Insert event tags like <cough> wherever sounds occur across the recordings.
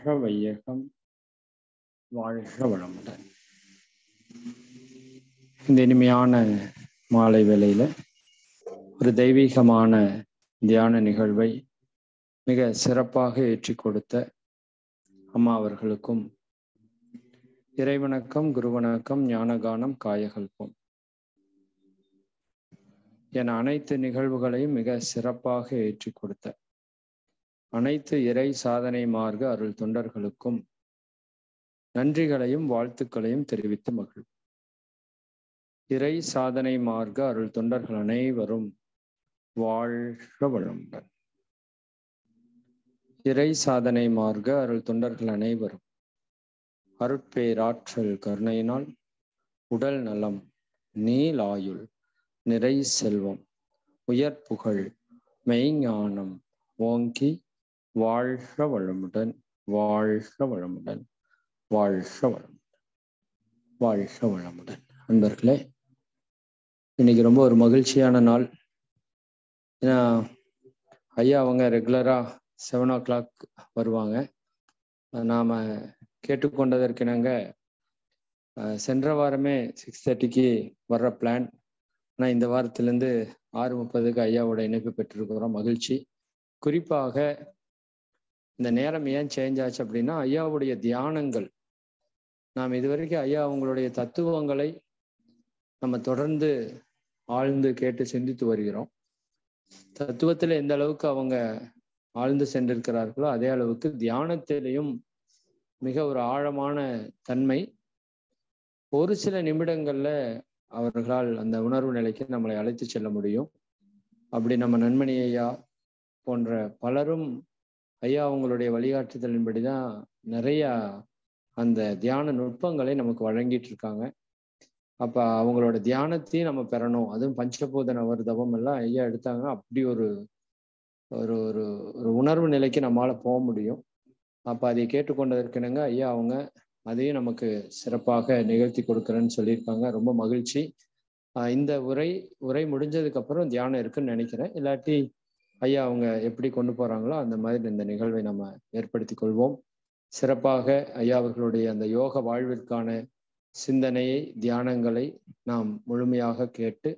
வாழ்க வையகம் வாழ்க வளமுடன். இந்த இனிமையான மாலை வேளையில ஒரு தெய்வீகமான தியான நிகழ்வை மிக சிறப்பாக ஏற்றி கொடுத்த அம்மா அவர்களுக்கும் இறைவணக்கம் குருவணக்கம் ஞானகானம் காயகல்பம் என அனைத்து நிகழ்வுகளையும் மிக சிறப்பாக ஏற்றி கொடுத்த அனைத்து இறை சாதனை மார்க்க அருள் தொண்டர்களுக்கும் நன்றிகளையும் வாழ்த்துக்களையும் தெரிவித்து மகிழ். இறை சாதனை மார்க்க அருள் தொண்டர்கள் அனைவரும் வாழ்க வளமுடன். இறை சாதனை மார்க்க அருள் தொண்டர்கள் அனைவரும் அருட்பேராற்றல் கருணையினால் உடல் நலம் நீலாயுள் நிறை செல்வம் உயர் புகழ் மெய்ஞானம் ஓங்கி வாழ்க வளமுடன் வாழ்க வளமுடன் வாழ்க வளமுடன் வாழ்க வளமுடன். அன்பர்களே இன்னைக்கு ரொம்ப ஒரு மகிழ்ச்சியான நாள். ஏன்னா ஐயா அவங்க ரெகுலரா செவன் ஓ கிளாக் வருவாங்க. நாம கேட்டுக்கொண்டதற்கிணங்க சென்ற வாரமே சிக்ஸ் தேர்ட்டிக்கு வர்ற பிளான் ஆனால் இந்த வாரத்திலேருந்து ஆறு முப்பதுக்கு ஐயாவோட இணைப்பு பெற்றிருக்கிறோம். மகிழ்ச்சி. குறிப்பாக இந்த நேரம் ஏன் சேஞ்ச் ஆச்சு அப்படின்னா ஐயாவுடைய தியானங்கள். நாம் இதுவரைக்கும் ஐயா அவங்களுடைய தத்துவங்களை நம்ம தொடர்ந்து ஆழ்ந்து கேட்டு சிந்தித்து வருகிறோம். தத்துவத்தில் எந்த அளவுக்கு அவங்க ஆழ்ந்து சென்றிருக்கிறார்களோ அதே அளவுக்கு தியானத்திலையும் மிக ஒரு ஆழமான தன்மை. ஒரு சில நிமிடங்கள்ல அவர்களால் அந்த உணர்வு நிலைக்கு நம்மளை அழைத்து செல்ல முடியும். அப்படி நம்ம நண்மணி ஐயா போன்ற பலரும் ஐயா அவங்களுடைய வழிகாட்டுதலின்படி தான் நிறையா அந்த தியான நுட்பங்களை நமக்கு வழங்கிட்டு இருக்காங்க அப்போ அவங்களோட தியானத்தையும் நம்ம பெறணும். அதுவும் பஞ்சபோதன ஒரு தவம் எல்லாம் ஐயா எடுத்தாங்கன்னா அப்படி ஒரு ஒரு ஒரு ஒரு உணர்வு நிலைக்கு நம்மளால் போக முடியும். அப்போ அதை கேட்டுக்கொண்டதற்கெனங்க ஐயா அவங்க அதையும் நமக்கு சிறப்பாக நிகழ்த்தி கொடுக்குறேன்னு சொல்லியிருக்காங்க. ரொம்ப மகிழ்ச்சி. இந்த உரை உரை முடிஞ்சதுக்கு அப்புறம் தியானம் இருக்குன்னு நினைக்கிறேன். இல்லாட்டி ஐயா அவங்க எப்படி கொண்டு போறாங்களோ அந்த மாதிரி இந்த நிகழ்வை நம்ம ஏற்படுத்தி கொள்வோம். சிறப்பாக ஐயா அவர்களுடைய அந்த யோக வாழ்விற்கான சிந்தனையை தியானங்களை நாம் முழுமையாக கேட்டு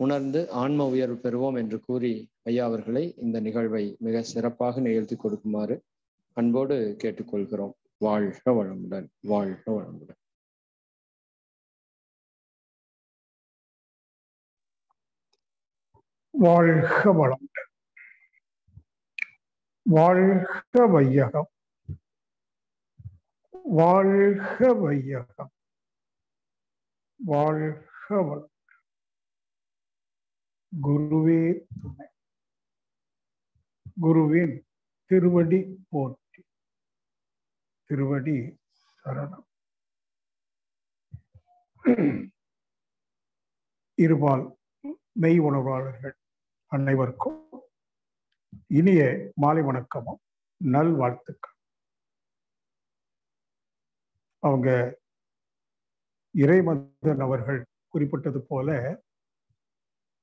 உணர்ந்து ஆன்ம உயர்வு பெறுவோம் என்று கூறி ஐயா அவர்களை இந்த நிகழ்வை மிக சிறப்பாக நிகழ்த்தி கொடுக்குமாறு அன்போடு கேட்டுக்கொள்கிறோம் வாழ்க வளமுடன் வாழ்க வளமுடன். வாழ்க வளமுடன். வாழ்க வையகம். வாழ்க வையகம் வாழ்க வளம் குருவே துணை. குருவின் திருவடி போற்றி. திருவடி சரணம். இருபால் மெய் உணவாளர்கள். அனைவருக்கும் இனிய மாலை வணக்கமும் நல் வாழ்த்துக்கள். அவங்க இறைமதன் அவர்கள் குறிப்பிட்டது போல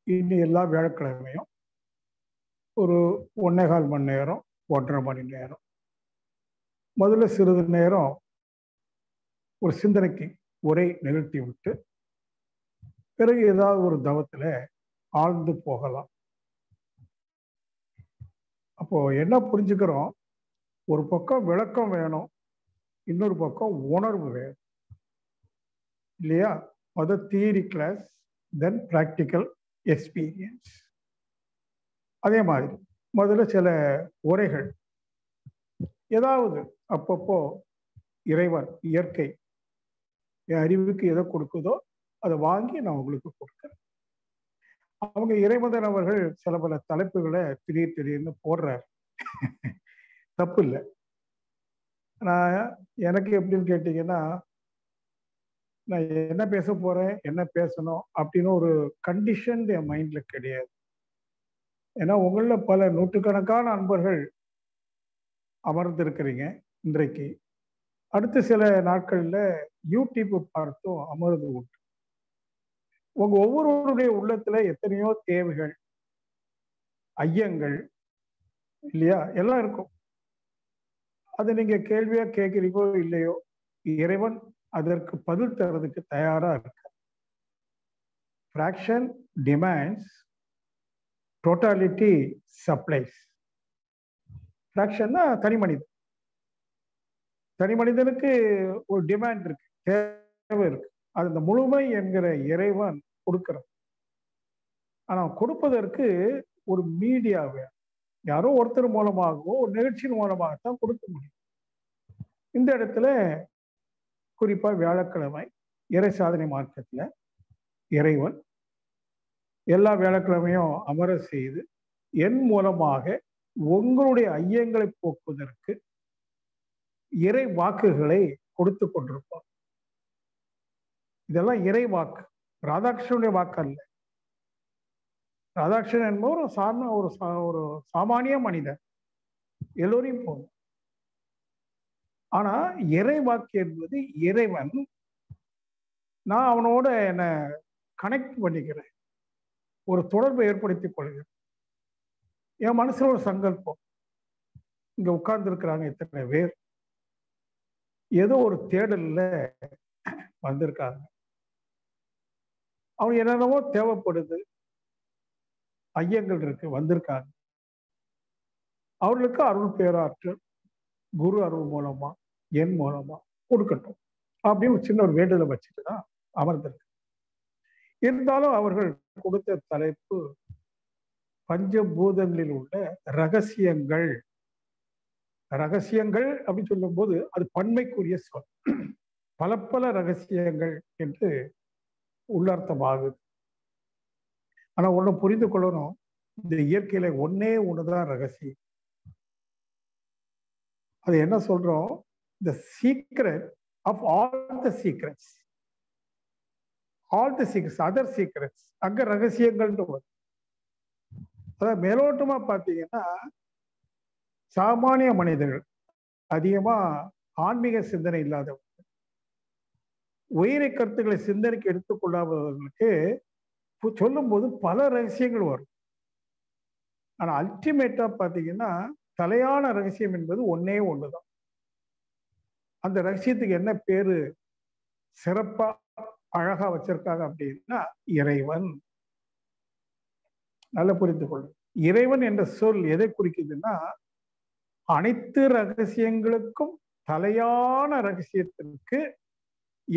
இனி எல்லா வியாழக்கிழமையும் ஒரு ஒன்னேகால் மணி நேரம் ஒன்றரை மணி நேரம். முதல்ல சிறிது நேரம் ஒரு சிந்தனைக்கு உரை நிகழ்த்தி விட்டு பிறகு ஏதாவது ஒரு தவத்தில் ஆழ்ந்து போகலாம். அப்போ என்ன புரிஞ்சுக்கிறோம்? ஒரு பக்கம் விளக்கம் வேணும் இன்னொரு பக்கம் உணர்வு வேணும். இல்லையா? மொதல் theory class then practical experience அதே மாதிரி முதல்ல சில உரைகள். ஏதாவது அப்பப்போ இறைவன் இயற்கை என் அறிவுக்கு எதை கொடுக்குதோ அதை வாங்கி நான் உங்களுக்கு கொடுக்குறேன். அவங்க இறைமதன் அவர்கள் சில பல தலைப்புகளை திடீர் திடீர்னு போடுறார். தப்பு இல்லை நான் எனக்கு எப்படின்னு கேட்டீங்கன்னா நான் என்ன பேச போறேன் என்ன பேசணும் அப்படின்னு ஒரு கண்டிஷன் என் மைண்ட்ல கிடையாது. ஏன்னா உங்களில் பல நூற்றுக்கணக்கான அன்பர்கள் அமர்ந்திருக்கிறீங்க இன்றைக்கு. அடுத்த சில நாட்கள்ல யூடியூப் பார்த்தும் அமர்ந்து உண்டு. உங்க ஒவ்வொருவருடைய உள்ளத்துல எத்தனையோ தேவைகள் ஐயங்கள் இல்லையா? எல்லாம் இருக்கும். அதை நீங்க கேள்வியா கேட்கிறீங்களோ இல்லையோ இறைவன் அதற்கு பதில் தரதுக்கு தயாரா இருக்க ஃப்ராக்ஷன் டிமாண்ட்ஸ் டோட்டாலிட்டி சப்ளைஸ் ஃப்ராக்ஷன்னா தனி மனிதன். தனி மனிதனுக்கு ஒரு டிமாண்ட் இருக்கு தேவை இருக்கு. அது இந்த முழுமை என்கிற இறைவன் கொடுக்கறது. ஆனா கொடுப்பதற்கு ஒரு மீடியா வேணும். யாரோ ஒருத்தர் மூலமாகவோ ஒரு நிகழ்ச்சியின் மூலமாகத்தான் கொடுக்க முடியும். இந்த இடத்துல குறிப்பா வியாழக்கிழமை இறை சாதனை மார்க்கத்துல இறைவன் எல்லா வியாழக்கிழமையும் அமர செய்து என் மூலமாக உங்களுடைய ஐயங்களை போக்குவதற்கு இறை வாக்குகளை கொடுத்து கொண்டிருப்பார். இதெல்லாம் இறை வாக்கு. ராதாகிருஷ்ணனுடைய வாக்கு அல்ல ராதாகிருஷ்ணன் என்பவர் ஒரு சாதாரண ஒரு ஒரு சாமானிய மனிதன் எல்லோரையும் போகும் ஆனா இறை வாக்கு என்பது இறைவன். நான் அவனோட என்னை கனெக்ட் பண்ணிக்கிறேன். ஒரு தொடர்பை ஏற்படுத்திக் கொள்கிறேன். என் மனசுல ஒரு சங்கல்பம். இங்க உட்கார்ந்து இருக்கிறாங்க இத்தனை பேர். ஏதோ ஒரு தேடல்ல வந்திருக்காங்க. அவங்க என்னென்னவோ தேவைப்படுது. ஐயங்கள் இருக்கு வந்திருக்காங்க. அவர்களுக்கு அருள் பேராற்றல் குரு அருள் மூலமா என் மூலமா கொடுக்கட்டும். அப்படின்னு ஒரு சின்ன ஒரு வேண்டுதலை வச்சுட்டு தான் அமர்ந்திருக்கு. இருந்தாலும் அவர்கள் கொடுத்த தலைப்பு பஞ்சபூதங்களில் உள்ள ரகசியங்கள். ரகசியங்கள் அப்படின்னு சொல்லும் போது அது பன்மைக்குரிய சொல். பல பல ரகசியங்கள் என்று உள்ளர்த்தமாகுது. ஆனா ஒண்ணு புரிந்து கொள்ளணும். இந்த இயற்கையில ஒன்னே ஒண்ணுதான் ரகசியம். அது என்ன சொல்றோம்? The secret of all the secrets all the secrets other secrets அங்க ரகசியங்கள்னு வரும் அதாவது மேலோட்டமா பாத்தீங்கன்னா சாமானிய மனிதர்கள். அதிகமா ஆன்மீக சிந்தனை இல்லாதவங்க. உயிரை கருத்துக்களை சிந்தனைக்கு எடுத்துக்கொள்ளாதவர்களுக்கு சொல்லும் போது பல ரகசியங்கள் வரும். ஆனா அல்டிமேட்டா பாத்தீங்கன்னா தலையான ரகசியம் என்பது ஒன்னே ஒண்ணுதான். அந்த ரகசியத்துக்கு என்ன பேரு? சிறப்பா அழகா வச்சிருக்காங்க அப்படின்னா இறைவன். நல்ல புரிந்து கொள்ளும் இறைவன் என்ற சொல் எதை குறிக்குதுன்னா அனைத்து ரகசியங்களுக்கும் தலையான ரகசியத்திற்கு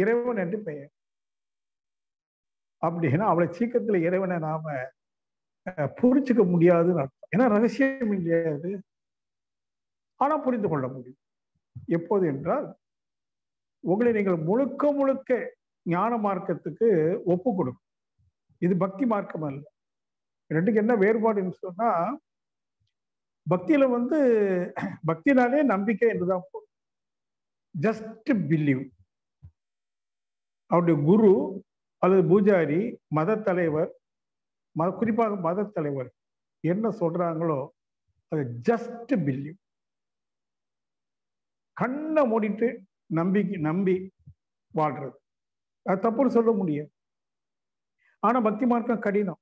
இறைவன் என்று பெயர். அப்படின்னா அவ்வளவு சீக்கிரத்துல இறைவனை நாம புரிச்சுக்க முடியாதுன்னு அர்த்தம். ஏன்னா ரகசியம் இல்லையாது ஆனா புரிந்து கொள்ள முடியும். எப்போது என்றால் உங்களை நீங்கள் முழுக்க முழுக்க ஞான மார்க்கத்துக்கு ஒப்பு கொடுக்கும். இது பக்தி மார்க்கம் அல்ல. ரெண்டுக்கு என்ன வேறுபாடுன்னு சொன்னா பக்தியில வந்து பக்தினாலே நம்பிக்கை என்றுதான் போகும். ஜஸ்ட் பிலீவ் அவருடைய குரு அல்லது பூஜாரி மத தலைவர் மத குறிப்பாக மத தலைவர் என்ன சொல்றாங்களோ அது ஜஸ்ட் பிலீவ் கண்ணை மூடிட்டு நம்பிக்கை நம்பி வாழ்றது. அது தப்புன்னு சொல்ல முடியாது. ஆனா பக்தி மார்க்கம் கடினம்.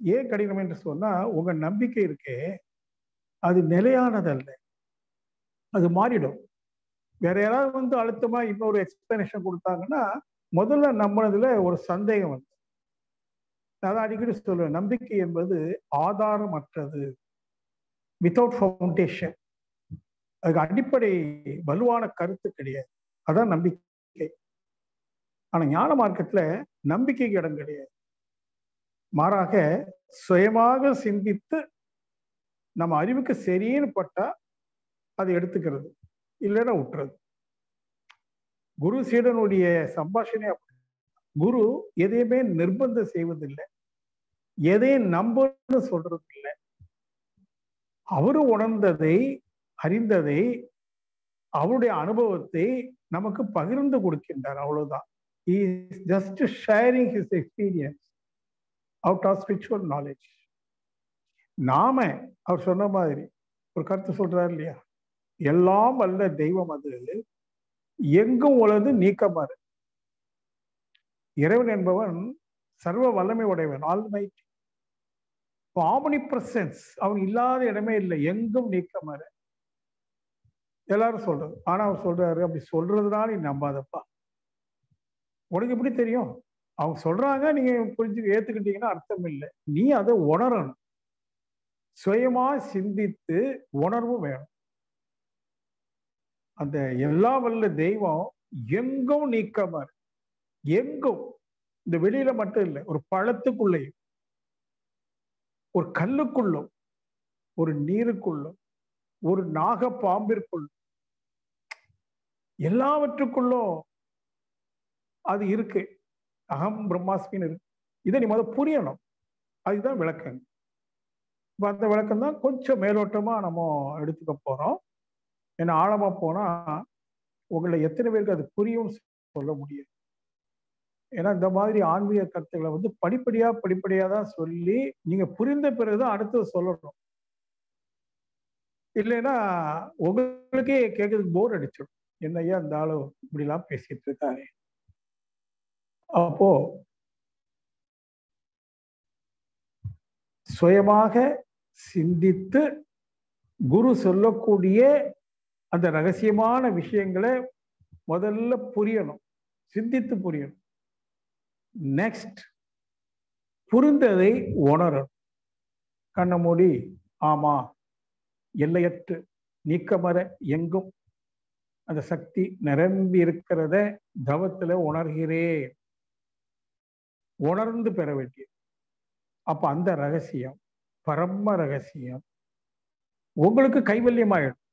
ஏன் கடினம் என்று சொன்னா உங்க நம்பிக்கை இருக்கே அது நிலையானதல்ல. அது மாறிடும். வேற யாராவது வந்து அழுத்தமா இன்னொரு எக்ஸ்பிளனேஷன் கொடுத்தாங்கன்னா முதல்ல நம்மளதுல ஒரு சந்தேகம் வந்து. நான் அடிக்கடி சொல்லுவேன் நம்பிக்கை என்பது ஆதாரமற்றது. வித்தவுட் ஃபவுண்டேஷன் அதுக்கு அடிப்படை வலுவான கருத்து கிடையாது. அதான் நம்பிக்கை. ஆனா ஞான மார்க்கத்துல நம்பிக்கைக்கு இடம் கிடையாது. மாறாக சுயமாக சிந்தித்து நம்ம அறிவுக்கு சரின்னு பட்டா அதை எடுத்துக்கிறது. இல்லைன்னா விட்டுறது குரு சீடனுடைய சம்பாஷணே அப்படி. குரு எதையுமே நிர்பந்தம் செய்வதில்லை. எதையும் நம்பன்னு சொல்றது இல்லை அவரு உணர்ந்ததை அறிந்ததை அவருடைய அனுபவத்தை நமக்கு பகிர்ந்து கொடுக்கின்றார். அவ்வளவுதான். Just sharing his experience out of spiritual knowledge நாம அவர் சொன்ன மாதிரி ஒரு கருத்து சொல்றாரு இல்லையா? எல்லாம் அல்ல தெய்வம் அது. எங்கும் உலது நீக்கமாறு. இறைவன் என்பவன் சர்வ வல்லமை உடையவன் ஆல்மைட் ஆமனி பிரசன்ஸ் அவன் இல்லாத இடமே இல்லை எங்கும் நீக்கமாறு. எல்லாரும் சொல்றது ஆனா அவர் சொல்றாரு அப்படி சொல்றதுனால நீ நம்பாதப்பா. உனக்கு எப்படி தெரியும்? அவங்க சொல்றாங்க நீங்க புரிஞ்சு ஏத்துக்கிட்டீங்கன்னா அர்த்தம் இல்லை. நீ அதை உணரணும். சுயமா சிந்தித்து உணர்வும் வேணும். அந்த எல்லா வல்ல தெய்வம் எங்கும் நீக்கமாரு எங்கும். இந்த வெளியில மட்டும் இல்லை ஒரு பழத்துக்குள்ளேயும். ஒரு கல்லுக்குள்ளும். ஒரு நீருக்குள்ளும். ஒரு நாக பாம்பிற்குள்ளும் எல்லாவற்றுக்குள்ளும் அது இருக்கு. அகம் பிரம்மாஸ்மின்னு இருக்கு. இதை நீ முதல்ல புரியணும். அதுதான் விளக்கங்க அந்த விளக்கம் தான் கொஞ்சம் மேலோட்டமா நம்ம எடுத்துக்க போறோம். ஏன்னா ஆழமா போனா உங்களை எத்தனை பேருக்கு அது புரியும் சொல்ல முடியாது. ஏன்னா இந்த மாதிரி ஆன்மீக கருத்துக்களை வந்து படிப்படியா படிப்படியா தான் சொல்லி நீங்க புரிந்த பிறகுதான் அடுத்தது சொல்லணும். இல்லைன்னா உங்களுக்கே கேட்கறதுக்கு போர் அடிச்சிடும். என்னையா இந்த ஆளு இப்படிலாம் பேசிட்டு இருக்காரு? அப்போ சுயமாக சிந்தித்து குரு சொல்லக்கூடிய அந்த ரகசியமான விஷயங்களை முதல்ல புரியணும் சிந்தித்து புரியணும். நெக்ஸ்ட் புரிந்ததை உணரணும். கண்ண மூடி ஆமா எல்லையற்று நீக்கமர எங்கும் அந்த சக்தி நிரம்பி இருக்கிறத தவத்துல உணர்கிறேன். உணர்ந்து பெற வேண்டியது. அப்ப அந்த ரகசியம் பரம ரகசியம் உங்களுக்கு கைவல்யமாயிடும்.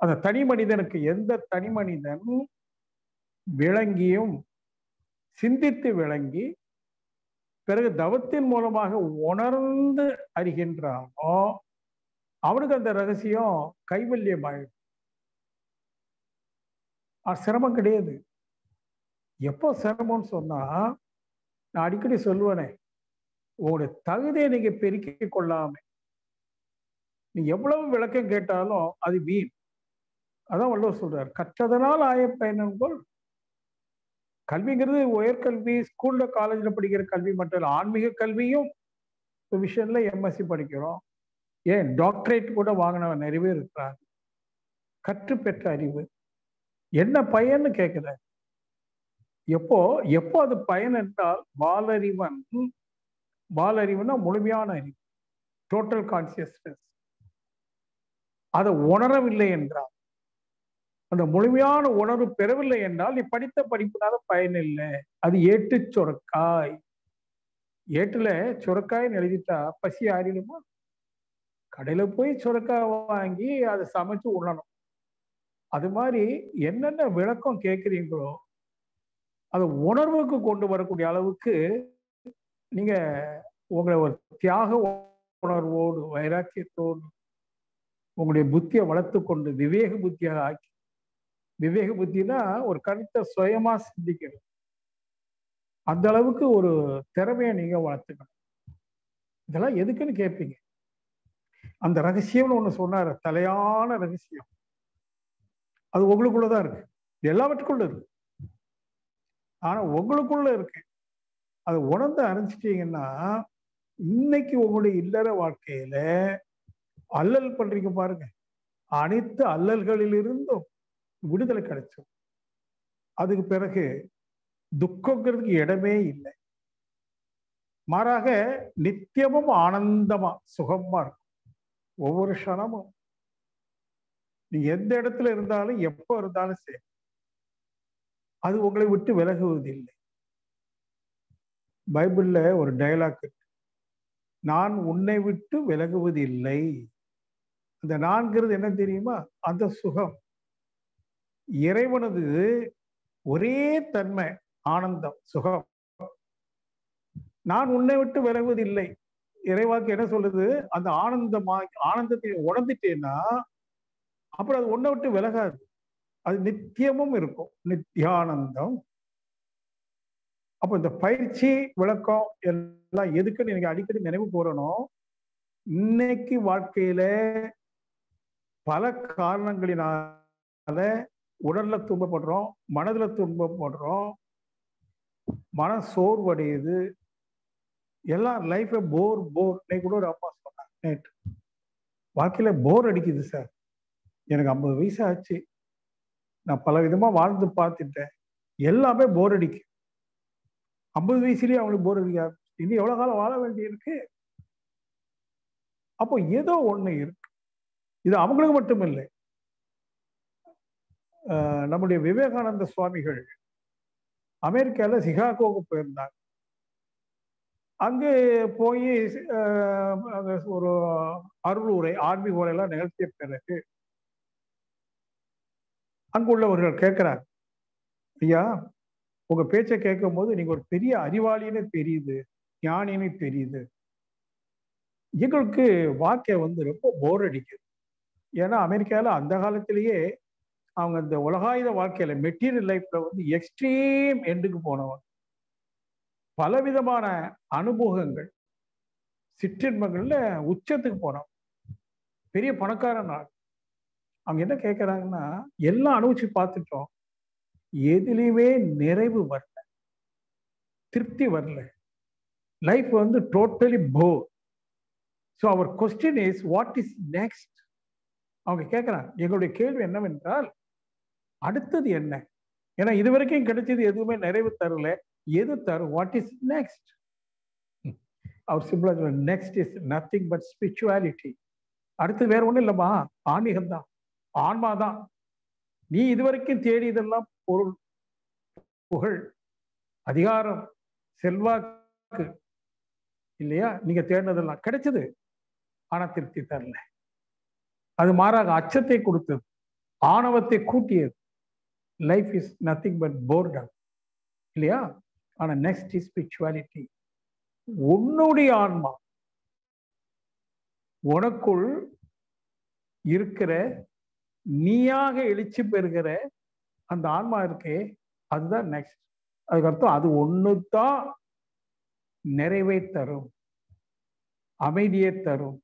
அந்த தனி மனிதனுக்கு எந்த தனி மனிதன் விளங்கியும் சிந்தித்து விளங்கி பிறகு தவத்தின் மூலமாக உணர்ந்து அறிகின்றானோ அவனுக்கு அந்த ரகசியம் கைவல்யம் ஆயிடும் சிரமம் கிடையாது. எப்போ சிரமம்னு சொன்னா நான் அடிக்கடி சொல்லுவேனே உங்களுடைய தகுதியை நீங்க பெருக்கிக் கொள்ளாம நீ எவ்வளவு விளக்கம் கேட்டாலும் அது வீண். அதான் வள்ளுவர் சொல்றாரு கற்றதனால் ஆய பயனன்கொள் கல்விங்கிறது உயர்கல்வி ஸ்கூல்ல காலேஜ்ல படிக்கிற கல்வி மட்டும் இல்லை ஆன்மீக கல்வியும் விஷயம்ல எம்எஸ்சி படிக்கிறோம். ஏன்? டாக்டரேட் கூட வாங்கினவன் நிறைய பேர் இருக்கிறாங்க. கற்று பெற்ற அறிவு. என்ன பயன்னு கேட்குற எப்போ? எப்போ அது பயன் என்றால் பாலறிவன் பாலறிவுனா முழுமையான அறிவு டோட்டல் கான்சியஸ்னஸ் அதை உணரவில்லை என்றால். அந்த முழுமையான உணர்வு பெறவில்லை என்றால் நீ படித்த படிப்புனால பயன் இல்லை அது ஏட்டு சுரக்காய். ஏட்டுல சுரக்காய்ன்னு எழுதிட்டா பசி ஆறிடுமா? கடையில போய் சுரக்காய் வாங்கி அதை சமைச்சு உண்ணணும். அது மாதிரி என்னென்ன விளக்கம் கேட்குறீங்களோ அதை உணர்வுக்கு கொண்டு வரக்கூடிய அளவுக்கு நீங்க உங்களை ஒரு தியாக உணர்வோடு வைராக்கியத்தோடு உங்களுடைய புத்தியை வளர்த்து கொண்டு விவேக புத்தியாக ஆக்கி விவேக புத்தினா ஒரு கருத்தை சுயமா சிந்திக்கிறது அந்த அளவுக்கு ஒரு திறமையை நீங்க வளர்த்துக்கணும். இதெல்லாம் எதுக்குன்னு கேட்பீங்க அந்த ரகசியம்னு ஒண்ணு சொன்னாரு தலையான ரகசியம். அது உங்களுக்குள்ளதான் இருக்கு. எல்லாவற்றுக்குள்ள இருக்கு. ஆனா உங்களுக்குள்ள இருக்கு. அதை உணர்ந்து அறிஞ்சிட்டீங்கன்னா இன்னைக்கு உங்களுடைய இல்லற வாழ்க்கையில அல்லல் பண்றீங்க பாருங்க. அனைத்து அல்லல்களிலிருந்தும் விடுதலை கிடைச்சோம். அதுக்கு பிறகு துக்கங்கிறதுக்கு இடமே இல்லை. மாறாக நித்தியமும் ஆனந்தமா சுகமா இருக்கும். ஒவ்வொரு க்ஷணமும். நீ எந்த இடத்துல இருந்தாலும் எப்போ இருந்தாலும் சரி. அது உங்களை விட்டு விலகுவதில்லை. பைபிள்ல ஒரு டயலாக் இருக்கு. நான் உன்னை விட்டு விலகுவதில்லை. அந்த நான்கிறது என்ன தெரியுமா? அந்த சுகம். இறைவனது ஒரே தன்மை ஆனந்தம் சுகம். நான் உன்னை விட்டு விலகுவதில்லை. இறைவாக்கு என்ன சொல்லுது? அந்த ஆனந்தமா ஆனந்தத்தை உணர்ந்துட்டேன்னா அப்புறம் அது ஒன்றை விட்டு விலகாது. அது நித்தியமும் இருக்கும். நித்தியானந்தம். அப்போ இந்த பயிற்சி விளக்கம் எல்லாம் எதுக்குன்னு எனக்கு அடிக்கடி நினைவு கூறணும். இன்னைக்கு வாழ்க்கையில பல காரணங்களினால உடல்ல துன்பப்படுறோம் மனதில் துன்பப்படுறோம் மன சோர்வடையுது. எல்லாம் லைஃப்பை போர் போர் இன்னைக்கு கூட ஒரு அம்மா சொன்னாங்க நேற்று வாழ்க்கையில போர் அடிக்குது சார் எனக்கு ஐம்பது வயசு ஆச்சு. நான் பல விதமா வாழ்ந்து பார்த்துட்டேன். எல்லாமே போர் அடிக்கு. ஐம்பது வயசுலயே அவங்களுக்கு போர் அடிக்காது இன்னும் எவ்வளவு காலம் வாழ வேண்டியிருக்கு? அப்போ ஏதோ ஒண்ணு இருக்கு. இது அவங்களுக்கு மட்டும் இல்லை நம்முடைய விவேகானந்த சுவாமிகள் அமெரிக்கால சிகாகோவுக்கு போயிருந்தாங்க. அங்கே போய் அங்க ஒரு அருளுரை ஆன்மீக உரையெல்லாம் நிகழ்த்திய பிறகு அங்குள்ளவர்கள் கேட்கிறார் ஐயா உங்க பேச்சை கேட்கும் போது நீங்க ஒரு பெரிய அறிவாளின்னு தெரியுது ஞானின்னு தெரியுது. எங்களுக்கு வாக்கை வந்து ரொம்ப போர் அடிக்குது. ஏன்னா அமெரிக்காவில் அந்த காலத்திலேயே அவங்க இந்த உலகாயுத வாழ்க்கையில மெட்டீரியல் லைஃப்ல வந்து எக்ஸ்ட்ரீம் எண்டுக்கு போனவங்க. பலவிதமான அனுபவங்கள். சிற்றின்பங்கள்ல உச்சத்துக்கு போனோம் பெரிய பணக்கார நாள் அவங்க என்ன கேட்கறாங்கன்னா எல்லாம் அனுபவிச்சு பார்த்துட்டோம். எதுலையுமே நிறைவு வரல. திருப்தி வரல. லைஃப் வந்து டோட்டலி போ so our question is what is next அவங்க கேட்குறாங்க எங்களுடைய கேள்வி என்னவென்றால் அடுத்தது என்ன? ஏன்னா இது வரைக்கும் கிடைச்சது எதுவுமே நிறைவு தரல. எது தரும்? வாட் இஸ் நெக்ஸ்ட் அவர் சிம்பிளா next is nothing but spirituality அடுத்து வேற ஒண்ணும் இல்லம்மா. ஆன்மீகம் தான் ஆன்மா தான் நீ இதுவரைக்கும் தேடியதெல்லாம் பொருள் புகழ் அதிகாரம் செல்வாக்கு. இல்லையா? நீங்க தேடினதெல்லாம் கிடைச்சது. ஆனா திருப்தி தரல. அது மாறாக அச்சத்தை கொடுத்தது. ஆணவத்தை கூட்டியது. Life is nothing but boredom இல்லையா? ஆனா நெக்ஸ்ட் இஸ் ஸ்பிரிச்சுவாலிட்டி உன்னுடைய ஆன்மா உனக்குள் இருக்கிற நீயாக எழுச்சி பெறுகிற அந்த ஆன்மா இருக்கே அதுதான் நெக்ஸ்ட் அதுக்கு அர்த்தம் அது ஒண்ணுதான் நிறைவை தரும் அமைதியை தரும்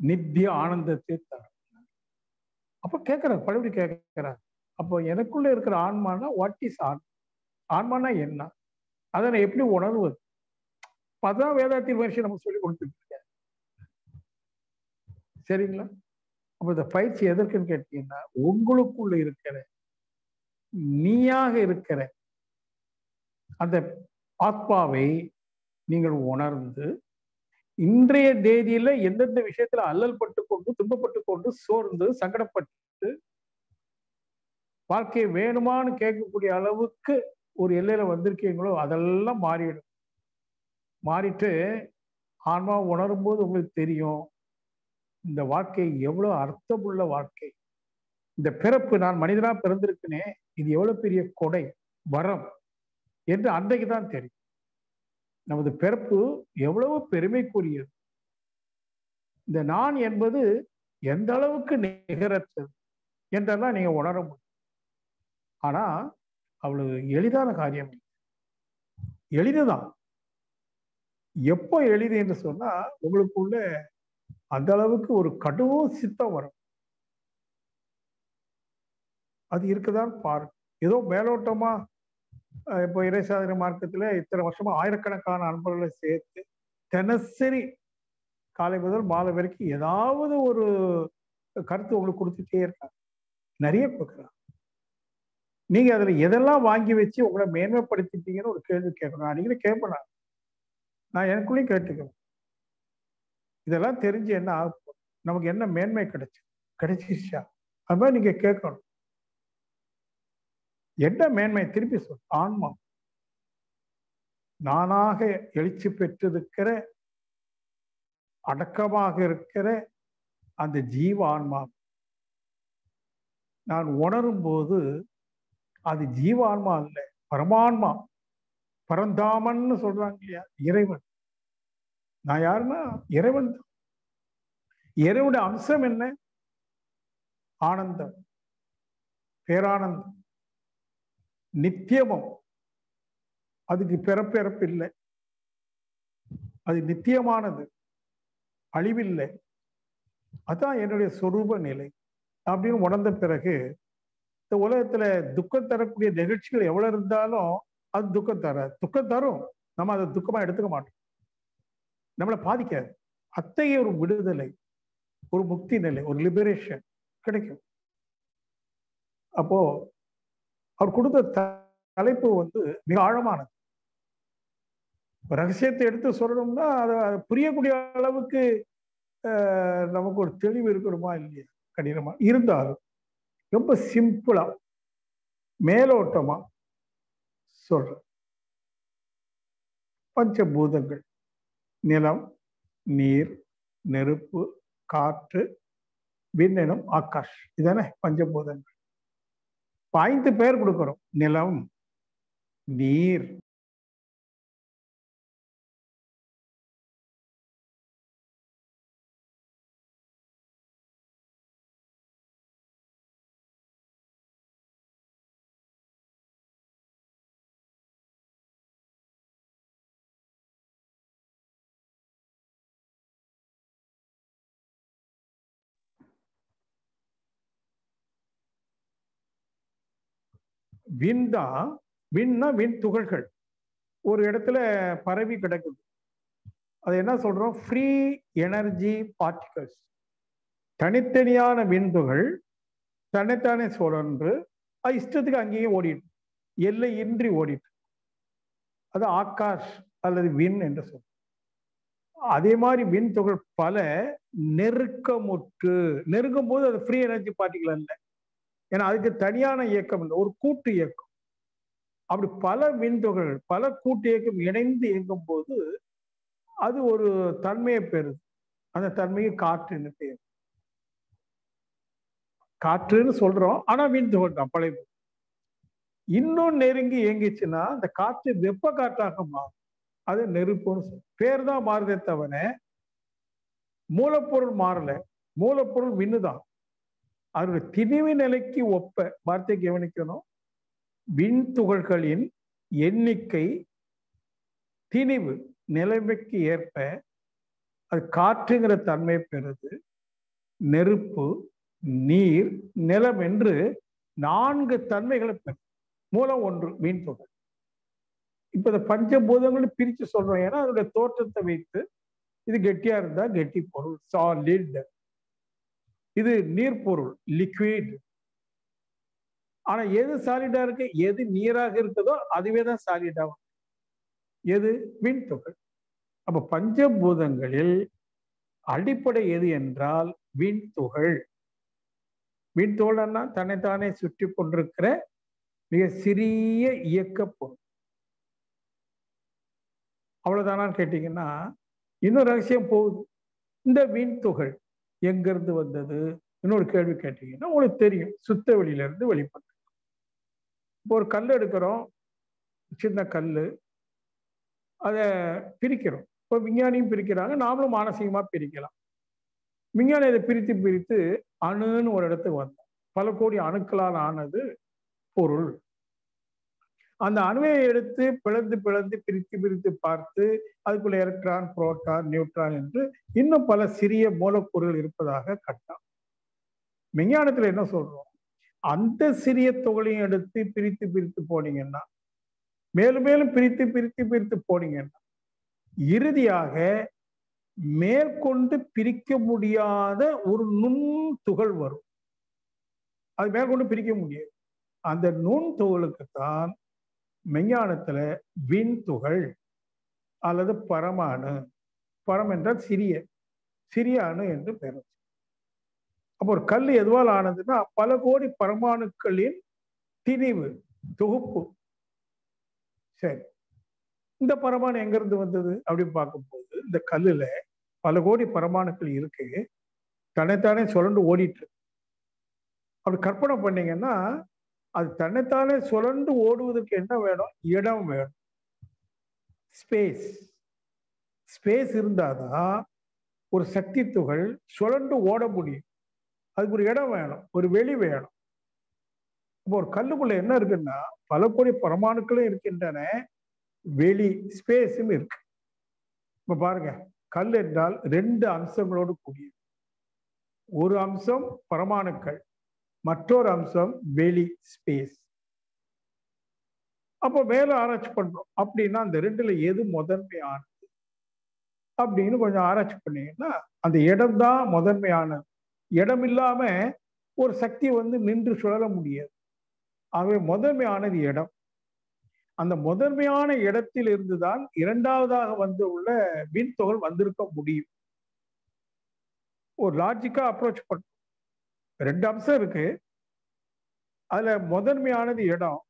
நித்திய ஆனந்தத்தை தரும். அப்ப கேட்கிறார் பழுபடி கேட்கிறார் அப்போ எனக்குள்ள இருக்கிற ஆன்மானா வாட் இஸ் ஆன்? ஆன்மானா என்ன? அதை நான் எப்படி உணர்வது? அதான் வேதாத்தின் மனுஷன் நம்ம சொல்லி கொடுத்துட்டு சரிங்களா? அப்ப இந்த பயிற்சி எதற்குன்னு கேட்டீங்கன்னா உங்களுக்குள்ள இருக்கிற நீயாக இருக்கிற அந்த ஆத்மாவை நீங்கள் உணர்ந்து இன்றைய தேதியில எந்தெந்த விஷயத்துல அல்லல் பட்டு கொண்டு துன்பப்பட்டு கொண்டு சோர்ந்து சங்கடப்பட்டு வாழ்க்கையை வேணுமான்னு கேட்கக்கூடிய அளவுக்கு ஒரு எல்லையில வந்திருக்கீங்களோ அதெல்லாம் மாறிடும். மாறிட்டு ஆன்மா உணரும் போது உங்களுக்கு தெரியும் இந்த வாழ்க்கை எவ்வளவு அர்த்தமுள்ள வாழ்க்கை. இந்த பிறப்பு நான் மனிதனா பிறந்திருக்கனே இது எவ்வளவு பெரிய கொடை வரம் என்று அன்றைக்கு தான் தெரியும். நமது பிறப்பு எவ்வளவு பெருமைக்குரியது. இந்த நான் என்பது எந்த அளவுக்கு நிகரற்றது என்றெல்லாம் நீங்க உணர முடியும். ஆனா அவ்வளவு எளிதான காரியம் எளிதுதான். எப்போ எளிது என்று சொன்னா உங்களுக்குள்ள அந்த அளவுக்கு ஒரு கடும் சித்தம் வரும். அது இருக்குதான் பாரு. ஏதோ மேலோட்டமா இப்போ இறைசாதன மார்க்கத்துல இத்தனை வருஷமா ஆயிரக்கணக்கான அன்பர்களை சேர்த்து தினசரி காலை முதல் மாலை வரைக்கும் ஏதாவது ஒரு கருத்து உங்களுக்கு கொடுத்துட்டே இருக்காங்க. நிறைய கொடுக்குறாங்க. நீங்க அதுல எதெல்லாம் வாங்கி வச்சு உங்களை மேன்மைப்படுத்திட்டீங்கன்னு ஒரு கேள்வி கேட்கணும். அன்னைக்கு கேட்பேன்? நான் நான் எனக்குள்ளேயும் கேட்டுக்கிறேன் இதெல்லாம் தெரிஞ்சு என்ன ஆகும்? நமக்கு என்ன மேன்மை கிடைச்சு கிடைச்சிருச்சா? அது மாதிரி நீங்க கேட்கணும். என்ன மேன்மை? திருப்பி சொல். ஆன்மா. நானாக எழுச்சி பெற்றிருக்கிற அடக்கமாக இருக்கிற அந்த ஜீவ ஆன்மா நான் உணரும் போது அது ஜீவான்மா அல்ல பரமான்மா. பரந்தாமன்னு சொல்றாங்க இல்லையா இறைவன். நான் யாருன்னா இறைவன் தான். இறைவனுடைய அம்சம் என்ன? ஆனந்தம் பேரானந்தம் நித்தியமம். அதுக்கு பிறப்பிறப்பு இல்லை. அது நித்தியமானது அழிவில்லை. அதான் என்னுடைய சொரூப நிலை அப்படின்னு உணர்ந்த பிறகு இந்த உலகத்துல துக்கம் தரக்கூடிய நிகழ்ச்சிகள் எவ்வளவு இருந்தாலும் அது துக்கம் தர துக்கம் தரும். நம்ம அதை துக்கமா எடுத்துக்க மாட்டோம். நம்மளை பாதிக்காது. அத்தகைய ஒரு விடுதலை ஒரு முக்தி நிலை ஒரு லிபரேஷன் கிடைக்கும். அப்போ அவர் கொடுத்த த- தலைப்பு வந்து மிக ஆழமானது. ரகசியத்தை எடுத்து சொல்லணும்னா அதை அது புரியக்கூடிய அளவுக்கு நமக்கு ஒரு தெளிவு இருக்கணுமா இல்லையா? கடினமா இருந்தாலும். ரொம்ப சிம்பிளா மேலோட்டமா சொல்ற. பஞ்சபூதங்கள் நிலம் நீர் நெருப்பு காற்று விண்ணெனும் ஆகாஷ். இதானே பஞ்சபூதங்கள். இப்ப ஐந்து பேர் கொடுக்கிறோம். நிலம் நீர் விண் தான் விண்னா விண் துகள்கள். ஒரு இடத்துல பரவி கிடக்குது. அது என்ன சொல்றோம்? ஃப்ரீ எனர்ஜி பார்ட்டிகல்ஸ் தனித்தனியான விந்துகள் தனித்தானே சுழன்று அது இஷ்டத்துக்கு அங்கேயே ஓடிட்டு எல்லை இன்றி ஓடிட்டு. அது ஆகாஷ் அல்லது விண் என்று சொல் அதே மாதிரி விண் துகள் பல நெருக்கமுற்று நெருங்கும் போது அது ஃப்ரீ எனர்ஜி பார்ட்டிகள் அல்ல. ஏன்னா அதுக்கு தனியான இயக்கம் இல்லை ஒரு கூட்டு இயக்கம். அப்படி பல விண்துகள்கள் பல கூட்டு இயக்கம் இணைந்து இயங்கும் போது அது ஒரு தன்மையை பெறுது. அந்த தன்மையை காற்றுன்னு பெயர் காற்றுன்னு சொல்றோம் ஆனா விண்துகள் தான் பழைய இன்னும் நெருங்கி இயங்கிச்சுன்னா அந்த காற்று வெப்ப காற்றாக மாறும். அது நெருப்புன்னு சொல்லும் பேர் தான் மாறுதே தவிர மூலப்பொருள் மாறல. மூலப்பொருள் விண்ணுதான் அதோட திணிவு நிலைக்கு ஒப்ப வார்த்தை கவனிக்கணும். விண் துகள்களின் எண்ணிக்கை திணிவு நிலைமைக்கு ஏற்ப அது காற்றுங்கிற தன்மை பெறுது. நெருப்பு நீர் நிலம் என்று நான்கு தன்மைகளை பெறும். மூலம் ஒன்று மீன் தொகை. இப்ப இந்த பஞ்சபூதங்களும் பிரிச்சு சொல்றோம். ஏன்னா அதோட தோற்றத்தை வைத்து இது கெட்டியா இருந்தா கெட்டி பொருள் சாலிட் இது நீர் பொருள் லிக்விட் ஆனா எது சாலிடா இருக்கு எது நீராக இருக்குதோ அதுவே தான் சாலிடா எது? விண்துகள் அப்ப பஞ்சபூதங்களில் அடிப்படை எது என்றால் விண்துகள் விண்துகள்னா தன்னைத்தானே சுற்றி கொண்டிருக்கிற மிக சிறிய இயக்க பொருள். அவ்வளவுதானான்னு கேட்டீங்கன்னா இன்னும் ரகசியம் போகுது. இந்த விண்துகள் எங்கிருந்து வந்தது? இன்னொரு கேள்வி கேட்டீங்கன்னா உங்களுக்கு தெரியும். சுத்த வெளியிலேருந்து வெளிப்பட்டு. இப்போ ஒரு கல் எடுக்கிறோம். சின்ன கல் அதை பிரிக்கிறோம். இப்போ விஞ்ஞானியும் பிரிக்கிறாங்க. நாமளும் மானசீகமாக பிரிக்கலாம். விஞ்ஞானி இதை பிரித்து பிரித்து அணுன்னு ஒரு இடத்துக்கு வந்தோம் பல கோடி அணுக்களால் ஆனது பொருள். அந்த அணுவை எடுத்து பிளந்து பிளந்து பிரித்து பிரித்து பார்த்து அதுக்குள்ள எலக்ட்ரான் புரோட்டான் நியூட்ரான் என்று இன்னும் பல சிறிய மூலக்கூறுகள் இருப்பதாக கட்டான் விஞ்ஞானத்துல என்ன சொல்றோம்? அந்த சிறிய துகளையும் எடுத்து பிரித்து பிரித்து போனீங்கன்னா மேலும் மேலும் பிரித்து பிரித்து பிரித்து போனீங்கன்னா இறுதியாக மேற்கொண்டு பிரிக்க முடியாத ஒரு நுண் துகள் வரும். அது மேற்கொண்டு பிரிக்க முடியாது. அந்த நுண் துகளுக்கு தான் மெஞ்ஞானத்துல விண் துகள் அல்லது பரமானு பரம் என்றால் சிறிய சிறிய அணு என்று பெயர் அப்போ ஒரு கல் எதுவால் ஆனதுன்னா பல கோடி பரமாணுக்களின் திணிவு தொகுப்பு. சரி. இந்த பரமாணு எங்கிருந்து வந்தது அப்படின்னு பார்க்கும்போது இந்த கல்லுல பல கோடி பரமாணுக்கள் இருக்கு. தன்னைத்தானே சுரண்டு ஓடிட்டு அப்படி கற்பனை பண்ணீங்கன்னா அது தன்னைத்தானே சுழண்டு ஓடுவதற்கு என்ன வேணும்? இடம் வேணும். ஸ்பேஸ் ஸ்பேஸ் இருந்தாதான் ஒரு சக்தி துகள் சுழண்டு ஓட முடியும். அதுக்கு ஒரு இடம் வேணும் ஒரு வெளி வேணும். இப்போ ஒரு கல்லுக்குள்ள என்ன இருக்குன்னா பல கோடி பரமாணுக்களும் இருக்கின்றன. வெளி ஸ்பேஸும் இருக்கு. இப்போ பாருங்க கல் என்றால் ரெண்டு அம்சங்களோடு கூடியது. ஒரு அம்சம் பரமாணுக்கள் மற்றொரு அம்சம் வெளி ஸ்பேஸ் அப்போ மேல ஆராய்ச்சி பண்றோம். அப்படின்னா அந்த ரெண்டுல எது முதன்மையானது? அப்படின்னு கொஞ்சம் ஆராய்ச்சி பண்ணீங்கன்னா அந்த இடம் தான் இடம் இல்லாம ஒரு சக்தி வந்து நின்று சுழல முடியாது. ஆகவே முதன்மையானது இடம். அந்த முதன்மையான இடத்தில் இருந்துதான் இரண்டாவதாக வந்து உள்ள மின்துகள் வந்திருக்க முடியும். ஒரு லாஜிக்கா அப்ரோச் பண்ணும் ரெண்டு அம்சம் இருக்கு. அதுல முதன்மையானது இடம்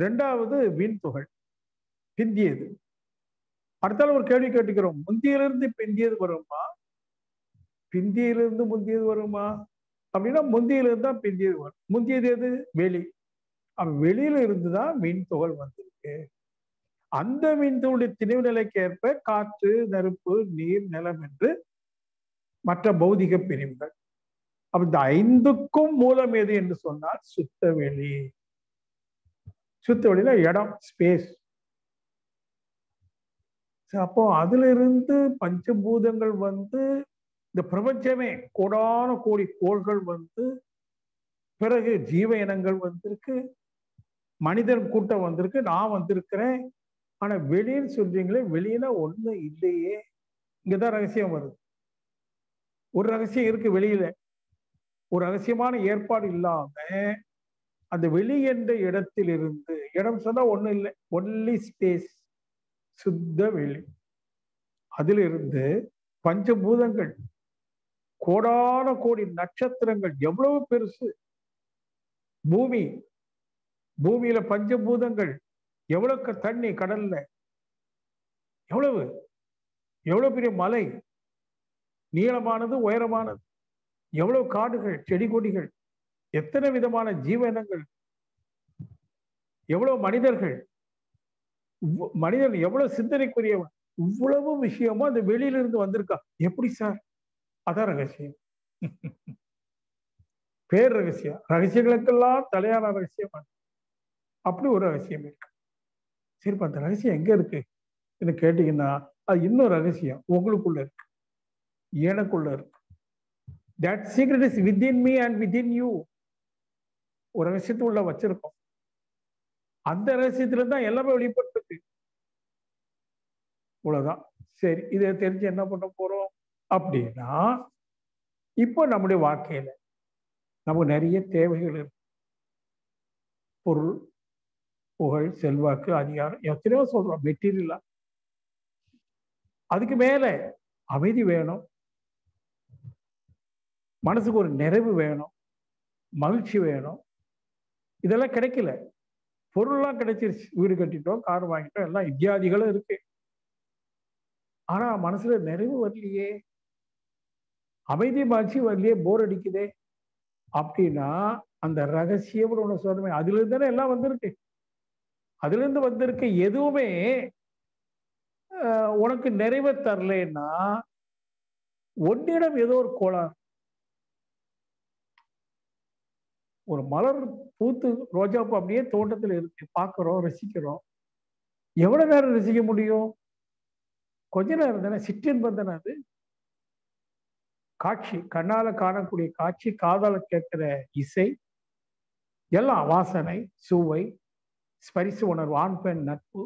ரெண்டாவது மின்துகள் பிந்தியது. அடுத்தால ஒரு கேள்வி கேட்டுக்கிறோம். முந்தியிலிருந்து பிந்தியது வருமா? பிந்தியிலிருந்து முந்தியது வருமா? அப்படின்னா முந்தியிலிருந்து தான் பிந்தியது வரும். முந்தியது எது? வெளி. அப்ப வெளியில இருந்துதான் மீன் துகள் வந்திருக்கு. அந்த மீன் துகளுடைய திணிவு நிலைக்கு ஏற்ப காற்று நெருப்பு நீர் நிலம் என்று மற்ற பௌதிக பிரிவுகள். அப்ப இந்த ஐந்துக்கும் மூலம் எது என்று சொன்னால் சுத்த வெளி. சுத்த வெளியில இடம் ஸ்பேஸ் அப்போ அதுல இருந்து பஞ்சபூதங்கள் வந்து இந்த பிரபஞ்சமே கோடான கோடி கோள்கள் வந்து பிறகு ஜீவ இனங்கள் வந்திருக்கு மனிதன் கூட்டம் வந்திருக்கு நான் வந்திருக்கிறேன். ஆனா வெளின்னு சொல்றீங்களே வெளியில ஒண்ணு இல்லையே. இங்கதான் ரகசியம் வருது. ஒரு ரகசியம் இருக்கு வெளியில. ஒரு அவசியமான ஏற்பாடு இல்லாம அந்த வெளி என்ற இடத்தில் இருந்து இடம் சொன்னா ஒண்ணு இல்லை ஒன்லி ஸ்பேஸ் சுத்த வெளி. அதிலிருந்து பஞ்சபூதங்கள் கோடான கோடி நட்சத்திரங்கள் எவ்வளவு பெருசு. பூமி பூமியில பஞ்சபூதங்கள் எவ்வளவு தண்ணி கடல்ல. எவ்வளவு? எவ்வளவு பெரிய மலை? நீளமானது உயரமானது. எவ்வளவு காடுகள் செடி கொடிகள் எத்தனை விதமான ஜீவனங்கள் எவ்வளவு மனிதர்கள் மனிதன் எவ்வளவு சிந்தனைக்குரியவன் இவ்வளவு விஷயமும் அந்த வெளியிலிருந்து வந்திருக்கா? எப்படி சார்? அதான் ரகசியம். <laughs> பேர் ரகசியம். ரகசியங்களுக்கெல்லாம் தலையான ரகசியம் அப்படி ஒரு ரகசியம் இருக்கு. சரிப்பா அந்த ரகசியம் எங்க இருக்கு? என்று கேட்டீங்கன்னா அது இன்னும் ரகசியம் உங்களுக்குள்ள இருக்கு. எனக்குள்ள இருக்கு. That secret is within me and within you ஒரு ரகசியத்தை உள்ள வச்சிருக்கோம். அந்த ரகசியத்துல தான் எல்லாமே வெளிப்பட்டுருக்கு. இவ்வளவுதான். சரி இதை தெரிஞ்சு என்ன பண்ண போறோம்? அப்படின்னா இப்போ நம்முடைய வாழ்க்கையில நமக்கு நிறைய தேவைகள் இருக்கு. பொருள் புகழ் செல்வாக்கு அதிகாரம் எத்தனையோ சொல்றோம். மெட்டீரியலா அதுக்கு மேல அமைதி வேணும். மனசுக்கு ஒரு நிறைவு வேணும் மகிழ்ச்சி வேணும். இதெல்லாம் கிடைக்கல. பொருள்லாம் கிடைச்சிருச்சு. வீடு கட்டிட்டோம் கார் வாங்கிட்டோம் எல்லாம் இத்தியாதிகளும் இருக்கு. ஆனா மனசுல நிறைவு வரலையே. அமைதி மகிழ்ச்சி வரலையே. போர் அடிக்குதே. அப்படின்னா அந்த ரகசியம் ஒண்ணு சொல்லுமே அதுல இருந்து தானே எல்லாம் வந்திருக்கு. அதுல இருந்து வந்திருக்க எதுவுமே உனக்கு நிறைவை தரலன்னா ஒன்னிடம் ஏதோ ஒரு கோளாறு. ஒரு மலர் பூத்து ரோஜாப்பூ அப்படியே தோட்டத்தில் இருக்கு பார்க்குறோம் ரசிக்கிறோம். எவ்வளோ நேரம் ரசிக்க முடியும்? கொஞ்ச நேரம் தானே சிற்றின்பம் தானே அது? காட்சி கண்ணால காணக்கூடிய காட்சி காதால கேட்கிற இசை எல்லாம் வாசனை சுவை ஸ்பரிசு உணர்வு ஆண் பெண் நட்பு.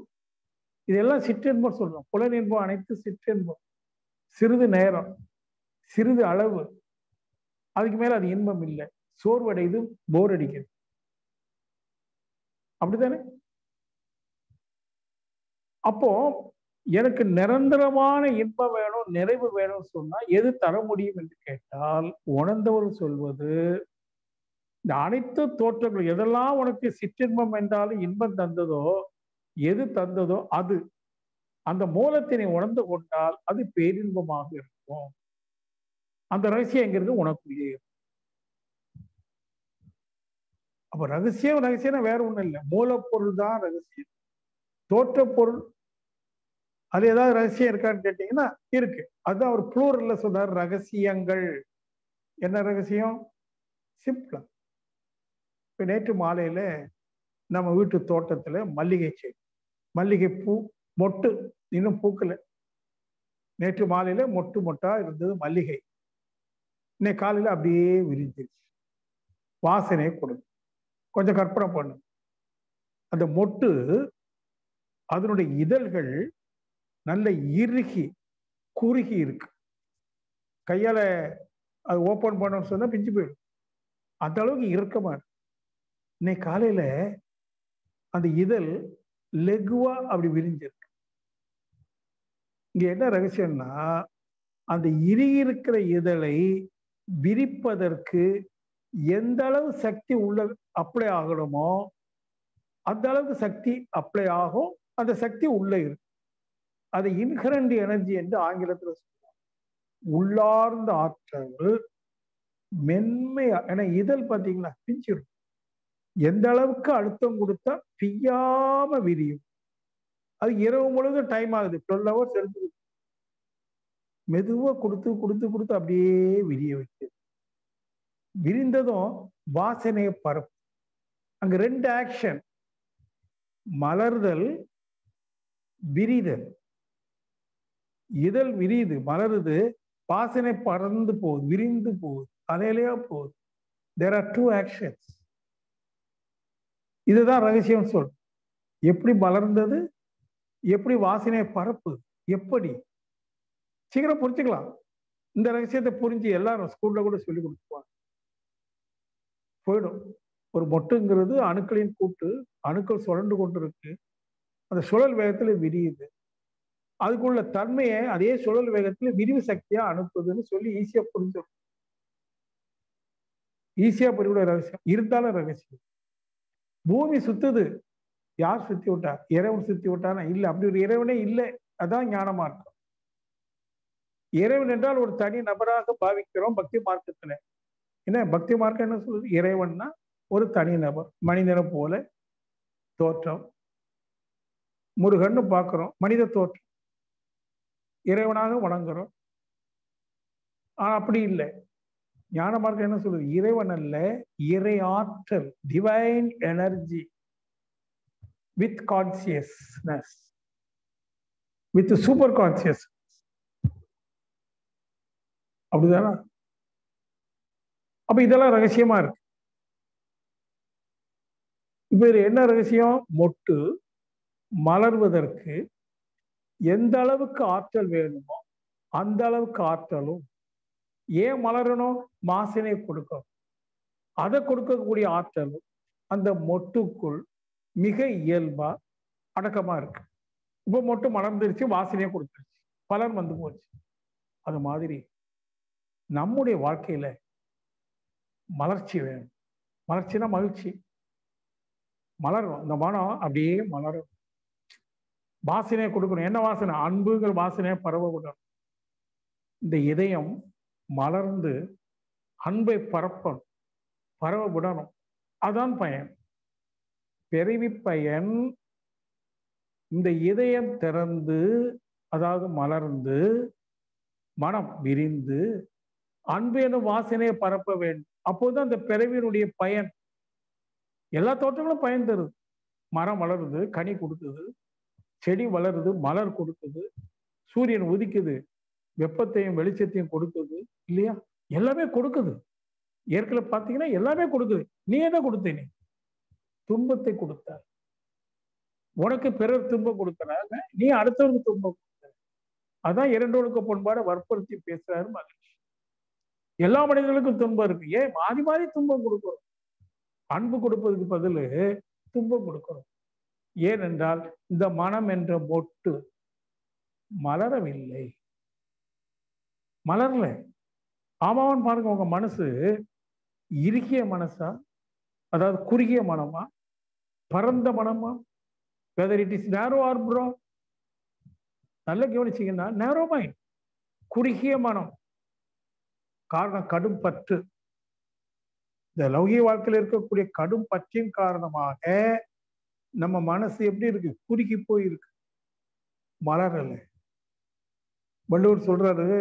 இதெல்லாம் சிற்றின்பம் சொல்றோம். புலனின்பம் அனைத்து சிற்றின்பம். சிறிது நேரம் சிறிது அளவு. அதுக்கு மேல அது இன்பம் இல்லை. சோர்வடைது போர் அடிக்குது. அப்படித்தானே? அப்போ எனக்கு நிரந்தரமான இன்பம் வேணும் நிறைவு வேணும்னு சொன்னா எது தர முடியும் என்று கேட்டால் உணர்ந்தவர் சொல்வது இந்த அனைத்து தோற்றங்கள் எதெல்லாம் உனக்கு சிற்றின்பம் என்றாலும் இன்பம் தந்ததோ எது தந்ததோ அது. அந்த மூலத்தினை உணர்ந்து கொண்டால் அது பேரின்பமாக இருக்கும். அந்த ரகசியங்கிறது உனக்குரிய அப்ப ரகசியம் ரகசியம்னா வேற ஒண்ணும் இல்லை. மூலப்பொருள் தான் ரகசியம். தோற்ற பொருள் அது ஏதாவது ரகசியம் இருக்கான்னு கேட்டீங்கன்னா இருக்கு. அதுதான் அவர் ப்ளூரல்ல சொன்னார் ரகசியங்கள். என்ன ரகசியம்? சிம்பிளா இப்ப நேற்று மாலையில நம்ம வீட்டு தோட்டத்துல மல்லிகை செடி மல்லிகை பூ மொட்டு இன்னும் பூக்கல. நேற்று மாலையில மொட்டு மொட்டா இருந்தது மல்லிகை. இன்னைக்கு காலையில அப்படியே விரிஞ்சிருச்சு. வாசனை கொடுக்கும். கொஞ்சம் கற்பனை பண்ணு. அந்த மொட்டு அதனுடைய இதழ்கள் நல்ல இறுகி குறுகி இருக்கு. கையால அது ஓப்பன் பண்ணணும்னு சொன்னா பிஞ்சு போயிடும். அந்த அளவுக்கு இறுக்கமா இருக்கு. இன்னைக்கு காலையில அந்த இதழ் லெகுவா அப்படி விரிஞ்சிருக்கு. இங்க என்ன ரகசியம்னா அந்த இறுகி இருக்கிற இதழை விரிப்பதற்கு எந்த அளவு சக்தி உள்ள அப்ளை ஆகணுமோ அந்த அளவுக்கு சக்தி அப்ளை ஆகும். அந்த சக்தி உள்ளே இருக்கு அது இன்ஹரண்ட் எனர்ஜி என்று ஆங்கிலத்துல சொல்லுவாங்க. உள்ளார்ந்த ஆற்றல் மென்மையா ஏன்னா இதழ் பார்த்தீங்களா? பிஞ்சிடும் எந்த அளவுக்கு அழுத்தம் கொடுத்தா பிய்யாம விரியும். அது இரவு முழுவதும் டைம் ஆகுது. டுவெல் ஹவர்ஸ் எடுத்து மெதுவாக கொடுத்து கொடுத்து கொடுத்து அப்படியே விரிய வைக்குது விரிந்ததும் வாசனையை பரப்பு அங்க ரெண்டு ஆக்ஷன் மலர்தல் விரிதல். இதழ் விரியுது மலருது வாசனை பறந்து போகுது விரிந்து போகுது அலையிலையா போகுது. தேர் ஆர் டூ ஆக்ஷன்ஸ் இதுதான் ரகசியம் சொல். எப்படி மலர்ந்தது எப்படி வாசனையை பரப்பு எப்படி? சீக்கிரம் புரிஞ்சுக்கலாம். இந்த ரகசியத்தை புரிஞ்சு எல்லாரும் ஸ்கூல்ல கூட சொல்லி கொடுத்துருவாங்க போயிடும். ஒரு மொட்டுங்கிறது அணுக்களின் கூட்டு அணுக்கள் சுழண்டு கொண்டு இருக்கு அந்த சுழல் வேகத்துல விரியுது. அதுக்குள்ள தன்மையை அதே சுழல் வேகத்துல விரிவு சக்தியா அனுப்புதுன்னு சொல்லி ஈஸியா புரிஞ்சிடும். ஈஸியா புரியக்கூடிய ரகசியம். இருந்தாலும் ரகசியம். பூமி சுத்துது. யார் சுத்தி விட்டா? இறைவன் சுத்தி விட்டானா? இல்ல. அப்படி ஒரு இறைவனே இல்லை. அதான் ஞானமா இருக்கும் இறைவன் என்றால் ஒரு தனி நபராக பாவிக்கிறோம் பக்தி மார்க்கத்துல. என்ன பக்தி மார்க்கம் என்ன சொல்லுது? இறைவன்னா ஒரு தனி நபர் மனிதனை போல தோற்றம். முருகன்னு பார்க்குறோம் மனித தோற்றம். இறைவனாக வணங்குறோம். ஆனால் அப்படி இல்லை. ஞான மார்க்கம் என்ன சொல்லுது? இறைவன் அல்ல இறை ஆற்றல் divine energy with consciousness with super conscious அப்படிதானா? அப்ப இதெல்லாம் ரகசியமா இருக்கு. இவர் என்ன ரகசியம்? மொட்டு மலர்வதற்கு எந்த அளவுக்கு ஆற்றல் வேணுமோ அந்த அளவுக்கு ஆற்றலும் ஏன் மலரணும்? மாசினை கொடுக்கணும். அதை கொடுக்கக்கூடிய ஆற்றலும் அந்த மொட்டுக்குள் மிக இயல்பா அடக்கமா இருக்கு. இப்ப மொட்டு மலர்ந்துருச்சு வாசனையை கொடுத்துருச்சு. பலன் வந்து போச்சு. அது மாதிரி நம்முடைய வாழ்க்கையில மலர்ச்சி வேணும். மலர்ச்சினா மகிழ்ச்சி. மலரும் இந்த மனம் அப்படியே மலரும். வாசனையை கொடுக்கணும். என்ன வாசனை? அன்புங்கிற வாசனையை பரவ விடணும். இந்த இதயம் மலர்ந்து அன்பை பரப்பணும். பரவ விடணும். அதான் பயன். பெருவி பயன் இந்த இதயம் திறந்து அதாவது மலர்ந்து மனம் விரிந்து அன்பு எனும் வாசனையை பரப்ப வேண்டும். அப்போதுதான் அந்த பிறவியினுடைய பயன். எல்லா தோட்டங்களும் பயன் தருது. மரம் வளருது கனி கொடுக்குது செடி வளருது மலர் கொடுக்குது சூரியன் உதிக்குது வெப்பத்தையும் வெளிச்சத்தையும் கொடுக்குது இல்லையா? எல்லாமே கொடுக்குது. ஏற்கனவே பார்த்தீங்கன்னா எல்லாமே கொடுக்குது. நீ என்ன கொடுத்த நீ துன்பத்தை கொடுத்த உனக்கு பிறர் துன்பம் கொடுக்கறாங்க நீ அடுத்தவருக்கு துன்பம் கொடுத்த அதான் இரண்டோருக்கு பண்பாட வற்புறுத்தி பேசுறாரு மகிழ்ச்சி எல்லா மனிதர்களுக்கும் துன்பம் இருக்கு. ஏன்? மாறி மாறி துன்பம் கொடுக்கிறோம் அன்பு கொடுப்பதுக்கு பதில் துன்பம் கொடுக்கிறோம் ஏனென்றால் இந்த மனம் என்ற மொட்டு மலரவில்லை. மலரல. ஆமாவன் பாருங்க உங்க மனசு இறுகிய மனசா? அதாவது குறுகிய மனமா? பரந்த மனமா? Whether it is narrow or broad நல்ல கவனிச்சீங்கன்னா நேரோ மைண்ட் குறுகிய மனம். காரணம் கடும் பற்று. இந்த லௌகிக வாழ்க்கையில் இருக்கக்கூடிய கடும் பற்றின் காரணமாக நம்ம மனசு எப்படி இருக்கு? குறுகி போயிருக்கு மலரல வள்ளுவர் சொல்றாரு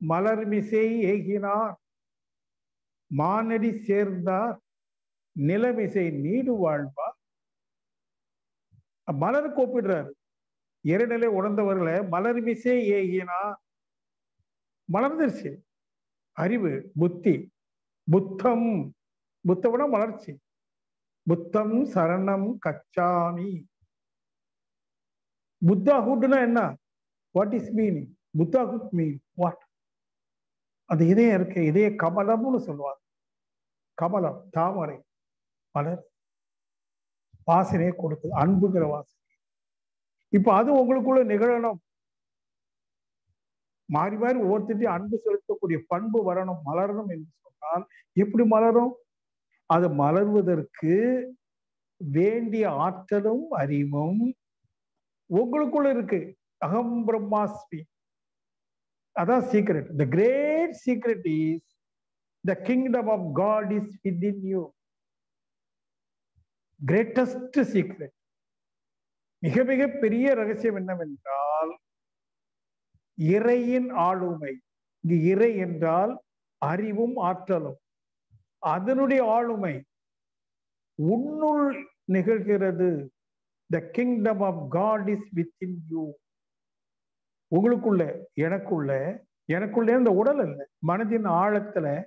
மலர் மிசை ஏகினார் மானடி சேர்ந்தார் நிலமிசை நீடு வாழ்வார். மலர் கூப்பிடுறாரு. இறைநிலை உணர்ந்தவர்களை மலர் மிசை ஏகினா மலர்ந்துருச்சு. அறிவு புத்தி புத்தம். புத்தம்னா மலர்ச்சி புத்தம் சரணம் கச்சாமி. புத்தா ஹுட்னா என்ன? What is meaning Buddha hood mean what அந்த இதயம் இருக்கு இதய கமலம்னு சொல்லுவாங்க. கமலம் தாமரை மலர். வாசனையை கொடுக்குது அன்புங்கிற வாசனை. இப்ப அது உங்களுக்குள்ள நிகழணும். மாறி மாறி ஒவ்வொருத்தையும் அன்பு செலுத்தக்கூடிய பண்பு வரணும் மலரணும் என்று சொன்னால் எப்படி மலரும்? அது மலர்வதற்கு வேண்டிய ஆற்றலும் அறிவும் உங்களுக்குள்ள இருக்கு. அகம் பிரம்மாஸ்மி. அதான் secret the great secret is the kingdom of God is within you greatest secret மிக மிக பெரிய ரகசியம் என்னவென்றால் இறையின் ஆளுமை. இங்கு இறை என்றால் அறிவும் ஆற்றலும். அதனுடைய ஆளுமை உன்னுள் நிகழ்கிறது. The kingdom of God is within you உங்களுக்குள்ள எனக்குள்ள எனக்குள்ள இந்த உடல் அல்ல. மனதின் ஆழத்துல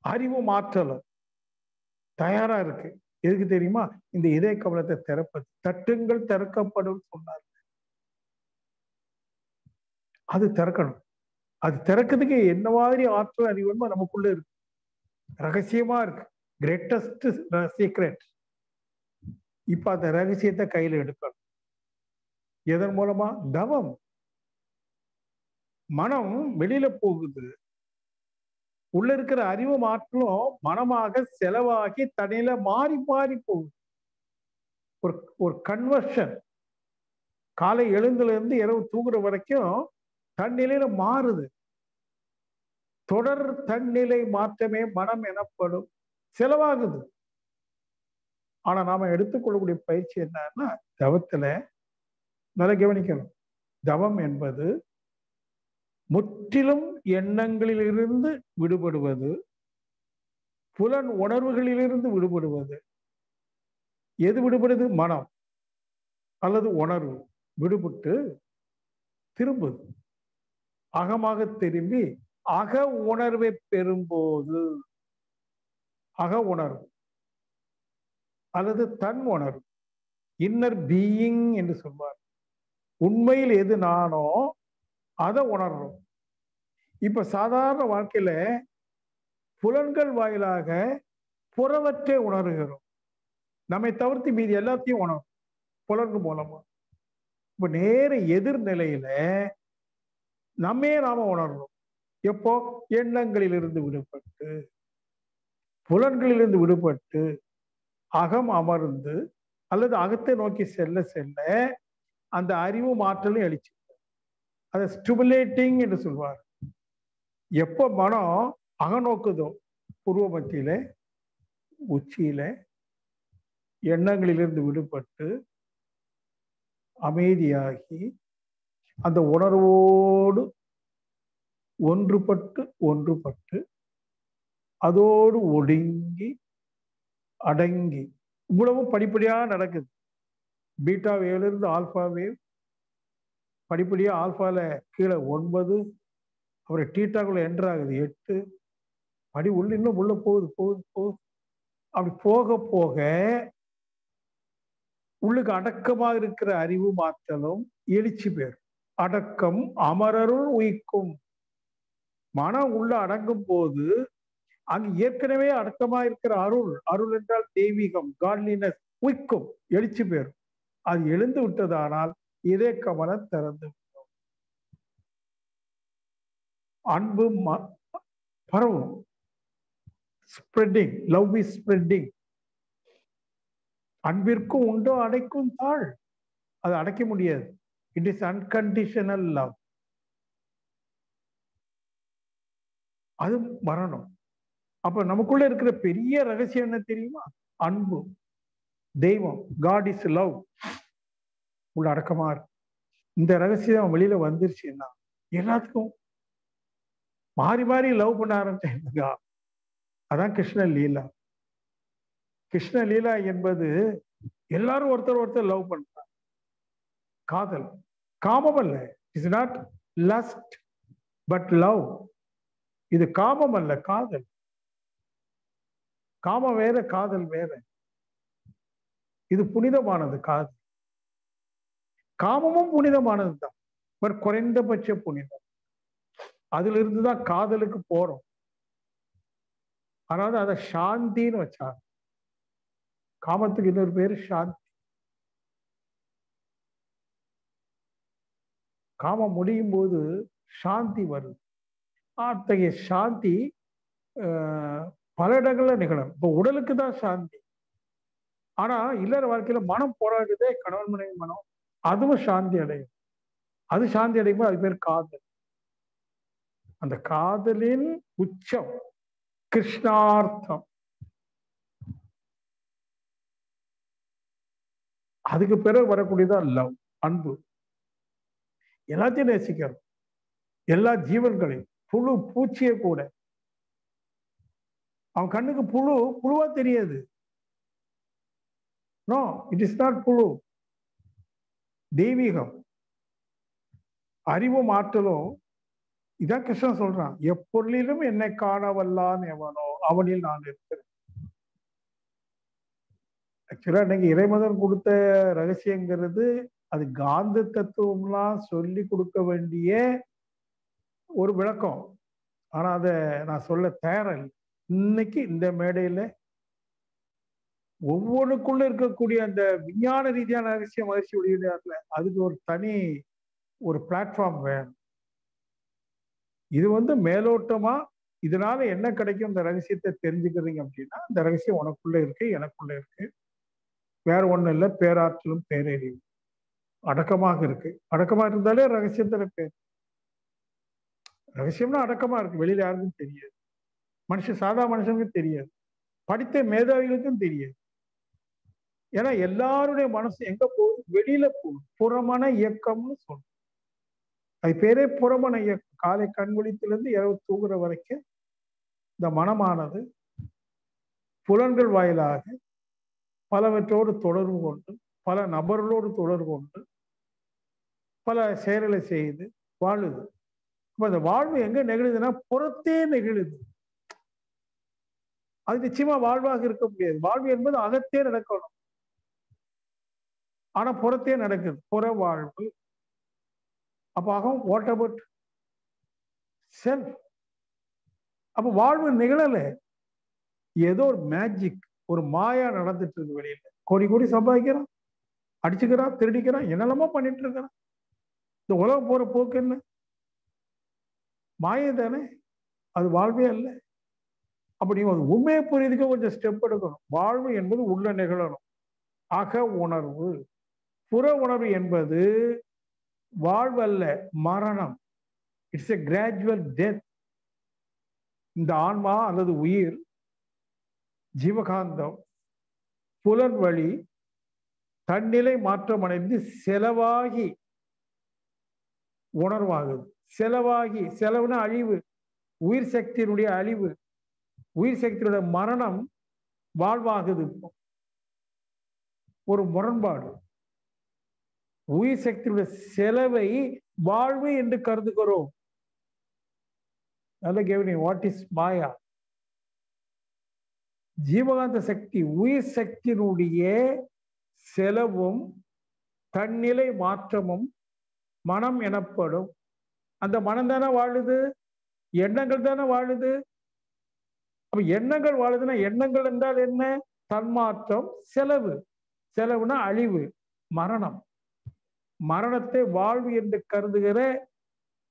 அறிவும் ஆற்றலும் தயாரா இருக்கு. எதுக்கு தெரியுமா? இந்த இதய கவலத்தை திறப்பது. தட்டுங்கள் திறக்கப்படும் சொன்னார். அது திறக்கணும். அது திறக்கிறதுக்கு என்ன மாதிரி ஆற்றல் அறிவுமோ நமக்குள்ள இருக்கு? ரகசியமா இருக்கு. கிரேட்டஸ்ட் சீக்ரெட் இப்ப அந்த ரகசியத்தை கையில எடுக்கணும். எதன் மூலமா? தவம். மனம் வெளியில போகுது. உள்ள இருக்கிற அறிவு மாற்றலும் மனமாக செலவாகி தனியில மாறி மாறி போகுது. ஒரு ஒரு கன்வர்ஷன் காலை எழுந்துல இருந்து இரவு தூங்குற வரைக்கும் தன்னிலையில மாறுது. தொடர் தன்னிலை மாற்றமே மனம் எனப்படும். செலவாகுது. ஆனா நாம எடுத்துக்கொள்ளக்கூடிய பயிற்சி என்னன்னா தவத்துல நல்லா கவனிக்கணும். தவம் என்பது முற்றிலும் எண்ணங்களிலிருந்து விடுபடுவது புலன் உணர்வுகளிலிருந்து விடுபடுவது. எது விடுபடுது? மனம். அல்லது உணர்வு. விடுபட்டு திரும்புது. அகமாக திரும்பி அக உணர்வை பெறும்போது அக உணர்வு அல்லது தன் உணர்வு இன்னர் பீயிங் என்று சொல்வார். உண்மையில் எது நானோ அதை உணர்றோம். இப்ப சாதாரண வாழ்க்கையில புலன்கள் வாயிலாக புறவற்றை உணர்கிறோம். நம்மை தவிர்த்து மீதி எல்லாத்தையும் உணரும் புலன்கள் மூலமா. இப்ப நேர எதிர்நிலையில நம்மே நாம உணரணும். எப்போ? எண்ணங்களிலிருந்து விடுபட்டு புலன்களிலிருந்து விடுபட்டு அகம் அமர்ந்து அல்லது அகத்தை நோக்கி செல்ல செல்ல அந்த அறிவு மாற்றலும் அழிச்சு அதை ஸ்டிமுலேட்டிங் என்று சொல்வார். எப்போ மனம் அகநோக்குதோ பூர்வ மத்தியில உச்சியில எண்ணங்களிலிருந்து விடுபட்டு அமைதியாகி அந்த உணர்வோடு ஒன்றுபட்டு ஒன்றுபட்டு அதோடு ஒடுங்கி அடங்கி இவ்வளவும் படிப்படியா நடக்குது. பீட்டா வேலிருந்து ஆல்பா வேவ் படிப்படியா ஆல்பால கீழே ஒன்பது அப்புறம் டீட்டாக்குள்ள என்டர் ஆகுது எட்டு படி உள்ள இன்னும் உள்ள போகுது போகுது போகுது. அப்படி போக போக உள்ளுக்கு அடக்கமாக இருக்கிற அறிவு மாற்றலும் எழுச்சி பேரும் அடக்கம் அமரருள் உயிக்கும் மனம் உள்ள அடங்கும் போது அங்கு ஏற்கனவே அடக்கமா இருக்கிற அருள் அருள் என்றால் தெய்வீகம் காட்லினஸ் உயிக்கும் எழுச்சி பெறும். அது எழுந்து விட்டதானால் இதே கமலம் திறந்து விடும். அன்பு பரவும். ஸ்ப்ரெட்டிங் லவ் இஸ் ஸ்ப்ரெட்டிங் அன்பிற்கும் உண்டோ அடைக்கும் தாழ் அது அடைக்க முடியாது. இட் இஸ் அன்கண்டிஷனல் லவ் அது வரணும். அப்ப நமக்குள்ள இருக்கிற பெரிய ரகசியம் என்ன தெரியுமா? அன்பு. தெய்வம். காட் இஸ் லவ் உள்ள அடக்கமா இருக்கும் இந்த ரகசியம் வெளியில வந்துருச்சுன்னா எல்லாத்துக்கும் மாறி மாறி லவ் பண்ண ஆரம்பிச்சா அதான் கிருஷ்ண லீலா. கிருஷ்ண லீலா என்பது எல்லாரும் ஒருத்தர் ஒருத்தர் லவ் பண்றாங்க. காதல். காமம் அல்ல. Is not lust but love இது காமம் அல்ல காதல். காமம் வேற காதல் வேற. இது புனிதமானது காதல். காமமும் புனிதமானது தான் பட் குறைந்தபட்ச புனிதம். அதுல இருந்துதான் காதலுக்கு போறோம். அதாவது அதை சாந்தின்னு வச்சாங்க. காமத்துக்கு இன்னொரு பேரு சாந்தி. காமம் முடியும் போது சாந்தி வருது. அத்தகைய சாந்தி ஆஹ், பல இடங்கள்ல நிகழும். இப்போ உடலுக்கு தான் சாந்தி. ஆனா இல்லற வாழ்க்கையில மனம் போராடுதே கணவன் மனைவி மனம். அதுவும் சாந்தி அடையும். அது சாந்தி அடையும் அது பேர் காதல். அந்த காதலின் உச்சம் கிருஷ்ணார்த்தம். அதுக்கு பிறகு வரக்கூடியதான் லவ் அன்பு. எல்லாத்தையும் நேசிக்கிறோம். எல்லா ஜீவன்களையும் புழு பூச்சியை கூட. அவன் கண்ணுக்கு புழு புழுவா தெரியாது. நோ இட் இஸ் நாட் புழு. தெய்வீகம். அறிவும் ஆற்றலும் இதான் கிருஷ்ணன் சொல்றான். எப்பொருளிலும் என்னை காணவல்லான் எவனோ அவனில் நான் இருக்கிறேன். ஆக்சுவலா இன்னைக்கு இறைமதன் கொடுத்த ரகசியங்கிறது அது காந்த தத்துவம்லாம் சொல்லி கொடுக்க வேண்டிய ஒரு விளக்கம். ஆனா அத நான் சொல்ல தயாரில்லை இன்னைக்கு இந்த மேடையில ஒவ்வொன்றுக்குள்ள இருக்கக்கூடிய அந்த விஞ்ஞான ரீதியான ரகசியம் மகிழ்ச்சி வெளியிடல அதுக்கு ஒரு தனி ஒரு பிளாட்ஃபார்ம் வேணும். இது வந்து மேலோட்டமா இதனால என்ன கிடைக்கும் இந்த ரகசியத்தை தெரிஞ்சுக்கிறீங்க அப்படின்னா இந்த ரகசியம் உனக்குள்ள இருக்கு எனக்குள்ள இருக்கு. வேற ஒண்ணும் இல்லை பேராற்றலும் பேரறிவும். அடக்கமாக இருக்கு. அடக்கமா இருந்தாலே ரகசியத்துல பேர். ரகசியம்னா அடக்கமா இருக்கு. வெளியில யாருக்கும் தெரியாது. மனுஷன் சாதா மனுஷனுக்கும் தெரியாது. படித்த மேதாவிகளுக்கும் தெரியாது. ஏன்னா எல்லாருடைய மனசு எங்க போகுது? வெளியில போகுது. புறமன இயக்கம்னு சொல்றோம். அது பேரே புறமன இயக்கம். காலை கண்விழித்திலிருந்து இரவு தூங்குற வரைக்கும் இந்த மனமானது புலன்கள் வாயிலாக பலவற்றோடு தொடர்பு கொண்டு பல நபர்களோடு தொடர்பு கொண்டு பல செயல்களை செய்து வாழுது. அப்ப அந்த வாழ்வு எங்க நெகிழுதுன்னா புறத்தே நெகிழுது. அது நிச்சயமா வாழ்வாக இருக்க முடியாது. வாழ்வு என்பது அகத்தே நடக்கணும். ஆனா புறத்தே நடக்குது. புற வாழ்வு. அப்ப அகம் வாட் அபவுட் செல்ஃப் அப்ப வாழ்வு நிகழல. ஏதோ ஒரு மேஜிக் ஒரு மாயா நடந்துட்டு இருக்கு வெளியில. கோடி கோடி சம்பாதிக்கிறான். அடிச்சுக்கிறான் திருடிக்கிறான் என்னெல்லாமோ பண்ணிட்டு இருக்கிறான். இந்த உலகம் போற போக்கு என்ன? மாயை தானே? அது வாழ்வே அல்ல. அப்படி ஒரு உண்மையை புரியுதுக்கு கொஞ்சம் ஸ்டெப் எடுக்கணும். வாழ்வு என்பது உள்ள நிகழணும். அக உணர்வு. புற உணர்வு என்பது வாழ்வல்ல மரணம். இட்ஸ் எ கிராஜுவல் டெத் இந்த ஆன்மா அல்லது உயிர் ஜீவகாந்தம் புலன் வழி தன்னிலை மாற்றம் அடைந்து செலவாகி உணர்வாகுது. செலவாகி செலவுனா அழிவு உயிர் சக்தியினுடைய அழிவு உயிர் சக்தியுடைய மரணம் வாழ்வாகுது. ஒரு முரண்பாடு. உயிர் சக்தியுடைய செலவை வாழ்வு என்று கருதுகிறோம். நல்ல கேவினி வாட் இஸ் மாயா ஜீவகாந்த சக்தி உயிர் சக்தியினுடைய செலவும் தன்னிலை மாற்றமும் மனம் எனப்படும். அந்த மனம் தானே வாழுது? எண்ணங்கள் தானே வாழுது? அப்ப எண்ணங்கள் வாழுதுன்னா எண்ணங்கள் என்றால் என்ன? தன்மாற்றம் செலவு. செலவுனா அழிவு மரணம். மரணத்தை வாழ்வு என்று கருதுகிற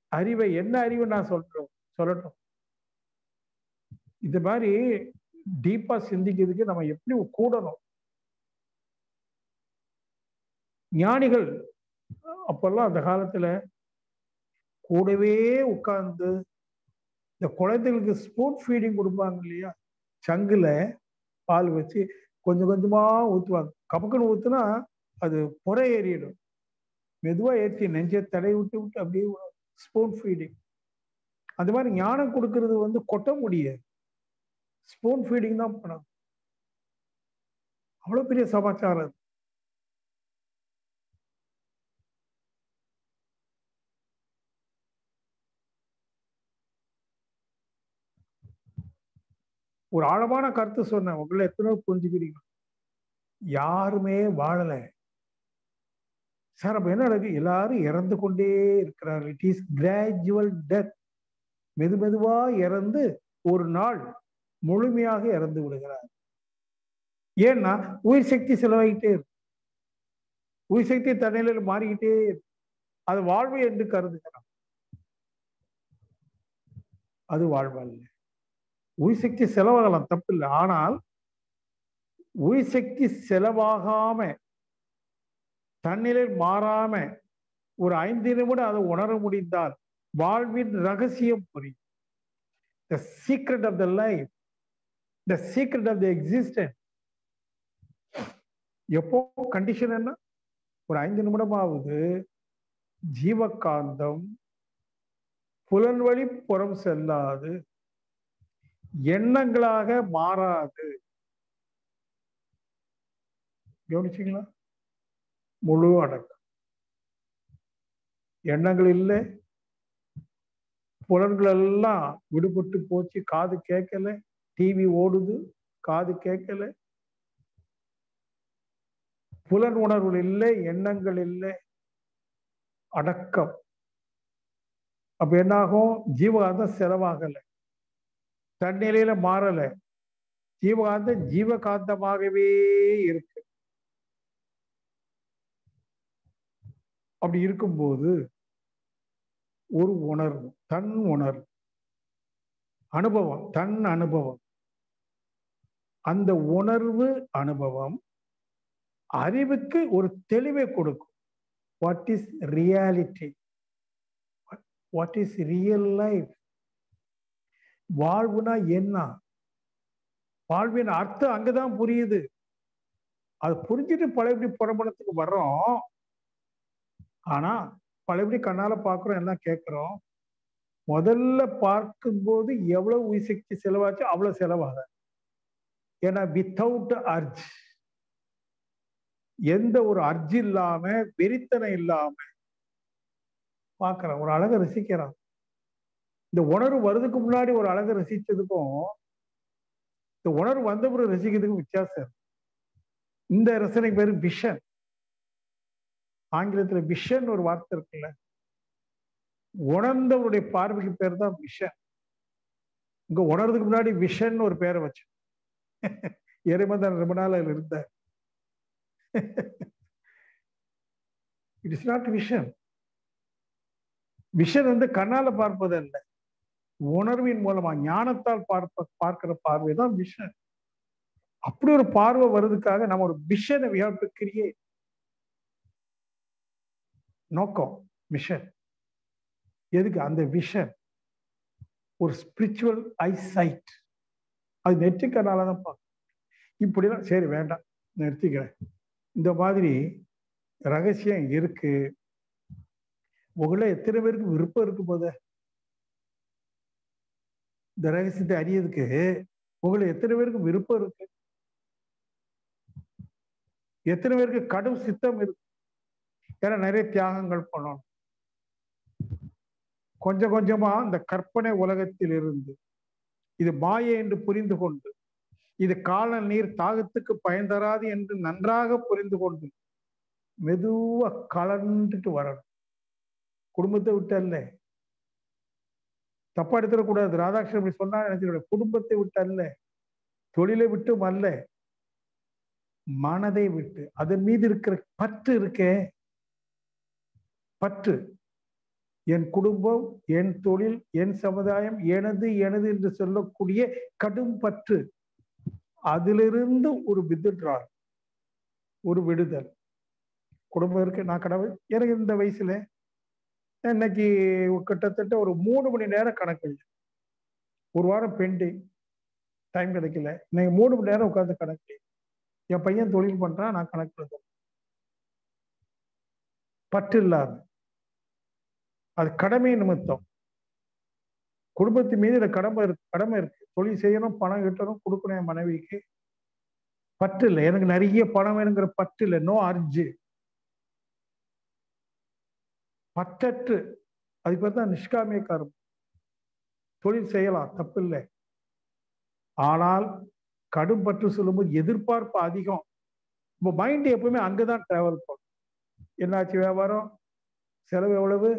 அறிவை என்ன அறிவு நான் சொல்றோம் சொல்லட்டும். இது மாதிரி டீப்பா சிந்திக்கிறதுக்கு நம்ம எப்படி கூடணும்? ஞானிகள் அப்பெல்லாம் அந்த காலத்துல கூடவே உட்கார்ந்து இந்த குழந்தைகளுக்கு ஸ்பூன் ஃபீடிங் கொடுப்பாங்க இல்லையா? சங்குல பால் வச்சு கொஞ்சம் கொஞ்சமா ஊத்துவாங்க. கபக்குன்னு ஊத்துனா அது புறை ஏறிடும். மெதுவா ஏற்றி நெஞ்சை தடை விட்டு விட்டு அப்படியே ஸ்பூன் ஃபீடிங் அந்த மாதிரி ஞானம் கொடுக்கறது வந்து கொட்ட முடியாது. ஸ்பூன் ஃபீடிங் தான் பண்ணணும். அவ்வளவு பெரிய சமாச்சாரம் ஒரு ஆழமான கருத்து சொன்னேன். உங்களை எத்தனை புரிஞ்சுக்கிறீங்க. யாருமே வாழல. சார் அப்ப என்ன நடக்கு எல்லாரும் இறந்து கொண்டே இருக்கிறார்கள். இட் இஸ் கிராஜுவல் டெத் மெது மெதுவா இறந்து ஒரு நாள் முழுமையாக இறந்து விடுகிறார். ஏன்னா உயிர் சக்தி செலவாகிட்டே இருக்கு. உயிர் சக்தி தன்னிலையில் மாறிக்கிட்டே இருக்கு. அது வாழ்வு என்று கருதுகிறான் அது வாழ்வல்ல உயிர் சக்தி செலவாகலாம் தப்பு இல்லை ஆனால் உயிர் சக்தி செலவாகாம தன்னிலை மாறாம ஒரு ஐந்து நிமிடம் அதை உணர முடிந்தால் வாழ்வின் ரகசியம் புரியும். The secret of the life the secret of the existence எப்போ கண்டிஷன் என்ன? ஒரு ஐந்து நிமிடமாவது ஜீவகாந்தம் புலன்வழி புறம் செல்லாது. எண்ணங்களாக மாறாது. கவனிச்சிங்களா? முழு அடக்கம். எண்ணங்கள் இல்லை. புலன்கள் எல்லாம் விடுபட்டு போச்சு. காது கேட்கல. டிவி ஓடுது. காது கேட்கல. புலன் உணர்வுகள் இல்லை. எண்ணங்கள் இல்லை. அடக்கம். அப்ப என்னாகும்? ஜீவகாந்தம் செலவாகலை. தன்னிலையில மாறல. ஜீவகாந்தம் ஜீவகாந்தமாகவே இருக்கு. அப்படி இருக்கும்போது ஒரு உணர்வு தன் உணர்வு அனுபவம் தன் அனுபவம். அந்த உணர்வு அனுபவம் அறிவுக்கு ஒரு தெளிவை கொடுக்கும். What is reality what is real life வாழ்வுனா என்ன? வாழ்வின் அர்த்தம் அங்கதான் புரியுது. அது புரிஞ்சுட்டு பழையபடி புறப்படத்துக்கு வர்றோம். ஆனா பழையபடி கண்ணால பாக்குறோம் எல்லாம் கேட்கிறோம். முதல்ல பார்க்கும்போது எவ்வளவு உயிர் சக்தி செலவாச்சோ அவ்வளவு செலவாக ஏன்னா வித்தவுட் அர்ஜ் எந்த ஒரு அர்ஜ் இல்லாம வெறித்தனம் இல்லாம பார்க்கறான் ஒரு அழகை ரசிக்கிறான். இந்த உணர்வு வர்றதுக்கு முன்னாடி ஒரு அழகை ரசிச்சதுக்கும் இந்த உணர்வு வந்த பிறகு ரசிக்கிறதுக்கும் வித்தியாசம் இந்த ரசனைக்கு பேரு விஷன். ஆங்கிலத்துல விஷன் ஒரு வார்த்தை இருக்குல்ல. உணர்ந்தவருடைய பார்வைக்கு பேர் தான் விஷன். இங்க உணர்றதுக்கு முன்னாடி விஷன் ஒரு பேரை வச்சு. இறைமந்தான் ரொம்ப நாள் அதில் இருந்த it is not vision vision வந்து கண்ணால பார்ப்பது அல்ல. உணர்வின் மூலமா ஞானத்தால் பார்ப்ப பார்க்கிற பார்வை தான் விஷன் அப்படி ஒரு பார்வை வர்றதுக்காக நம்ம ஒரு விஷனை we நோக்கம் மிஷன் எதுக்கு? அந்த விஷன் ஒரு ஸ்பிரிச்சுவல் ஐசைட் அது நெற்றிக்கனால தான் பார்க்கும் இப்படிலாம் சரி வேண்டாம். நிறுத்திக்கிறேன். இந்த மாதிரி ரகசியம் இருக்கு. உங்களை எத்தனை பேருக்கு விருப்பம் இருக்கு போத இந்த ரகசியத்தை அறியதுக்கு உங்களை எத்தனை பேருக்கு விருப்பம் இருக்கு? எத்தனை பேருக்கு கடும் சித்தம் இருக்கு? ஏன்னா நிறைய தியாகங்கள் பண்ணணும். கொஞ்சம் கொஞ்சமா இந்த கற்பனை உலகத்தில் இருந்து இது மாயை என்று புரிந்து கொண்டு இது கால நீர் தாகத்துக்கு பயன் தராது என்று நன்றாக புரிந்து கொண்டு மெதுவா கலந்துட்டு வரணும். குடும்பத்தை விட்டு அல்ல தப்பா எடுத்துடக்கூடாது. ராதாகிருஷ்ணன் இப்படி சொன்னா நினைச்சிட குடும்பத்தை விட்டு அல்ல தொழிலை விட்டும் அல்ல மனதை விட்டு. அதன் மீது இருக்கிற பற்று இருக்கே. பற்று. என் குடும்பம் என் தொழில் என் சமுதாயம் எனது எனது என்று சொல்லக்கூடிய கடும் பற்று. அதிலிருந்து ஒரு வித்துட்றார் ஒரு விடுதல். குடும்பம் இருக்கு நான் கடவுள் எனக்கு இந்த வயசுல இன்னைக்கு கிட்டத்தட்ட ஒரு மூணு மணி நேரம் கணக்கு. ஒரு வாரம் பெண்டிங். டைம் கிடைக்கல. இன்னைக்கு மூணு மணி நேரம் உட்காந்து கணக்கு. என் பையன் தொழில் பண்றான் நான் கணக்கு எழுதுறேன் பற்று இல்லாத அது கடமை நிமித்தம். குடும்பத்தின் மீது இந்த கடமை இருக்கு கடமை இருக்கு. தொழில் செய்யணும் பணம் கிட்டணும் கொடுக்கணும் என் மனைவிக்கு. பற்று இல்லை. எனக்கு நிறைய பணம் வேணுங்கிற பற்று இல்லை. நோ அர்ஜு பற்றற்று. அது பேர் தான் நிஷ்காமிய கர்மம். தொழில் செய்யலாம் தப்பில்லை. ஆனால் கடும் பற்று சொல்லும்போது எதிர்பார்ப்பு அதிகம். இப்போ மைண்ட் எப்பவுமே அங்கதான் டிராவல் பண்ணும். என்னாச்சு வியாபாரம்? செலவு எவ்வளவு?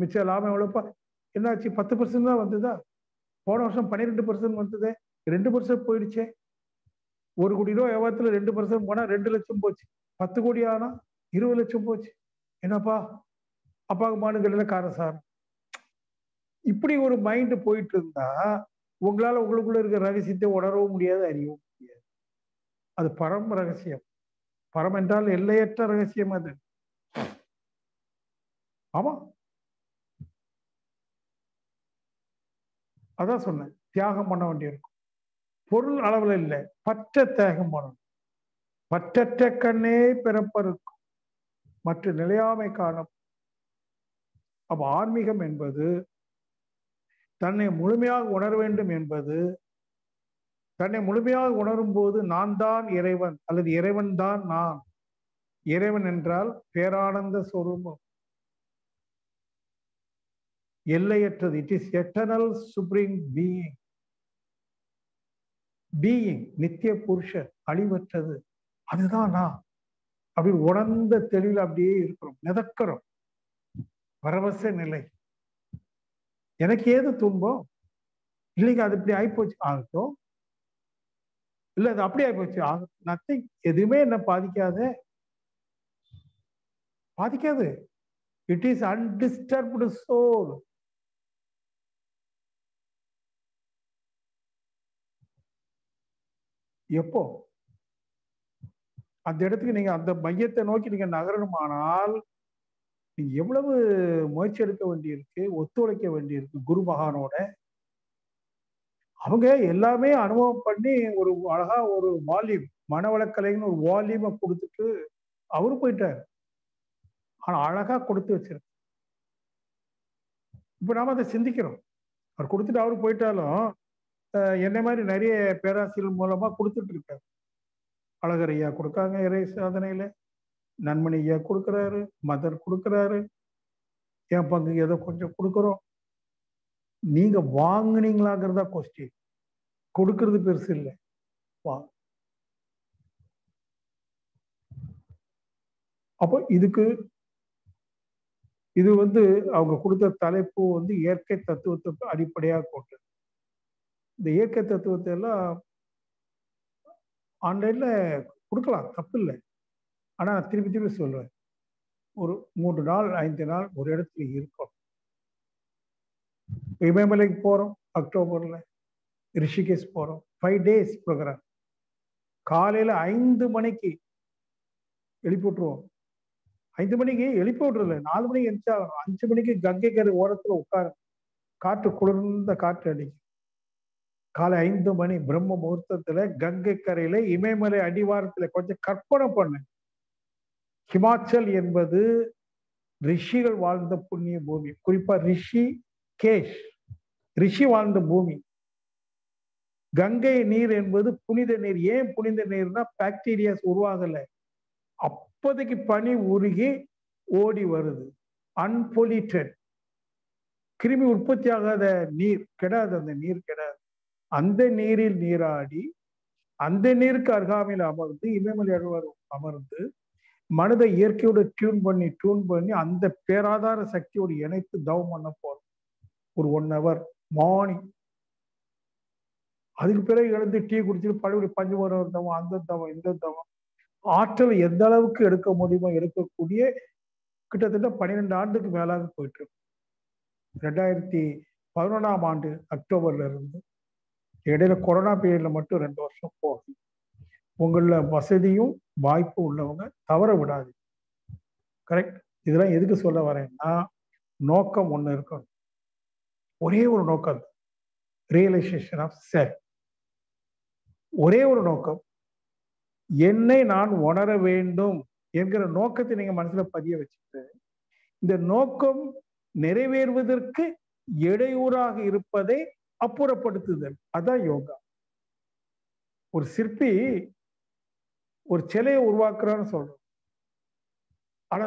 மிச்ச லாபம் எவ்வளவுப்பா என்னாச்சு? பத்து பர்சன்ட் தான் வந்ததா? போன வருஷம் பன்னிரெண்டு பர்சன்ட் வந்ததே. ரெண்டு பர்சன்ட் போயிடுச்சே. ஒரு கோடி ரூபா வியாபாரத்துல ரெண்டு பர்சன்ட் போனா ரெண்டு லட்சம் போச்சு. பத்து கோடி ஆனா இருபது லட்சம் போச்சு. என்னப்பா? அப்பாவுக்கு மானுங்கள்ல காரசாரம் இப்படி ஒரு மைண்ட் போயிட்டு இருந்தா உங்களால உங்களுக்குள்ள இருக்கிற ரகசியத்தை உணரவும் முடியாது அறியவும் முடியாது. அது பரம் ரகசியம். பரம் என்றால் எல்லையற்ற ரகசியம் அது. ஆமா. அதான் சொன்னேன் தியாகம் பண்ண வேண்டியிருக்கும். பொருள் அளவுல இல்லை பற்ற தியாகம் பண்ணணும். பற்றற்ற கண்ணே பிறப்பருக்கும் மற்ற நிலையாமை காணும். அப்போ ஆன்மீகம் என்பது தன்னை முழுமையாக உணர வேண்டும் என்பது தன்னை முழுமையாக உணரும் போது நான் தான் இறைவன் அல்லது இறைவன் தான் நான். இறைவன் என்றால் பேரானந்த சொரூபம். எல்லையற்றது. It is eternal supreme being being நித்திய புருஷன் அழிவற்றது. அதுதான் நான். அப்படி உணர்ந்த தெளிவில் அப்படியே இருக்கிறோம் மிதக்கிறோம். பரவச நிலை. எனக்கு ஏது துன்பம்? இல்லைங்க அது இப்படி ஆயிப்போச்சு. ஆகட்டும். இல்ல அது அப்படி ஆயிப்போச்சு. ஆக நத்திங் எதுவுமே என்ன பாதிக்காத. பாதிக்காது. இட் இஸ் அன்டிஸ்டர்ப்டு சோல் எப்போ? அந்த இடத்துக்கு நீங்க அந்த மையத்தை நோக்கி நீங்க நகரணுமானால் நீங்க எவ்வளவு முயற்சி எடுக்க வேண்டியிருக்கு ஒத்துழைக்க வேண்டியிருக்கு குரு மகானோட? அவங்க எல்லாமே அனுபவம் பண்ணி ஒரு அழகா ஒரு வால்யூம் மனவளக்கலைன்னு ஒரு வால்யூமை கொடுத்துட்டு அவரு போயிட்டார். ஆனா அழகா கொடுத்து வச்சிருக்கு இப்ப நாம அதை சிந்திக்கிறோம். அவர் கொடுத்துட்டு அவரு போயிட்டாலும் என்ன மாதிரி நிறைய பேராசிரியர் மூலமா கொடுத்துட்டு இருக்காரு. அழகரையா கொடுக்காங்க இறை சாதனையில. நன்மணி ஐயா கொடுக்குறாரு மதர் கொடுக்குறாரு. என் பங்கு ஏதோ கொஞ்சம் கொடுக்குறோம். நீங்க வாங்குனீங்களாங்கிறதா கொஸ்டின் கொடுக்கறது பெருசு இல்லை. வா. அப்போ இதுக்கு இது வந்து அவங்க கொடுத்த தலைப்பு வந்து இயற்கை தத்துவத்தை அடிப்படையாக கொண்டது. இந்த இயற்கை தத்துவத்தை எல்லாம் ஆன்லைன்ல கொடுக்கலாம் தப்பு இல்லை ஆனால் நான் திருப்பி திருப்பி சொல்லுவேன் ஒரு மூன்று நாள் ஐந்து நாள் ஒரு இடத்துல இருக்கும் இமயமலைக்கு போறோம் அக்டோபர்ல. ரிஷிகேஷ் போறோம். ஃபைவ் டேஸ் ப்ரோக்ராம் காலையில ஐந்து மணிக்கு எழுப்பி விட்டுருவோம். ஐந்து மணிக்கு எழுப்பி விட்றதில்ல. நாலு மணிக்கு எந்திரிச்சாகணும் அஞ்சு மணிக்கு கங்கை கரு ஓரத்தில் உட்காரு காற்று குளிர்ந்த காற்று அடிக்கும். காலை ஐந்து மணி பிரம்ம முகூர்த்தத்துல கங்கை கரையில இமயமலை அடிவாரத்துல கொஞ்சம் கற்பனை பண்ணு. ஹிமாச்சல் என்பது ரிஷிகள் வாழ்ந்த புண்ணிய பூமி. குறிப்பா ரிஷி கேஷ் ரிஷி வாழ்ந்த பூமி. கங்கை நீர் என்பது புனித நீர். ஏன் புனித நீர்னா பாக்டீரியாஸ் உருவாகல. அப்போதைக்கு பனி உருகி ஓடி வருது. அன்பொலிட்டட் கிருமி உற்பத்தி ஆகாத நீர். கிடையாது அந்த நீர் கிடையாது அந்த நீரில் நீராடி அந்த நீருக்கு அருகாமையில் அமர்ந்து இமயமலை அழுவார் அமர்ந்து மனதை இயற்கையோட டியூன் பண்ணி டியூன் பண்ணி அந்த பேராதார சக்தியோடு இணைத்து தவம் பண்ண போறோம். ஒரு ஒன் ஹவர் மார்னிங் அதுக்கு பிறகு எழுந்து டீ குடிச்சிட்டு பழைய பஞ்சமரம் தவம் அந்த தவம் இந்த தவம். ஆற்றல் எந்த அளவுக்கு எடுக்க முடியுமோ எடுக்கக்கூடிய கிட்டத்தட்ட பன்னிரெண்டு ஆண்டுக்கு மேலாக போயிட்டு இருக்கு ரெண்டாயிரத்தி பதினொன்றாம் ஆண்டு அக்டோபர்ல இருந்து. இடையில கொரோனா பீரியட்ல மட்டும் ரெண்டு வருஷம் போகும். உங்கள வசதியும் வாய்ப்பு உள்ளவங்க தவற விடாது கரெக்ட் இதெல்லாம் எதுக்கு சொல்ல வரேன்னா நோக்கம் ஒன்று இருக்கணும். ஒரே ஒரு நோக்கம் ரியலைசேஷன் ஆஃப் செல் ஒரே ஒரு நோக்கம். என்னை நான் உணர வேண்டும் என்கிற நோக்கத்தை நீங்க மனசுல பதிய வச்சுட்டு இந்த நோக்கம் நிறைவேறுவதற்கு இடையூறாக இருப்பதை அப்புறப்படுத்துதல். அதான் யோகா. ஒரு சிற்பி ஒரு சிலையை உருவாக்குறான்னு சொல்றோம். ஆனா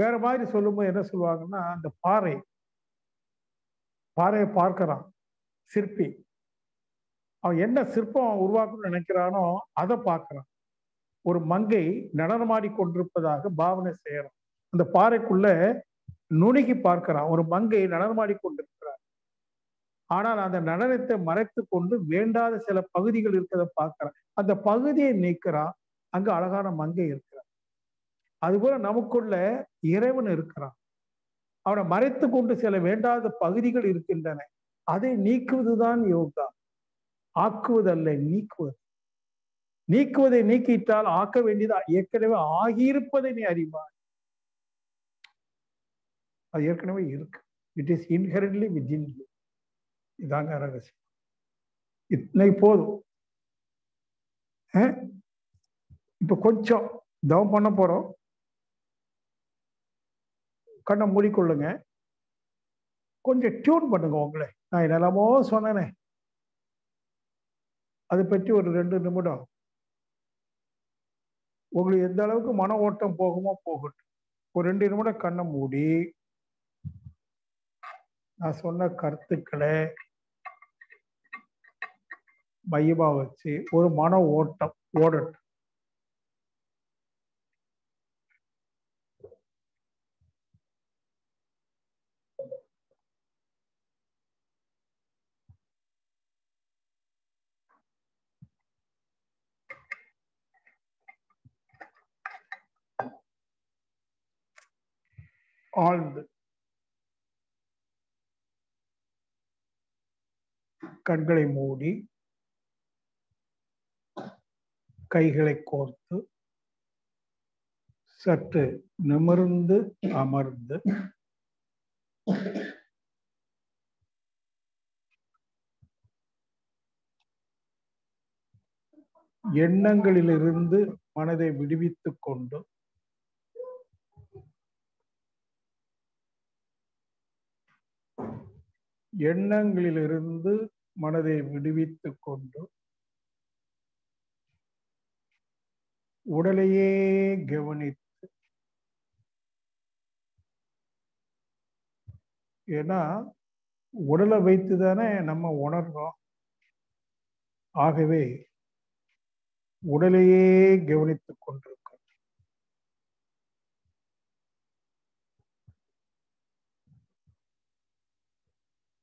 வேற மாதிரி சொல்லும்போது என்ன சொல்லுவாங்கன்னா அந்த பாறை பாறையை பார்க்கறான் சிற்பி. அவன் என்ன சிற்பம் உருவாக்கணும்னு நினைக்கிறானோ அதை பார்க்கறான். ஒரு மங்கை நடனமாடி கொண்டிருப்பதாக பாவனை செய்யறான். அந்த பாறைக்குள்ள நுணுகி பார்க்கறான். ஒரு மங்கை நடனமாடி கொண்டிருக்கிறார் ஆனால் அந்த நடனத்தை மறைத்து கொண்டு வேண்டாத சில பகுதிகள் இருக்கிறத பார்க்கிறான். அந்த பகுதியை நீக்கிறான். அங்க அழகான மங்கை இருக்கிறான். அதுபோல நமக்குள்ள இறைவன் இருக்கிறான். அவனை மறைத்து கொண்டு சில வேண்டாத பகுதிகள் இருக்கின்றன. அதை நீக்குவதுதான் யோகா. ஆக்குவதல்ல நீக்குவது. நீக்குவதை நீக்கிட்டால் ஆக்க வேண்டியது ஏற்கனவே ஆகியிருப்பதை நீ அறிவாய். அது ஏற்கனவே இருக்கு. It is inherently within you இதாங்க ரகசியம் இத்தனை போதும். இப்ப கொஞ்சம் தவம் பண்ண போறோம். கண்ணை மூடிக்கொள்ளுங்க. கொஞ்சம் டியூன் பண்ணுங்க உங்களை. நான் என்னெல்லாமோ சொன்னேனே. அதை பற்றி ஒரு ரெண்டு நிமிடம். உங்களுக்கு எந்த அளவுக்கு மன ஓட்டம் போகுமோ போகட்டும். ஒரு ரெண்டு நிமிடம் கண்ணை மூடி. நான் சொன்ன கருத்துக்களை மையமாக வச்சு ஒரு மன ஓட்டம் ஓடட்டும். ஆழ்ந்து. கண்களை மூடி கைகளை கோர்த்து சற்று நிமிர்ந்து அமர்ந்து எண்ணங்களிலிருந்து மனதை விடுவித்துக் கொண்டு எண்ணங்களிலிருந்து மனதை விடுவித்துக் கொண்டு உடலையே கவனித்து. ஏன்னா உடலை வைத்து தானே நம்ம உணர்றோம். ஆகவே உடலையே கவனித்துக் கொண்டிருக்கோம்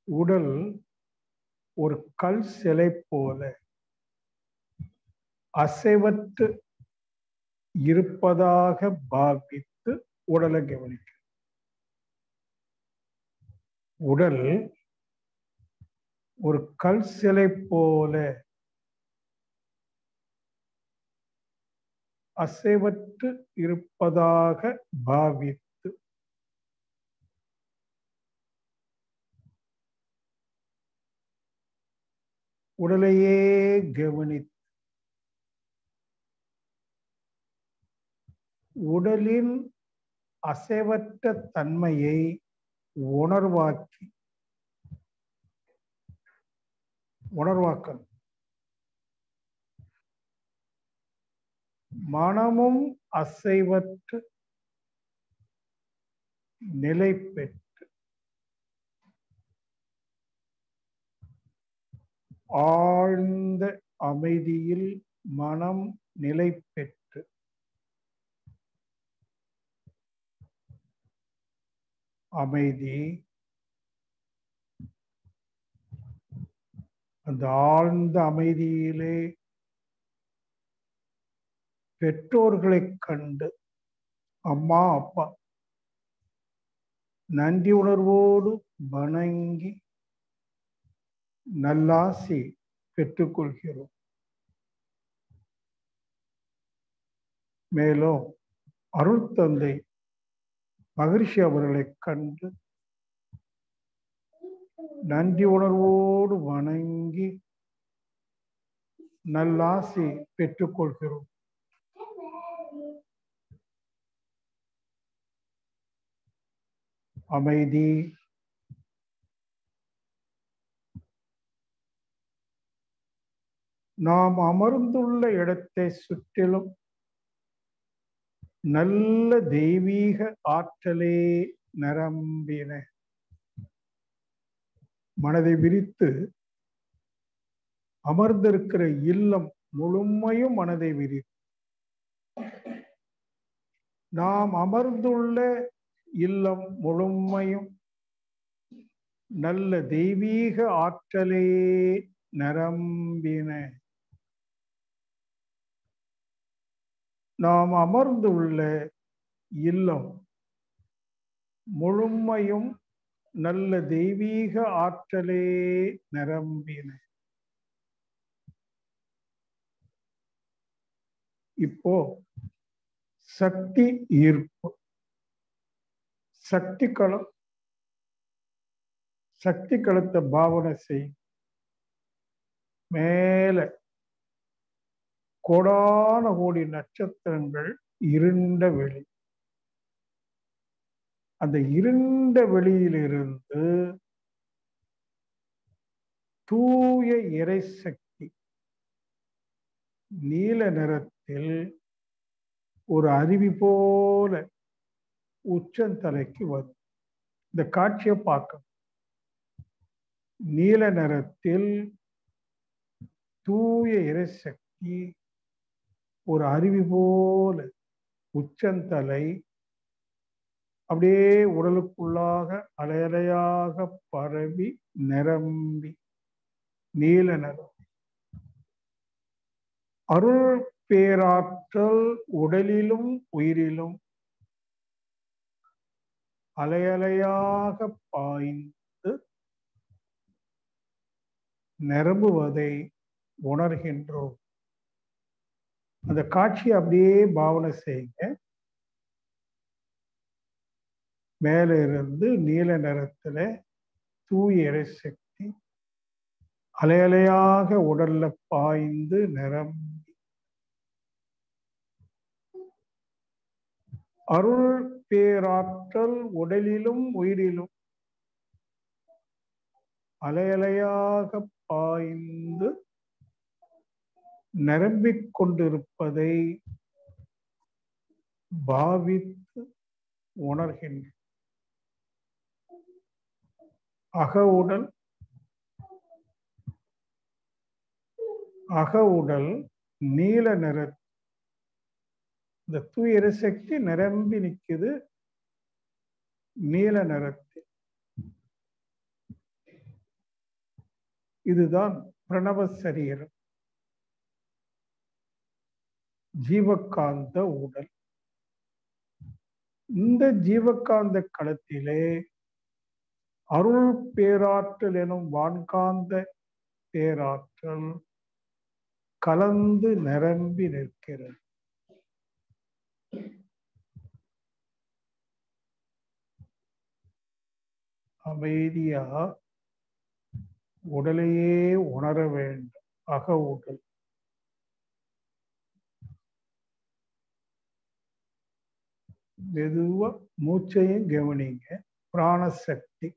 உடல் ஒரு கல் சிலை போல அசைவற்று இருப்பதாக பாவித்து உடலை கவனிக்க. உடல் ஒரு கல் சிலை போல அசைவற்று இருப்பதாக பாவித்து உடலையே கவனித்து உடலின் அசைவற்ற தன்மையை உணர்வாக்கி உணர்வாக்கல். மனமும் அசைவற்று நிலை பெற்று ஆழ்ந்த அமைதியில் மனம் நிலை பெற்று அமைதி. அந்த ஆழ்ந்த அமைதியிலே பெற்றோர்களை கண்டு அம்மா அப்பா நன்றி உணர்வோடு வணங்கி நல்லாசி பெற்றுக்கொள்கிறோம். மேலும் அருள் தந்தை மகரிஷி அவர்களை கண்டு நன்றி உணர்வோடு வணங்கி நல்லாசி பெற்றுக்கொள்கிறோம். அமைதி. நாம் அமர்ந்துள்ள இடத்தை சுற்றிலும் நல்ல தெய்வீக ஆற்றலே நரம்பின. மனதை விரித்து அமர்ந்திருக்கிற இல்லம் முழுமையும் மனதை விரித்து. நாம் அமர்ந்துள்ள இல்லம் முழுமையும் நல்ல தெய்வீக ஆற்றலே நரம்பின. நாம் அமர்ந்துள்ள இல்லம் முழுமையும் நல்ல தெய்வீக ஆற்றலே நிரம்பின. இப்போ சக்தி ஈர்ப்பு. சக்தி களம். சக்தி களத்தை பாவனை செய். மேல கோடான கோடி நட்சத்திரங்கள் இருண்ட வெளி. அந்த இருண்ட வெளியிலிருந்து தூய இறைசக்தி நீல நிறத்தில் ஒரு அருவி போல உச்சந்தலைக்கு வரும். இந்த காட்சியை பார்க்க நீல நிறத்தில் தூய இறைசக்தி ஒரு அருவி போல உச்சந்தலை அப்படியே உடலுக்குள்ளாக அலையலையாக பரவி நிரம்பி நீல நிறம். அருள் பேராற்றல் உடலிலும் உயிரிலும் அலையலையாக பாய்ந்து நிரம்புவதை உணர்கின்றோம். அந்த காட்சியை அப்படியே பாவனை செய்யுங்க. மேல இருந்து நீல நிறத்துல தூய சக்தி அலையலையாக உடல்ல பாய்ந்து நிரம்பி. அருள் பேராற்றல் உடலிலும் உயிரிலும் அலையலையாக பாய்ந்து நிரம்பிக் கொண்டிருப்பதை பாவித்து உணர்கின்ற அக உடல் அக உடல் நீல நிற இந்த தூய சக்தி நிரம்பி நிற்குது நீல நிறத்தில். இதுதான் பிரணவ சரீரம். ஜீவகாந்த உடல். இந்த ஜீவகாந்த களத்திலே அருள் பேராற்றல் எனும் வான்காந்த பேராற்றல் கலந்து நிரம்பி நிற்கிறது. அமைதியா உடலையே உணர வேண்டும். அக உடல். மெதுவாக மூச்சையும் கவனிங்க. பிராணசக்தி.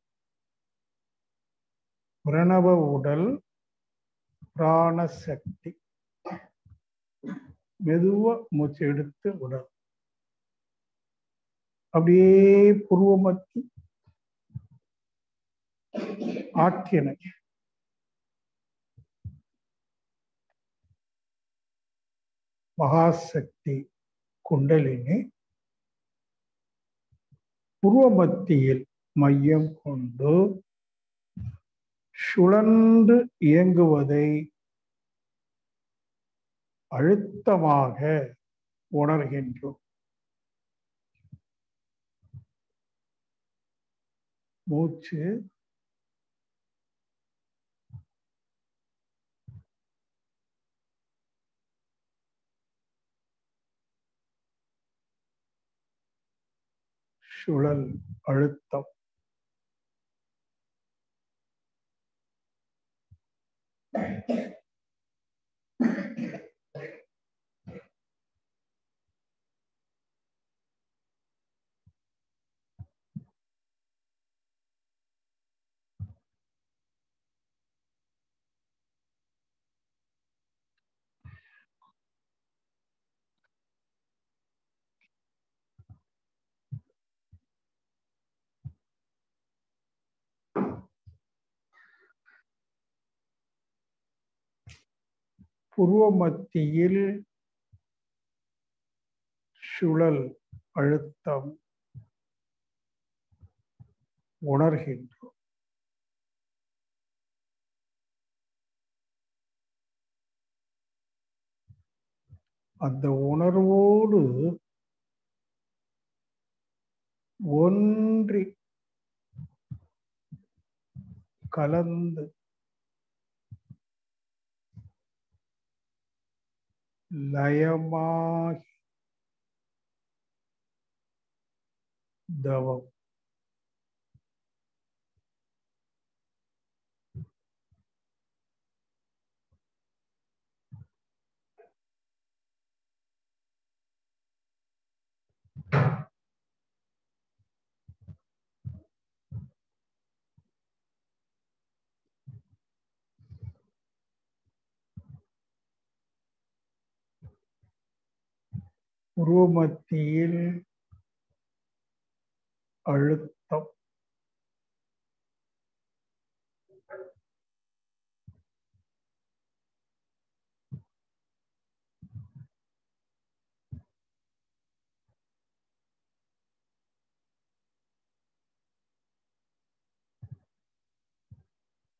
பிரணவ உடல் பிராணசக்தி. மெதுவாக மூச்சு எடுத்து உடல். அப்படியே புருவமத்தி. ஆக்கியனை மகாசக்தி குண்டலினி. புருவமத்தியில் மையம் கொண்டு சுழன்று இயங்குவதை அழுத்தமாக உணர்கின்றோம். மூச்சு சுழல் அழுத்தம். புருவ மத்தியில் சுழல் அழுத்தம் உணர்கின்றோம். அந்த உணர்வோடு ஒன்றி கலந்து லயமாகி தவம் உருவமத்தியில் அழுத்தம்.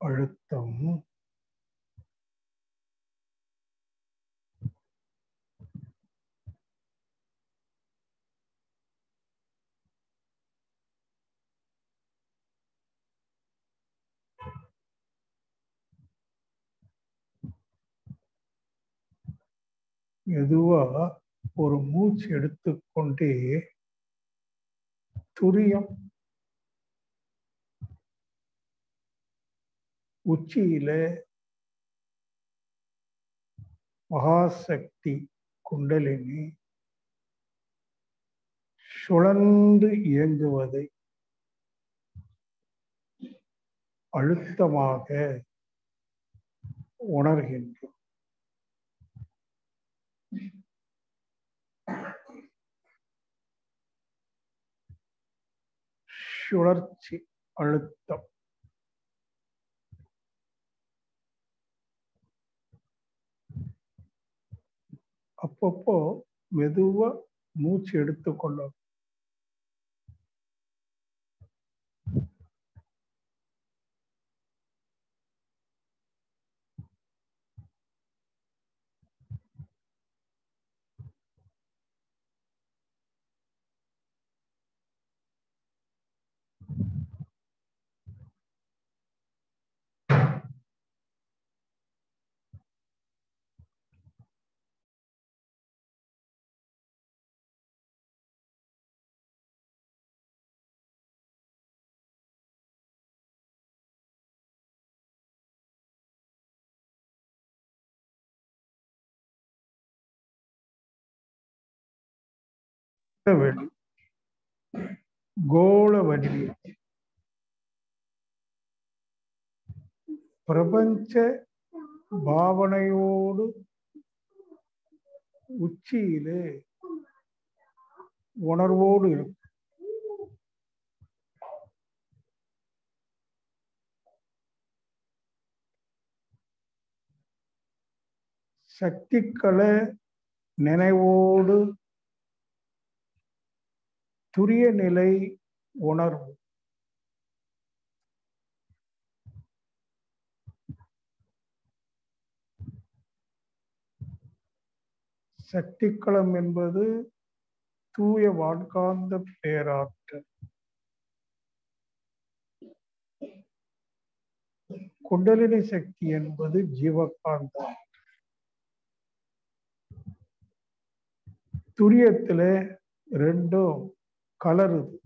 அழுத்தம். மெதுவா ஒரு மூச்சு எடுத்துக்கொண்டே துரியம் உச்சியில மகாசக்தி குண்டலினி சுழன்று இயங்குவதை அழுத்தமாக உணர்கின்றோம். சுழற்சி அழுத்தம். அப்பப்போ மெதுவா மூச்சு எடுத்துக்கொள்ளும். வெளி கோள வடிவில் பிரபஞ்ச பாவனையோடு உச்சியிலே உணர்வோடு இருக்கும். சக்திகளை நினைவோடு துரிய நிலை உணர்வு சக்திக்களம் என்பது தூய வான்காந்த பேராற்றல். குண்டலினி சக்தி என்பது ஜீவகாந்தம் துரியத்துல ரெண்டும் கலருது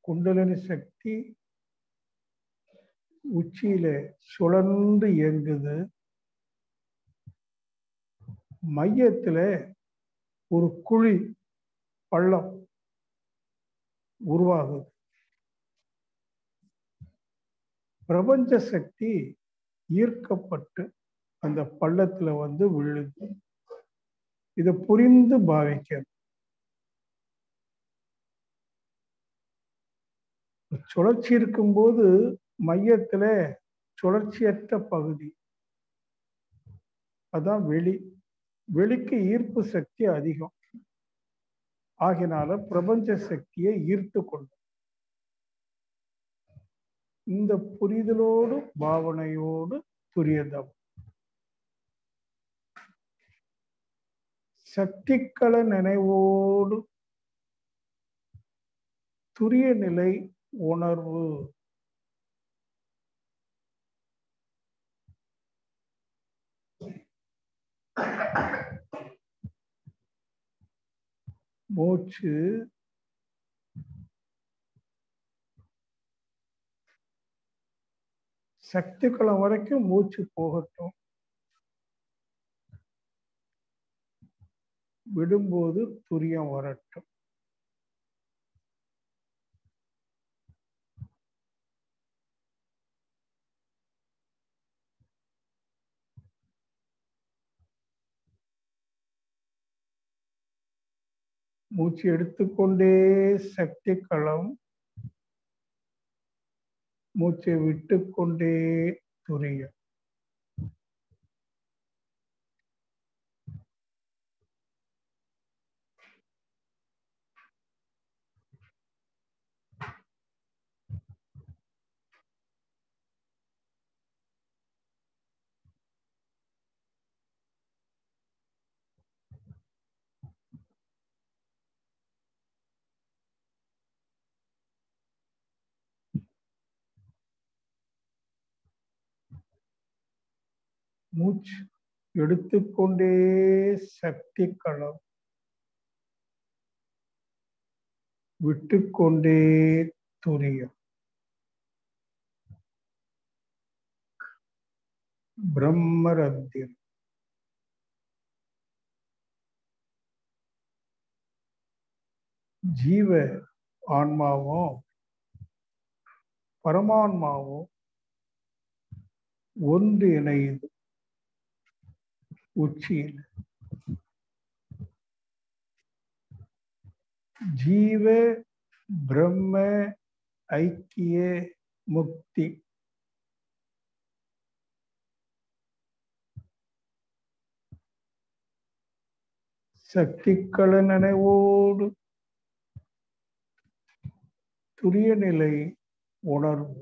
குண்டலினி சக்தி உச்சியில சுழன்று இயங்குது. மையத்துல ஒரு குழி பள்ளம் உருவாகுது. பிரபஞ்ச சக்தி ஈர்க்கப்பட்டு அந்த பள்ளத்துல வந்து விழுது இதை புரிந்து பாவிக்கிறது சுழற்சி இருக்கும்போது மையத்துல சுழற்சியற்ற பகுதி. அதான் வெளி. வெளிக்கு ஈர்ப்பு சக்தி அதிகம். ஆகினால பிரபஞ்ச சக்தியை ஈர்த்து கொள்ளும். இந்த புரிதலோடு பாவனையோடு துரியதம். சக்திக்கள நினைவோடு துரிய நிலை உணர்வு. மூச்சு. சக்தி குளம் வரைக்கும் மூச்சு போகட்டும். விடும்போது துரியம் வரட்டும். மூச்சு எடுத்துக்கொண்டே சக்தி களம். மூச்சை விட்டுக்கொண்டே துரியம். மூச்சு எடுத்துக்கொண்டே சக்தி களம் விட்டுக்கொண்டே துரியம். பிரம்மரத்தியம். ஜீவ ஆன்மாவும் பரமான்மாவும் ஒன்று இணையுது உச்சியில் ஜீவ பிரம்ம ஐக்கிய முக்தி சக்திக்கள நினைவோடு துரிய நிலை உணர்வு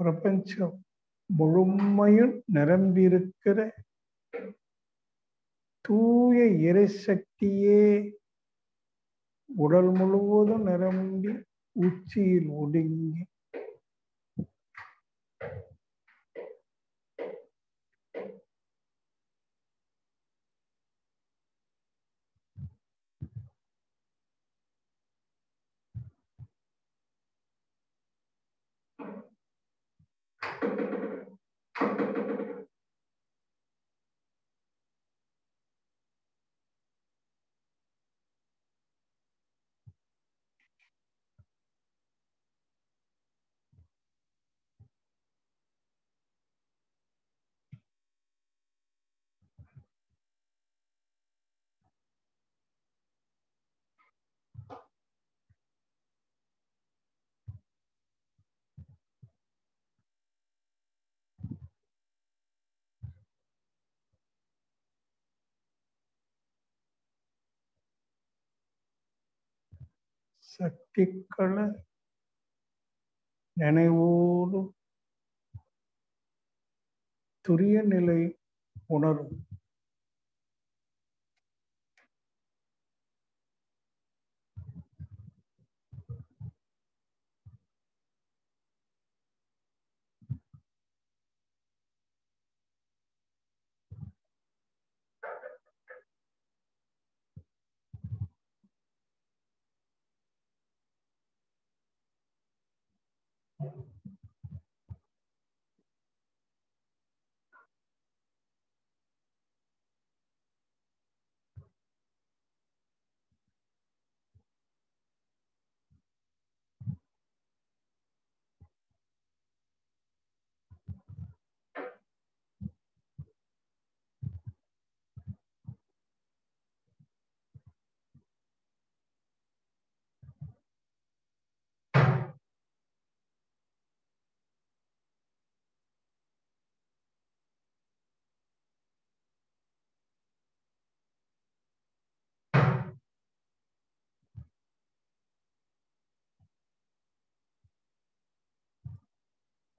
பிரபஞ்சம் முழுமையும் நிரம்பியிருக்கிற தூய இறைசக்தியே உடல் முழுவதும் நிரம்பி உச்சியில் ஒடுங்கி சக்திகளை நினைவோடு துரிய நிலை உணரும்.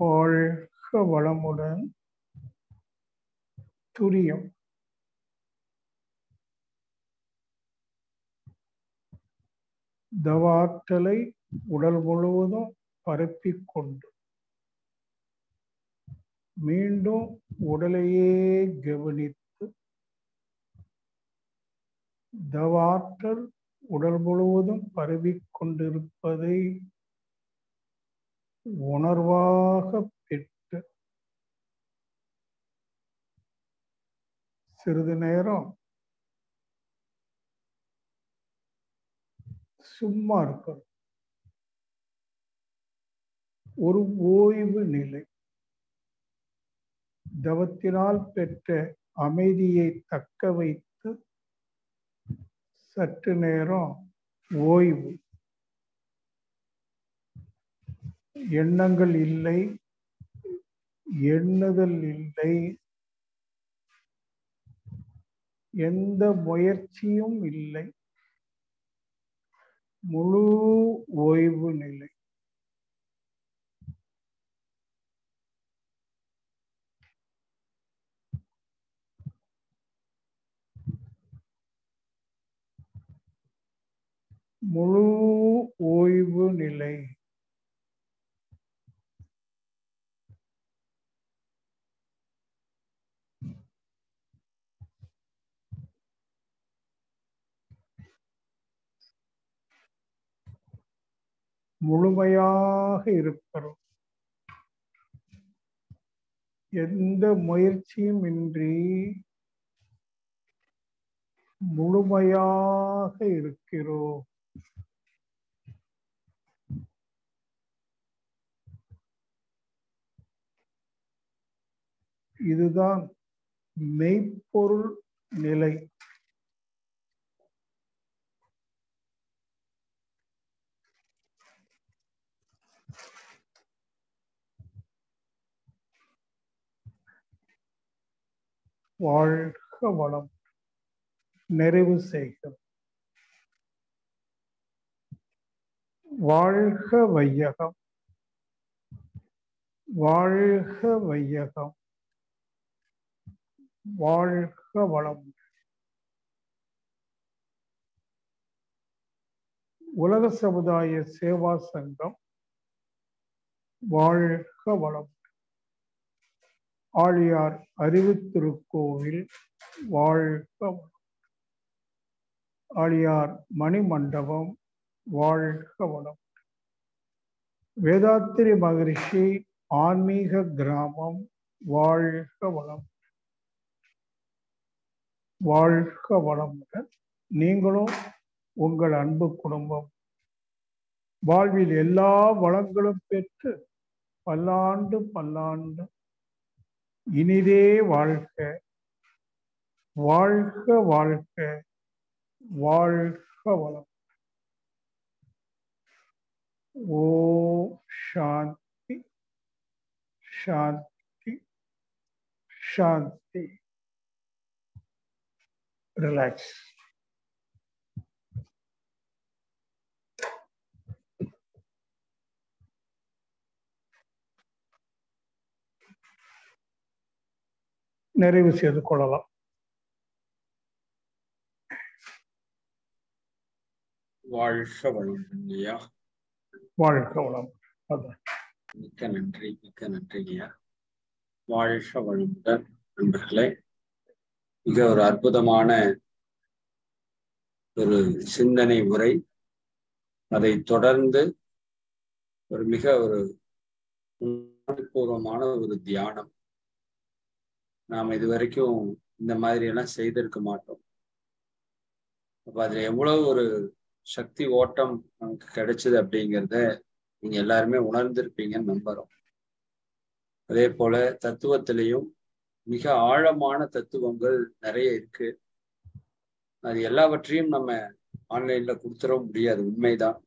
வாழ்க வளமுடன். துரியம். தவாற்றலை உடல் முழுவதும் பரப்பிக் கொண்டு மீண்டும் உடலையே கவனித்து தவாற்றல் உடல் முழுவதும் பரவிக் கொண்டிருப்பதை உணர்வாக பெற்று. சிறிது நேரம் சும்மா இருக்கணும். ஒரு ஓய்வு நிலை. தவத்தினால் பெற்ற அமைதியை தக்க வைத்து சற்று நேரம் ஓய்வு. எண்ணங்கள் இல்லை எண்ணுதல் இல்லை. எந்த முயற்சியும் இல்லை. முழு ஓய்வு நிலை. முழு ஓய்வு நிலை. முழுமையாக இருக்கிறோம் எந்த முயற்சியும் இன்றி முழுமையாக இருக்கிறோம். இதுதான் மெய்ப்பொருள் நிலை. வாழ்க வளம். நிறைவு செய்க. வாழ்க வையகம். வாழ்க வையகம். வாழ்க வளம். உலக சமுதாய சேவா சங்கம். வாழ்க வளம். ஆழியார் அறிவு திருக்கோவில் வாழ்க வளம் ஆழியார் மணிமண்டபம் வாழ்க வளம். வேதாத்திரி மகரிஷி ஆன்மீக கிராமம் வாழ்க வளம். வாழ்க வளமுடன் நீங்களும் உங்கள் அன்பு குடும்பம். வாழ்வில் எல்லா வளங்களும் பெற்று பல்லாண்டு பல்லாண்டு இனிதே வாழ்க. வாழ்க வாழ்க. வாழ்க வளம். ஓ சாந்தி. சாந்தி. சாந்தி. ரிலாக்ஸ் நிறைவு செய்து கொள்ளலாம். வாழ்க வளம் ஐயா. வாழ்க வளம். மிக்க நன்றி மிக்க நன்றி ஐயா. வாழ்க வளமுடன் நண்பர்களே. மிக ஒரு அற்புதமான ஒரு சிந்தனை உரை. அதை தொடர்ந்து ஒரு மிக ஒரு உணர்வுபூர்வமான ஒரு தியானம். நாம் இது வரைக்கும் இந்த மாதிரி எல்லாம் செய்திருக்க மாட்டோம். அப்ப அதுல எவ்வளவு ஒரு சக்தி ஓட்டம் நமக்கு கிடைச்சது அப்படிங்கிறத நீங்க எல்லாருமே உணர்ந்திருப்பீங்கன்னு நம்புறோம். அதே போல தத்துவத்திலையும் மிக ஆழமான தத்துவங்கள் நிறைய இருக்கு. அது எல்லாவற்றையும் நம்ம ஆன்லைன்ல கொடுத்துட முடியாது உண்மைதான்.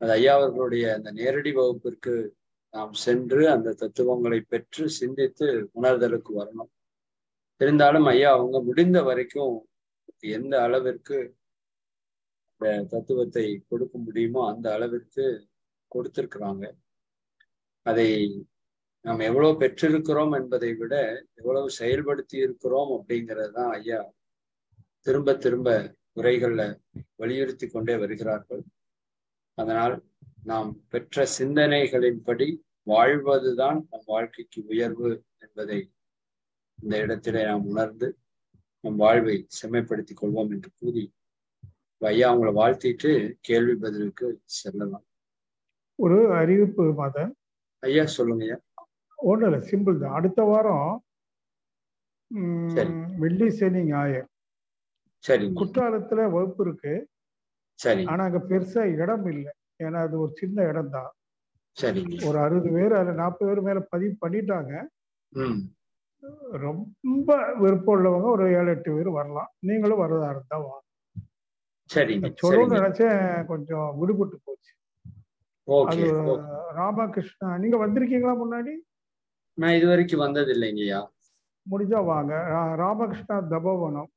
அது ஐயா அவர்களுடைய அந்த நேரடி வகுப்பிற்கு நாம் சென்று அந்த தத்துவங்களை பெற்று சிந்தித்து உணர்தலுக்கு வரணும். இருந்தாலும் ஐயா அவங்க முடிந்த வரைக்கும் எந்த அளவிற்கு இந்த தத்துவத்தை கொடுக்க முடியுமோ அந்த அளவிற்கு கொடுத்திருக்கிறாங்க. அதை நாம் எவ்வளவு பெற்றிருக்கிறோம் என்பதை விட எவ்வளவு செயல்படுத்தி இருக்கிறோம் அப்படிங்கிறது தான் ஐயா திரும்ப திரும்ப உரைகள்ல வலியுறுத்தி கொண்டே வருகிறார்கள். அதனால் நாம் பெற்ற சிந்தனைகளின்படி வாழ்வதுதான் நம் வாழ்க்கைக்கு உயர்வு என்பதை இந்த இடத்திலே நாம் உணர்ந்து நம் வாழ்வை செம்மைப்படுத்திக் கொள்வோம் என்று கூறி ஐயா அவங்களை வாழ்த்திட்டு கேள்வி பதிலுக்கு செல்லலாம். ஒரு அறிவிப்பு மதன். ஐயா சொல்லுங்க ஐயா. ஒன்றும் இல்லை சிம்பிள் தான். அடுத்த வாரம் சரி. வெள்ளி சனி ஞாயிறு. சரிங்க. குற்றாலத்துல வகுப்பு இருக்கு. சரி ஆனா அங்க பெருசா இடம் இல்லை. ஏன்னா அது ஒரு சின்ன இடம் தான் ஒரு அறுபது பேர் அதுல நாற்பது பேர் மேல பதிவு பண்ணிட்டாங்க. ரொம்ப விருப்பம் உள்ளவங்க ஒரு ஏழு எட்டு பேர் வரலாம். நீங்களும் வரதா இருந்தா வாங்க சொல்லணும்னு நினைச்சேன் கொஞ்சம் விடுபட்டு போச்சு. அது ராமகிருஷ்ணா நீங்க வந்திருக்கீங்களா முன்னாடி? நான் இது வரைக்கும் வந்தது இல்லைங்கய்யா முடிஞ்சா வாங்க. ராமகிருஷ்ணா தபோவனம்.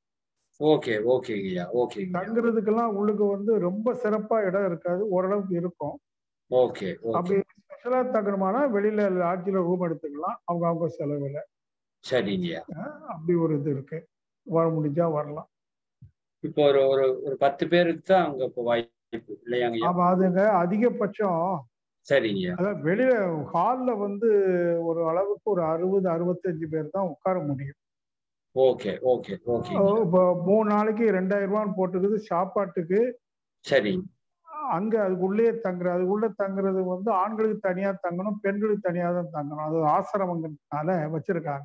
ஓகே ஓகேங்கய்யா ஓகேங்க தங்குறதுக்கெல்லாம் உள்ளுக்கு வந்து ரொம்ப சிறப்பா இடம் இருக்காது ஓரளவுக்கு இருக்கும். Okay okay. அப்படி ஸ்பெஷலா தங்கணுமானா வெளியில லாட்ஜில் ரூம் எடுத்துக்கலாம் அவங்க அவங்க செலவுல. சரிங்கய்யா அப்படி ஒரு இது இருக்கு. வர முடிஞ்சா வரலாம். இப்போ ஒரு ஒரு ஒரு பத்து பேருக்கு தான் அங்க இப்போ வாய்ப்பு இல்லையாங்கய்யா ஆமா அதுங்க அதிகபட்சம். சரிங்கய்யா அதாவது வெளியில ஹால்ல வந்து ஒரு அளவுக்கு ஒரு அறுபது அறுபத்தஞ்சு பேர் தான் உட்கார முடியும். Okay okay okay. இப்போ மூணு நாளைக்கு ரெண்டாயிரம் ரூபான்னு போட்டுக்குது சாப்பாட்டுக்கு. சரி. அங்க அதுக்குள்ளே தங்குற அதுக்குள்ள தங்குறது வந்து ஆண்களுக்கு தனியா தங்கணும் பெண்களுக்கு தனியா தான் தங்கணும். அது ஆசிரமங்கிறதுனால வச்சிருக்காங்க.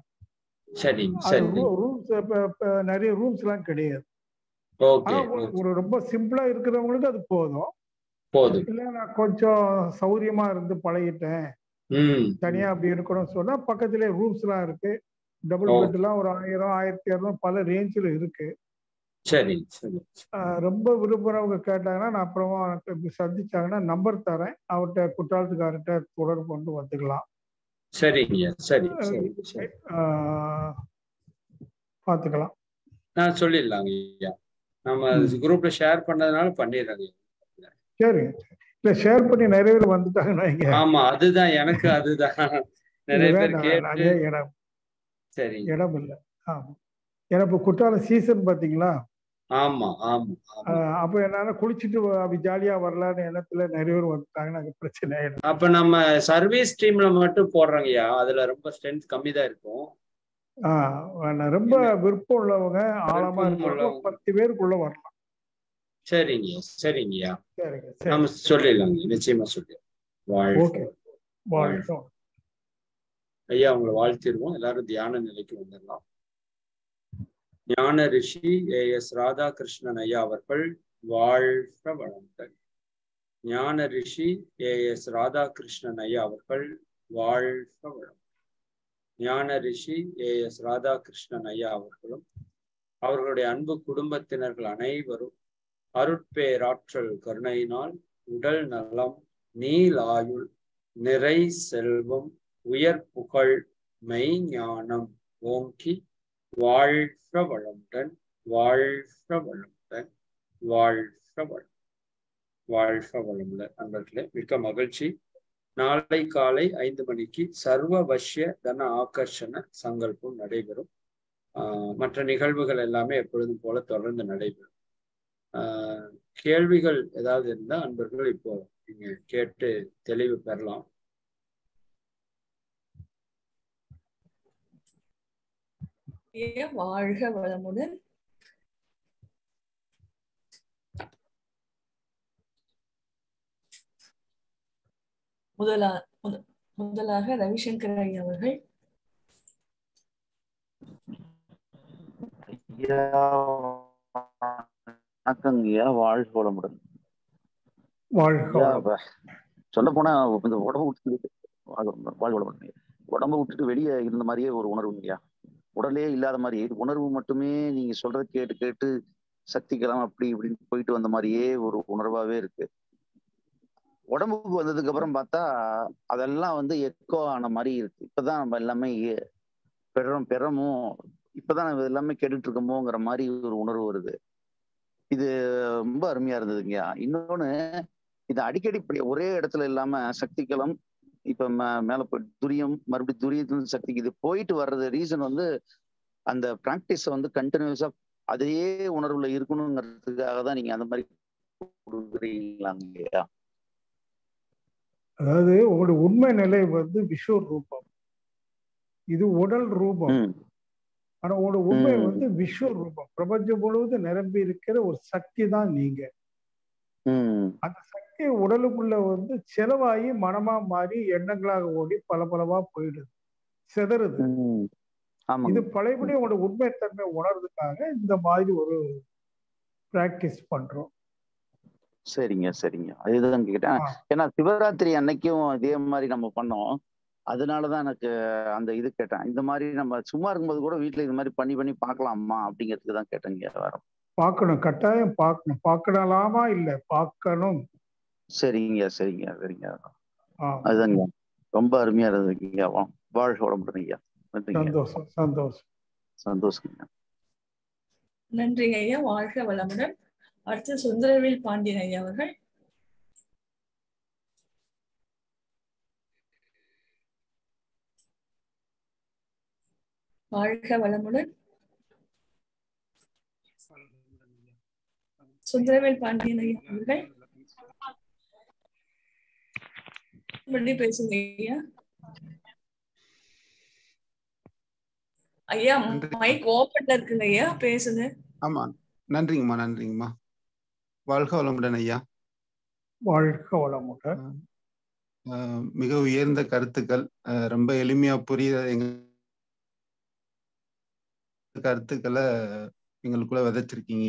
சரி ரூம்ஸ் நிறைய ரூம்ஸ் எல்லாம் கிடையாது ஒரு- ரொம்ப சிம்பிளா இருக்கிறவங்களுக்கு அது போதும். போதும். இல்ல நான் கொஞ்சம் சௌரியமா இருந்து பழகிட்டேன். தனியா அப்படி இருக்கணும்னு சொன்னா பக்கத்திலே ரூம்ஸ் எல்லாம் இருக்கு. Double O. பெட் எல்லாம் ஒரு ஆயிரம் ஆயிரத்தி இரநூறு பல ரேஞ்சில் இருக்கு. சரி சரி. ரொம்ப விரும்புறவங்க கேட்டாங்கன்னா நான் அப்புறமா சந்திச்சாங்கன்னா நம்பர் தரேன். அவர்கிட்ட குற்றாலத்துக்கார்ட்ட தொடர்பு கொண்டு வந்துக்கலாம். சரிங்கய்யா சரி சரி சரி. ஆஹ் பார்த்துக்கலாம் நான் சொல்லிடலாங்க ஐயா. நம்ம குரூப்ல ஷேர் பண்ணதுனால பண்ணிடுறாங்க சரி இல்ல ஷேர் பண்ணி நிறைய பேர் வந்துட்டாங்கன்னா ஆமா அதுதான் எனக்கு அதுதான். நிறைய பேர் கேட்டு சரி. இடம் இல்லை. ஆமா. ஏன்னா இப்போ குற்றாலம் சீசன் பாத்தீங்களா ஆமா ஆமா. அப்ப என்னன்னா குளிச்சுட்டு அப்படி ஜாலியா வரலான்னு எண்ணத்துல நிறைய பேர் வந்துட்டாங்கன்னா அங்க பிரச்சனை ஆயிடும். அப்ப நம்ம சர்வீஸ் டீம்ல மட்டும் போடுறோங்கய்யா. அதுல ரொம்ப ஸ்ட்ரென்த் கம்மி தான் இருக்கும். ஆஹ். ரொம்ப விருப்பம் உள்ளவங்க ஆழமா உள்ளவங்க. பத்து பேருக்குள்ள வரலாம். சரிங்கய்யா சரிங்கய்யா. சரிங்க நம்ம சொல்லிடலாங்க. நிச்சயமா சொல்லிடலாம். வாழ்க. ஓகே. வாழ்க்கை ஐயா அவங்களை வாழ்த்திடுவோம். எல்லாரும் தியான நிலைக்கு வந்துடலாம். ஞான ரிஷி ஏ எஸ் ராதாகிருஷ்ணன் ஐயா அவர்கள் வாழ்க வளங்கள் ஞான ரிஷி ஏ எஸ் ராதாகிருஷ்ணன் ஐயா அவர்கள் வாழ்க வளம் ஞான ரிஷி ஏ எஸ் ராதாகிருஷ்ணன் ஐயா அவர்களும் அவர்களுடைய அன்பு குடும்பத்தினர்கள் அனைவரும் அருட்பேராற்றல் கருணையினால் உடல் நலம் நீலாயுள் நிறை செல்வம் உயர் புகழ் மெய்ஞானம் ஓங்கி வாழ்க வளமுடன் வாழ்க வளமுடன் வாழ்க வளம் வாழ்க வளமுடன். நண்பர்களே மிக்க மகிழ்ச்சி. நாளை காலை ஐந்து மணிக்கு சர்வ வசிய தன ஆகர்ஷண சங்கல்பம் நடைபெறும். மற்ற நிகழ்வுகள் எல்லாமே எப்பொழுதும் போல தொடர்ந்து நடைபெறும். கேள்விகள் ஏதாவது இருந்தால் அன்பர்கள் இப்போ நீங்க கேட்டு தெளிவு பெறலாம். வாழ்க வளமுடன். முதலா முத- முதலாக ரவிசங்கர் ஐயா அவர்கள். ஐயா வணக்கங்கய்யா வாழ்க வளமுடன். ஐயா. சொல்ல போனா இந்த உடம்பு விட்டுட்டு வாழ்க வளமுடன், ஐயா. உடம்ப விட்டுட்டு வெளியே இருந்த மாதிரியே ஒரு உணர்வுங்கய்யா உடலே இல்லாத மாதிரி உணர்வு மட்டுமே நீங்க சொல்றத கேட்டு கேட்டு சக்திக்கலாம் அப்படி இப்படின்னு போயிட்டு வந்த மாதிரியே ஒரு உணர்வாவே இருக்கு. உடம்புக்கு வந்ததுக்கு அப்புறம் பார்த்தா அதெல்லாம் வந்து எக்கோ ஆன மாதிரி இருக்கு. இப்பதான் நம்ம எல்லாமே ஏ- பெறோம் பெறமோ இப்பதான் நம்ம எல்லாமே கேட்டுட்டு இருக்கோமோங்கிற மாதிரி ஒரு உணர்வு வருது. இது ரொம்ப அருமையா இருந்ததுங்கய்யா. இன்னொன்னு இது அடிக்கடி ஒரே இடத்துல இல்லாம சக்திகளம் இப்ப மேல போய் துரியம் மறுபடியும் துரியத்துல சக்திக்கு இது போயிட்டு வர்றது ரீசன் வந்து அந்த பிராக்டிஸ் வந்து கண்டினியூஸா அதே உணர்வுல இருக்கணுங்கிறதுக்காக தான் நீங்க அந்த மாதிரி கொடுக்குறீங்களாங்கய்யா அதாவது உங்களுடைய உண்மை நிலை வந்து விஷுவ ரூபம். இது உடல் ரூபம். ஆனா உங்களோட உண்மை. வந்து விஸ்வ ரூபம். பிரபஞ்சம் முழுவதும் நிரம்பி இருக்கிற ஒரு சக்தி தான் நீங்க. அந்த சக்தி உடலுக்குள்ள வந்து செலவாகி மனமா மாறி எண்ணங்களாக ஓடி பல பலவா போயிடுது சிதறுது. இது பழையபடி உங்களோட உண்மைத்தன்மை உணர்றதுக்காக இந்த மாதிரி ஒரு பிராக்டிஸ் பண்றோம். சரிங்க சரிங்க. அதுதான் கேட்டேன். ஏன்னா சிவராத்திரி அன்னைக்கும் இதே மாதிரி நம்ம பண்ணோம். அதனாலதான் எனக்கு அந்த இது கேட்டேன். இந்த மாதிரி நம்ம சும்மா இருக்கும்போது கூட வீட்ல இது மாதிரி பண்ணி பண்ணி பார்க்கலாமா அப்படிங்கிறதுக்கு தான் கேட்டேங்க வேற. பார்க்கணும் கட்டாயம் பார்க்கணும். பார்க்கலாமா? இல்ல பார்க்கணும். சரிங்க சரிங்க சரிங்க. அதுதாங்க. ரொம்ப அருமையா இருந்ததுங்க வாழ்க நன்றிங்க. சந்தோஷம் சந்தோஷம். சந்தோஷங்க. நன்றிங்க ஐயா. வாழ்க வளமுடன். அடுத்து சுந்தரவேல் பாண்டியன் ஐயா அவர்கள். வாழ்க வளமுடன். சுந்தரவேல் பாண்டியன் ஐயா அவர்கள் மறுபடியும் பேசுங்க ஐயா. ஐயா மைக் ஓப்பன்ல இருக்குங்க ஐயா? பேசுங்க. ஆமா. நன்றிங்கம்மா நன்றிங்கம்மா. வாழ்க வளமுடன் ஐயா. வாழ்க வளமுடன். மிக உயர்ந்த கருத்துக்கள். அஹ் ரொம்ப எளிமையா புரியுற எங்க கருத்துக்களை எங்களுக்குள்ள விதைச்சிருக்கீங்க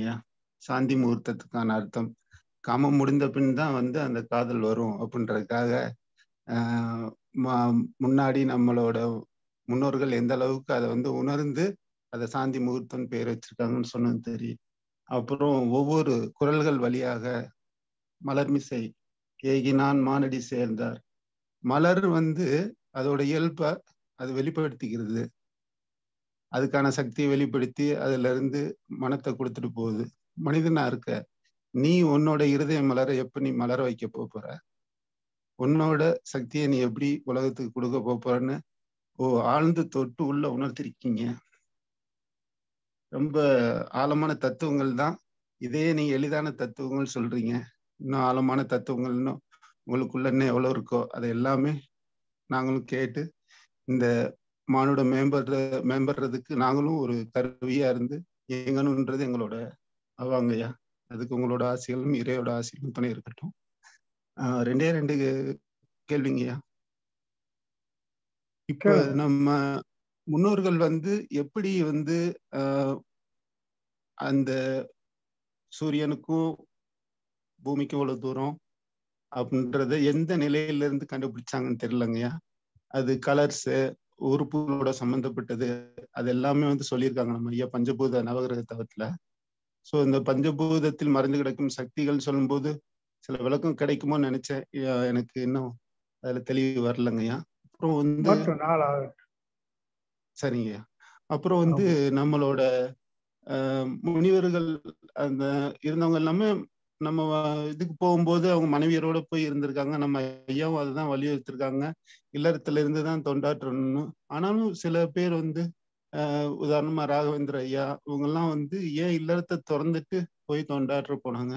சாந்தி முகூர்த்தத்துக்கான அர்த்தம். காமம் முடிந்த பின் தான் வந்து அந்த காதல் வரும் அப்படின்றதுக்காக முன்னாடி நம்மளோட முன்னோர்கள் எந்த அளவுக்கு அதை வந்து உணர்ந்து அதை சாந்தி முகூர்த்தம் பேர் வச்சிருக்காங்கன்னு சொன்னது தெரியும். அப்புறம் ஒவ்வொரு குரல்கள் வழியாக மலர்மிசை ஏகினான் மானடி சேர்ந்தார். மலர் வந்து அதோட இயல்ப அது வெளிப்படுத்திக்கிறது. அதுக்கான சக்தியை வெளிப்படுத்தி அதுல இருந்து மனத்தை கொடுத்துட்டு போகுது. மனிதனா இருக்க நீ உன்னோட இருதய மலரை எப்ப நீ மலர வைக்க போற? உன்னோட சக்தியை நீ எப்படி உலகத்துக்கு கொடுக்க போறன்னு ஓ ஆழ்ந்து தொட்டு உள்ள உணர்த்திருக்கீங்க. ரொம்ப ஆழமான தத்துவங்கள் தான். இதே நீ எளிதான தத்துவங்கள் சொல்றீங்க. இன்னும் ஆழமான தத்துவங்கள் இன்னும் உங்களுக்குள்ள இன்னும் எவ்வளவு இருக்கோ அதை எல்லாமே நாங்களும் கேட்டு இந்த மானுட மேம்படுற மேம்படுறதுக்கு நாங்களும் ஒரு கருவியா இருந்து இயங்கணுன்றது எங்களோட அவாங்கய்யா அதுக்கு உங்களோட ஆசைகளும் இறையோட ஆசைகளும் துணை இருக்கட்டும். ரெண்டே ரெண்டு கேள்விங்கய்யா இப்ப. நம்ம முன்னோர்கள் வந்து எப்படி வந்து அந்த சூரியனுக்கும் பூமிக்கும் எவ்வளவு தூரம் அப்படின்றத எந்த நிலையில இருந்து கண்டுபிடிச்சாங்கன்னு தெரியலங்கய்யா அது கலர்ஸ் உறுப்புகளோட சம்பந்தப்பட்டது. அது எல்லாமே வந்து சொல்லியிருக்காங்க நம்ம ஐயா பஞ்சபூத நவகிரக தவத்துல ஸோ இந்த பஞ்சபூதத்தில் மறைந்து கிடக்கும் சக்திகள் சொல்லும்போது சில விளக்கம் கிடைக்குமோன்னு நினைச்சேன். எனக்கு இன்னும் அதுல தெளிவு வரலங்கய்யா அப்புறம் வந்து சரிங்கய்யா அப்புறம் வந்து நம்மளோட ஆஹ், முனிவர்கள் அந்த இருந்தவங்க எல்லாமே நம்ம இதுக்கு போகும்போது அவங்க மனைவியரோட போய் இருந்திருக்காங்க. நம்ம ஐயாவும் அதுதான் வலியுறுத்திருக்காங்க. இல்லறத்துல இருந்து தான் தொண்டாற்றணும். ஆனாலும் சில பேர் வந்து உதாரணமா ராகவேந்திர ஐயா இவங்கெல்லாம் வந்து ஏன் இல்லறத்தை திறந்துட்டு போய் தொண்டாற்ற போனாங்க?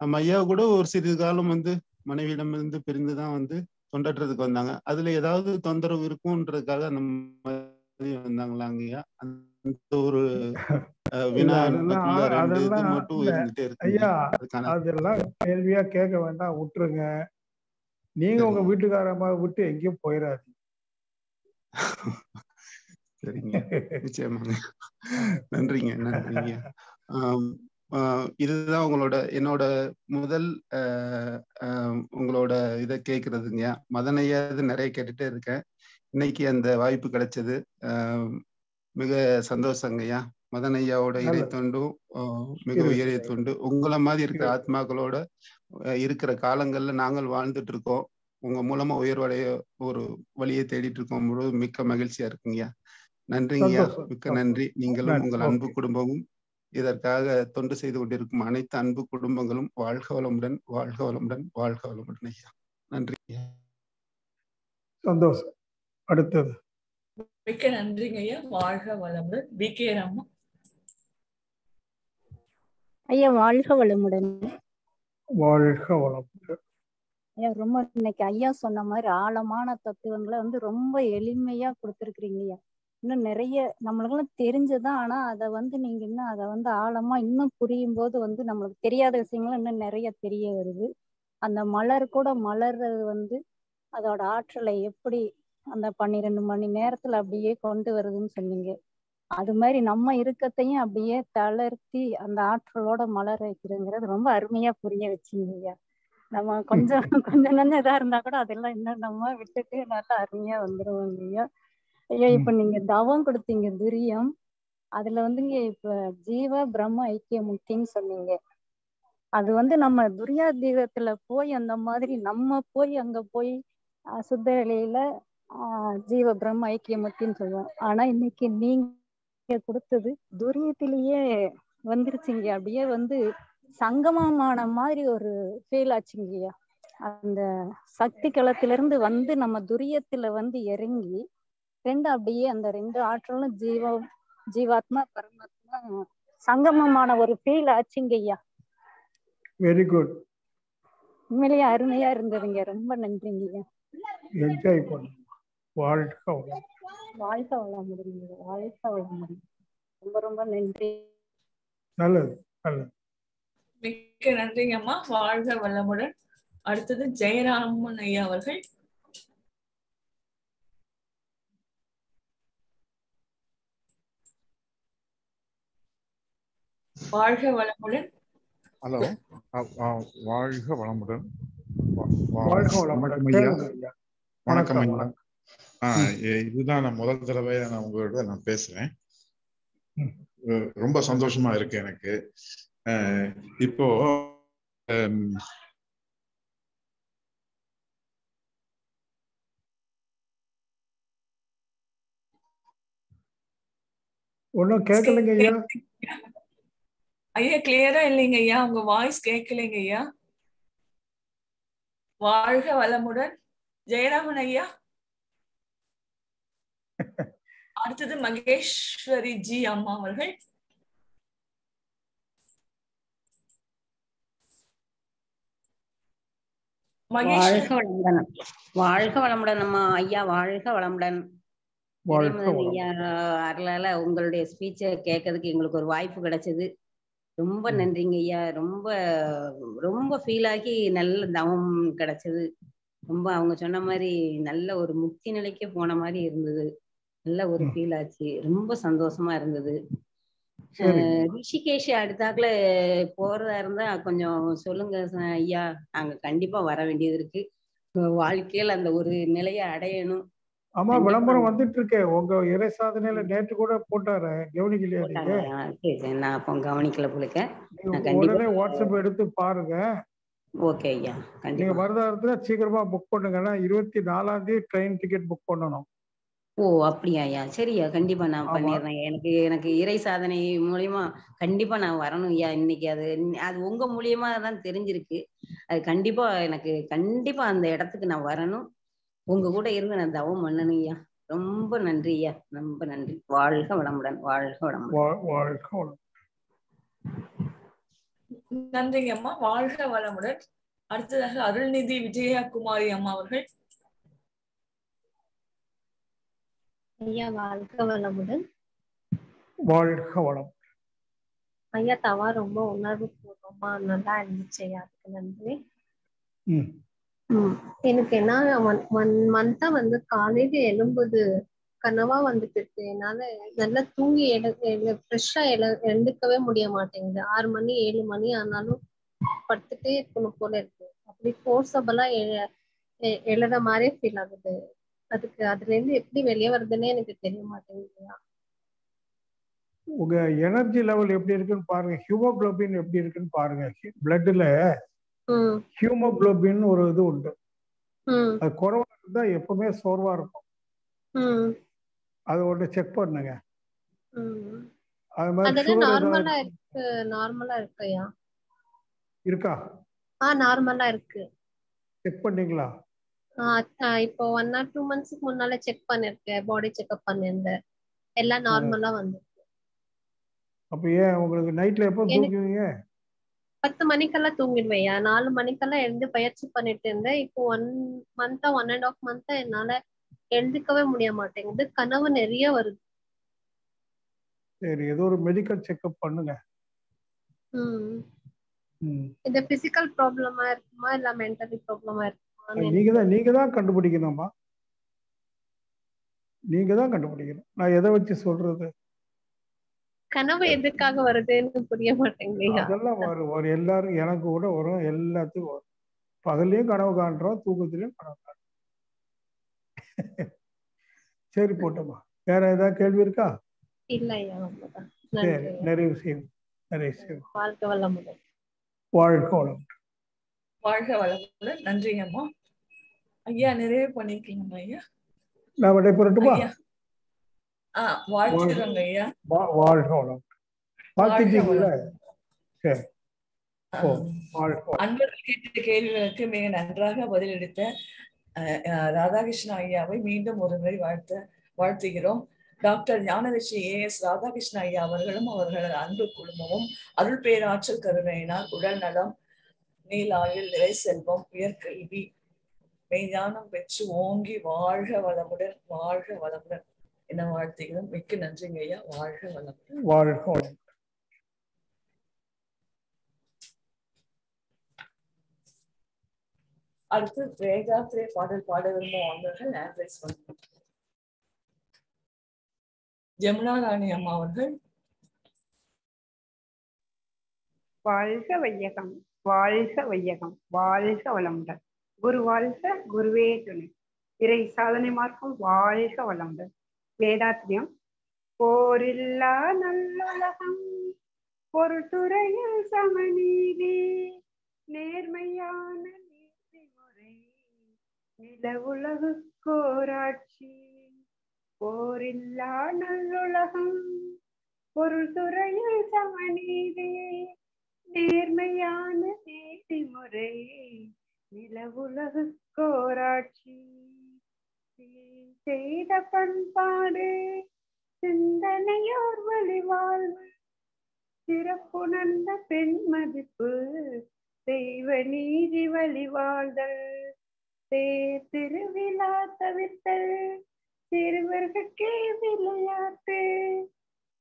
நம்ம ஐயா கூட ஒரு சிறிது காலம் வந்து மனைவியிடமிருந்து பிரிந்து தான் வந்து தொண்டாற்றுறதுக்கு வந்தாங்க. அதுல ஏதாவது தொந்தரவு இருக்கும்ன்றதுக்காக அந்த மாதிரி வந்தாங்களாங்க ஐயா? அந்த ஒரு அதெல்லாம் கேள்வியா கேட்க வேண்டாம் விட்டுருங்க. நீங்க உங்க சரிங்க. வீட்டுக்காரம்மா விட்டு எங்கேயும் போயிடாது <laughs> சரிங்க. நிச்சயமாங்க. நன்றிங்க நன்றிங்க. இதுதான் உங்களோட என்னோட முதல் ஆஹ், ஆஹ், உங்களோட இதை கேட்கறதுங்க. மதனையாவது நிறைய கேட்டுட்டே இருக்கேன். இன்னைக்கு அந்த வாய்ப்பு கிடைச்சது. மிக சந்தோஷங்கய்யா மதனையாவோட இறை. தொண்டும் ஆஹ், மிக. உயரிய தொண்டு. உங்களை மாதிரி இருக்கிற இரு. ஆத்மாக்களோட இருக்கிற காலங்கள்ல நாங்கள் வாழ்ந்துட்டு இருக்கோம் உங்க மூலமா உயர்வடைய ஒரு வழியை தேடிட்டு இருக்கோம் பொழுது மிக்க மகிழ்ச்சியா இருக்குங்கய்யா நன்றிங்கய்யா சந்தோஷம். மிக்க நன்றி. நீங்களும். உங்கள் அன்பு. குடும்பமும் இதற்காக தொண்டு செய்து கொண்டிருக்கும் அனைத்து அன்பு குடும்பங்களும் வாழ்க வளமுடன் வாழ்க வளமுடன் வாழ்க வளமுடன் ஐயா. நன்றி. சந்தோஷம். அடுத்தது. மிக்க நன்றிங்க ஐயா. வாழ்க வளமுடன். V K Rama. ஐயா வாழ்க வளமுடன். வாழ்க வளம் ஐயா ரொம்ப இன்னைக்கு ஐயா சொன்ன மாதிரி ஆழமான தத்துவங்களை வந்து ரொம்ப எளிமையா கொடுத்துருக்கிறீங்க ஐயா. இன்னும் நிறைய நம்மளுக்கெல்லாம் தெரிஞ்சதுதான் ஆனா அதை வந்து நீங்க இன்னும் அதை வந்து ஆழமா இன்னும் புரியும் போது வந்து நம்மளுக்கு தெரியாத விஷயங்கள் இன்னும் நிறைய தெரிய வருது. அந்த மலர் கூட மலர்றது வந்து அதோட ஆற்றலை எப்படி அந்த பன்னிரெண்டு மணி நேரத்துல அப்படியே கொண்டு வருதுன்னு சொன்னீங்க. அது மாதிரி நம்ம இருக்கத்தையும் அப்படியே தளர்த்தி அந்த ஆற்றலோட மலர வைக்கிறதுங்கிறது ரொம்ப அருமையா புரிய வச்சீங்க ஐயா நம்ம கொஞ்சம் <laughs> கொஞ்சம் கொஞ்சம் இதா இருந்தா கூட அதெல்லாம் இன்னும் நம்ம விட்டுட்டு நல்லா அருமையா வந்துருவாங்க ஐயா ஐயா இப்ப நீங்க தவம் கொடுத்தீங்க துரியம். அதுல வந்துங்க இப்ப ஜீவ பிரம்ம ஐக்கிய முக்தின்னு சொன்னீங்க. அது வந்து நம்ம துரியாதீதத்துல போய் அந்த மாதிரி நம்ம போய் அங்க போய் சுத்த நிலையில ஆஹ் ஜீவ பிரம்ம ஐக்கிய முக்தின்னு சொல்லுவோம். ஆனா இன்னைக்கு நீங்க கொடுத்தது துரியத்திலேயே வந்துருச்சுங்க. அப்படியே வந்து சங்கமமான மாதிரி ஒரு ஃபீல் ஆச்சுங்கய்யா. அந்த சக்தி களத்துல இருந்து வந்து நம்ம துரியத்துல வந்து இறங்கி ரெண்டு அப்படியே அந்த ரெண்டு ஆற்றலும் ஜீவ ஜீவாத்மா பரமாத்மா சங்கமமான ஒரு ஃபீல் ஆச்சுங்கய்யா வெரி குட் உண்மையிலேயே அருமையா இருந்ததுங்க. ரொம்ப நன்றிங்கய்யா என்ஜாய் பண்ணுங்க. வாழ்க வளம் வாழ்க வளமுடன். வாழ்க வளமுடன். ரொம்ப ரொம்ப நன்றி. நல்லது நல்லது. மிக்க நன்றிங்க அம்மா வாழ்க வளமுடன். அடுத்தது ஜெயராமன் ஐயா அவர்கள். வாழ்க வளமுடன். ஹலோ வாழ்க வளமுடன். வாழ்க வளமுடன். வணக்கம் ஐயா. வணக்கம் ஐயா. இதுதான் நான் முதல் தடவை நான் உங்களோட நான் பேசுறேன். ரொம்ப சந்தோஷமா இருக்கு எனக்கு. அஹ் இப்போ ஹம், ஒன்றும் கேட்கலைங்க ஐயா. ஐயா கிளியரா இல்லைங்க ஐயா. உங்க வாய்ஸ் கேட்கலைங்க ஐயா. வாழ்க வளமுடன். ஜெயராமன் ஐயா. அடுத்தது மகேஸ்வரி ஜி அம்மா அவர்கள். வாழ்க வளமுடன். வாழ்க வளமுடன் அம்மா. ஐயா வாழ்க வளமுடன். ஐயா அருளால உங்களுடைய ஸ்பீச்சை கேட்கறதுக்கு எங்களுக்கு ஒரு வாய்ப்பு கிடைச்சது. ரொம்ப. நன்றிங்க ஐயா. ரொம்ப ரொம்ப ஃபீல் ஆகி நல்ல தவம் கிடைச்சது. ரொம்ப அவங்க சொன்ன மாதிரி நல்ல ஒரு முக்தி நிலைக்கு போன மாதிரி இருந்தது. நல்ல ஒரு. ஃபீல் ஆச்சு. ரொம்ப சந்தோஷமா இருந்தது. ரிஷிகேஷ் அடுத்தாக்குல போறதா இருந்தா கொஞ்சம் சொல்லுங்க ஐயா. நாங்க கண்டிப்பா வர வேண்டியது இருக்கு. வாழ்க்கையில அந்த ஒரு நிலையை அடையணும். ஆமா விளம்பரம் வந்துட்டு இருக்கே உங்க இறை சாதனையில நேற்று கூட போட்டாரு. கவனிக்கலையா நீங்க? நான் அப்போ கவனிக்கல கண்டிப்பா உடனே வாட்ஸ்அப் எடுத்து பாருங்க. ஓகே ஐயா. நீங்க வருதாரத்துல சீக்கிரமா புக் பண்ணுங்க ஏன்னா இருபத்தி நாலாம் தேதி ட்ரெயின் டிக்கெட் புக் பண்ணணும். ஓ அப்படியா ஐயா? சரியா கண்டிப்பா நான் பண்ணிடுறேன். எனக்கு எனக்கு இறை சாதனை மூலியமா கண்டிப்பா நான் வரணும் ஐயா. இன்னைக்கு அது அது உங்க மூலியமா தான் தெரிஞ்சிருக்கு. அது கண்டிப்பா எனக்கு கண்டிப்பா அந்த இடத்துக்கு நான் வரணும். உங்க கூட இருந்து நான் தவம் பண்ணணும் ஐயா. ரொம்ப நன்றி ஐயா. ரொம்ப நன்றி. வாழ்க வளமுடன். வாழ்க வளமுடன். வாழ்க வளம் நன்றிங்க அம்மா. வாழ்க வளமுடன். அடுத்ததாக அருள்நிதி விஜயகுமாரி அம்மா அவர்கள். ஐயா வாழ்க வளமுடன். வாழ்க வளம் ஐயா தவா ரொம்ப உணர்வு பூர்வமா நல்லா இருந்துச்சு ஐயா. அதுக்கு நன்றி. எனக்கு என்ன ஒன் ஒன் மந்தா வந்து காலையில எழும்புது கனவா வந்துட்டு என்னால நல்லா தூங்கி எழு ஃப்ரெஷ்ஷா எழு எழுந்துக்கவே முடிய மாட்டேங்குது. ஆறு மணி ஏழு மணி ஆனாலும் படுத்துட்டே இருக்கணும் போல இருக்கு. அப்படி எ- எழுற மாதிரியே ஃபீல் ஆகுது. அதுக்கு அதுல இருந்து எப்படி வெளியே வருதுன்னே எனக்கு தெரிய மாட்டேங்குதுயா உங்க எனர்ஜி லெவல் எப்படி இருக்குன்னு பாருங்க. ஹியூமோகுளோபின் எப்படி இருக்குன்னு பாருங்க. பிளட்ல ஹியூமோகுளோபின் ஒரு இது உண்டு. அது குறைவா இருந்தா எப்பவுமே சோர்வா இருக்கும். அதை ஒன்று செக் பண்ணுங்க. அது மாதிரி நார்மலா இருக்கு. நார்மலா இருக்குயா? இருக்கா? ஆ நார்மலா இருக்கு. செக் பண்ணீங்களா? இப்போ ஒன் ஆர் டூ மந்த்ஸ்க்கு முன்னால செக் பண்ணிருக்கேன் பாடி செக்அப் பண்ணியிருந்தேன் எல்லாம் நார்மலா வந்து அப்ப ஏன் உங்களுக்கு நைட்ல எப்போ தூங்குவீங்க? பத்து மணிக்கெல்லாம் தூங்கிடுவேயா நாலு மணிக்கெல்லாம் எழுந்து பயிற்சி பண்ணிட்டு இருந்தேன். இப்போ ஒன் மந்தா ஒன் அண்ட் ஆஃப் மந்தா என்னால எழுந்துக்கவே முடிய மாட்டேங்குது. கனவு நிறைய வருது. சரி ஏதோ ஒரு மெடிக்கல் செக்அப் பண்ணுங்க. இது பிசிக்கல் ப்ராப்ளமா இருக்குமா? இல்ல மென்டலி ப்ராப்ளமா இருக்குமான்னு நீங்க தான் நீங்க தான் கண்டுபிடிக்கணும்மா. நீங்க தான் கண்டுபிடிக்கணும். நான் எதை வச்சு சொல்றது? கனவு எதுக்காக வருதுன்னு புரிய மாட்டேங்குதுயா அதெல்லாம் வரும். வரும் எல்லாரும் எனக்கு கூட வரும். எல்லாத்துக்கும் வரும். பகல்லையும் கனவு காண்றோம். தூக்கத்திலையும் கனவு காண்றோம். <laughs> சரி போட்டோமா. வேற ஏதாவது கேள்வி இருக்கா? இல்லையா சரி நன்றி நிறைய விஷயம் நிறைய விஷயம் வாழ்க்கை வளமுடன். வாழ்க வளம் வாழ்க வளமுடன். நன்றி அம்மா. ஐயா நிறைவு பண்ணிருக்கீங்க ஐயா? நான் விடைபெறட்டுமா? வாழ்த்துக்கிறோங்க ஐயா வாழ்க சரி. அன்பர்கள் கேட்ட கேள்விகளுக்கு மிக நன்றாக பதிலளித்த ராதாகிருஷ்ண ஐயாவை மீண்டும் ஒரு முறை வாழ்த்த வாழ்த்துகிறோம். Doctor Gnanarishi A S Radhakrishna ஐயா அவர்களும் அவர்களது அன்பு குடும்பமும் அருள் பேராற்றல் கருணையினால் உடல் நலம் நீலாயுள் நிறை செல்வம் உயர்கல்வி மெய்ஞானம் பெற்று ஓங்கி வாழ்க வளமுடன் வாழ்க வளமுடன். என வாழ்த்துகிறோம் மிக்க நன்றிங்க ஐயா வாழ்க வளமுடன் வாழ்க வளம் அடுத்து வேதாத்திரை பாடல் பாட விரும்பும் அன்பர்கள் ஹேண்ட் ரைஸ் ஜமுனா ராணி அம்மா அவர்கள் வாழ்க வையகம் வாழ்க வையகம் வாழ்க வளமுடன் குரு வாழ்க குருவே துணை இறை சாதனை மார்க்கம் வாழ்க வளமுடன் வேதாத்திரியம். போரில்லா நல்லுலகம் பொருள் துறையில் சமநீதி நேர்மையான நீதி முறை நில உலகு கோராட்சி. போரில்லா நல்லுலகம் பொருள் துறையில் சமநீதி நேர்மையான நீதிமுறை உலகு கோராட்சி. செய்த பண்பாடு சிந்தனையோர் வழிவாழ்வு சிறப்புணர்ந்த பெண் மதிப்பு தெய்வ நீதி வழிவாழ்தல். தேர் திருவிழா தவிர்த்தல் சிறுவர்கட்கே விளையாட்டு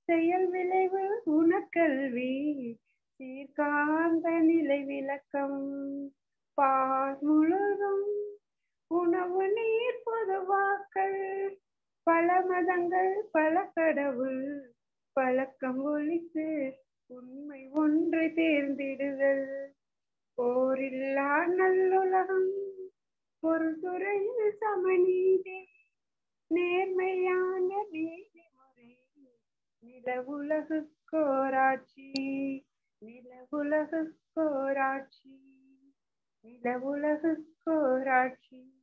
செயல் விளைவு உணக்கல்வி சீர்காந்த நிலை விளக்கம். பால் முழுதும் உணவு நீர் பொதுவாக்கள் பல மதங்கள் பல கடவுள் பழக்கம் ஒழித்து உண்மை ஒன்றை தேர்ந்திடுதல். போரில்லா நல்லுலகம் ஒரு துறையில் சமநீதி நேர்மையான நீதிமுறை நிலவுலகுக்கோராட்சி நிலவுலகுக்கோராட்சி நிலவுலகுக்கோராட்சி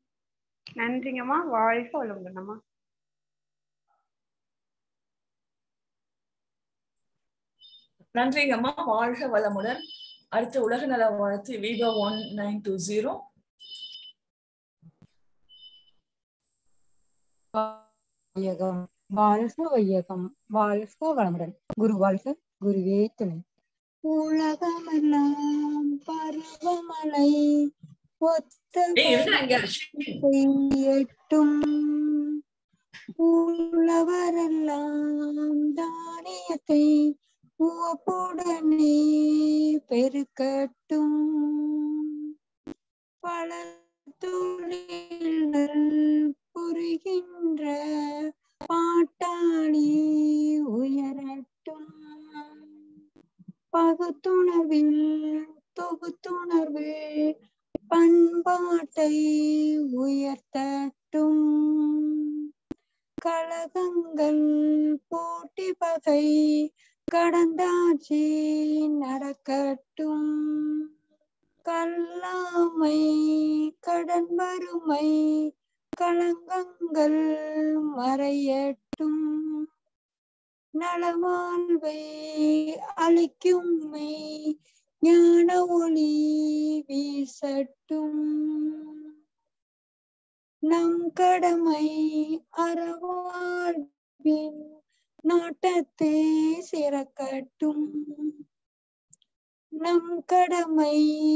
நன்றிங்கம்மா. வாழ்க வளமுடனம்மா நன்றிங்கம்மா. வாழ்க வளமுடன். அடுத்து உலக நல வாழ்த்து விவோ ஒன் நைன் டூ ஜீரோ. வையகம் வாழ்க வையகம். வாழ்க வளமுடன். குரு வாழ்க. குருவே துணை. உலகமெல்லாம் பருவமழை ஒத்த ஏய், இருடா இங்க. பெய்யட்டும் உழவரெல்லாம் தானியத்தை உவப்புடனே பெருக்கட்டும். வளர்த்த தொழில்கள் புரிகின்ற பாட்டாளி உயரட்டும். பகுத்துணர்வில் தொகுத்துணர்வில் பண்பாட்டை உயர்த்தட்டும். கழகங்கள் போட்டி பகை கடந்தாட்சி நடக்கட்டும். கல்லாமை கடன் வறுமை களங்கங்கள் மறையட்டும். நலவாழ்வை அளிக்கும் மெய் ஞான ஒளி வீசட்டும். நம் கடமை அறவாழ்வின் நாட்டத்தை சிறக்கட்டும். நம் கடமை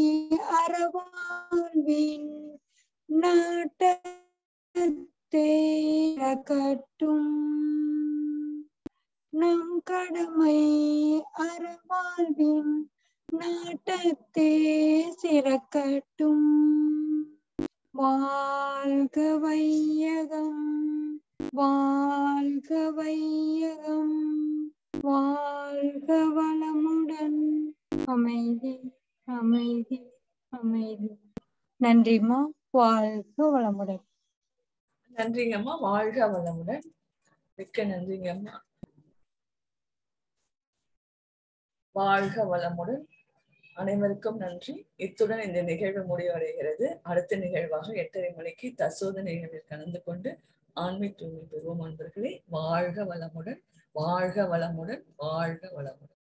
அறவாழ்வின் நாட்டத்தை சிறக்கட்டும். நம் கடமை அறவாழ்வின் நாட்டத்தே சிறக்கட்டும். வாழ்க வையகம் வாழ்க வையகம் வாழ்க வளமுடன். அமைதி அமைதி அமைதி. நன்றிம்மா வாழ்க வளமுடன். நன்றிங்கம்மா வாழ்க வளமுடன். மிக்க நன்றிங்கம்மா. வாழ்க வளமுடன். அனைவருக்கும் நன்றி. இத்துடன் இந்த நிகழ்வு முடிவடைகிறது. அடுத்த நிகழ்வாக எட்டரை மணிக்கு தசோத நிகழ்வில் கலந்து கொண்டு ஆன்மீக தூய்மை பெறுவோம் அன்பர்களே. வாழ்க வளமுடன் வாழ்க வளமுடன் வாழ்க வளமுடன்.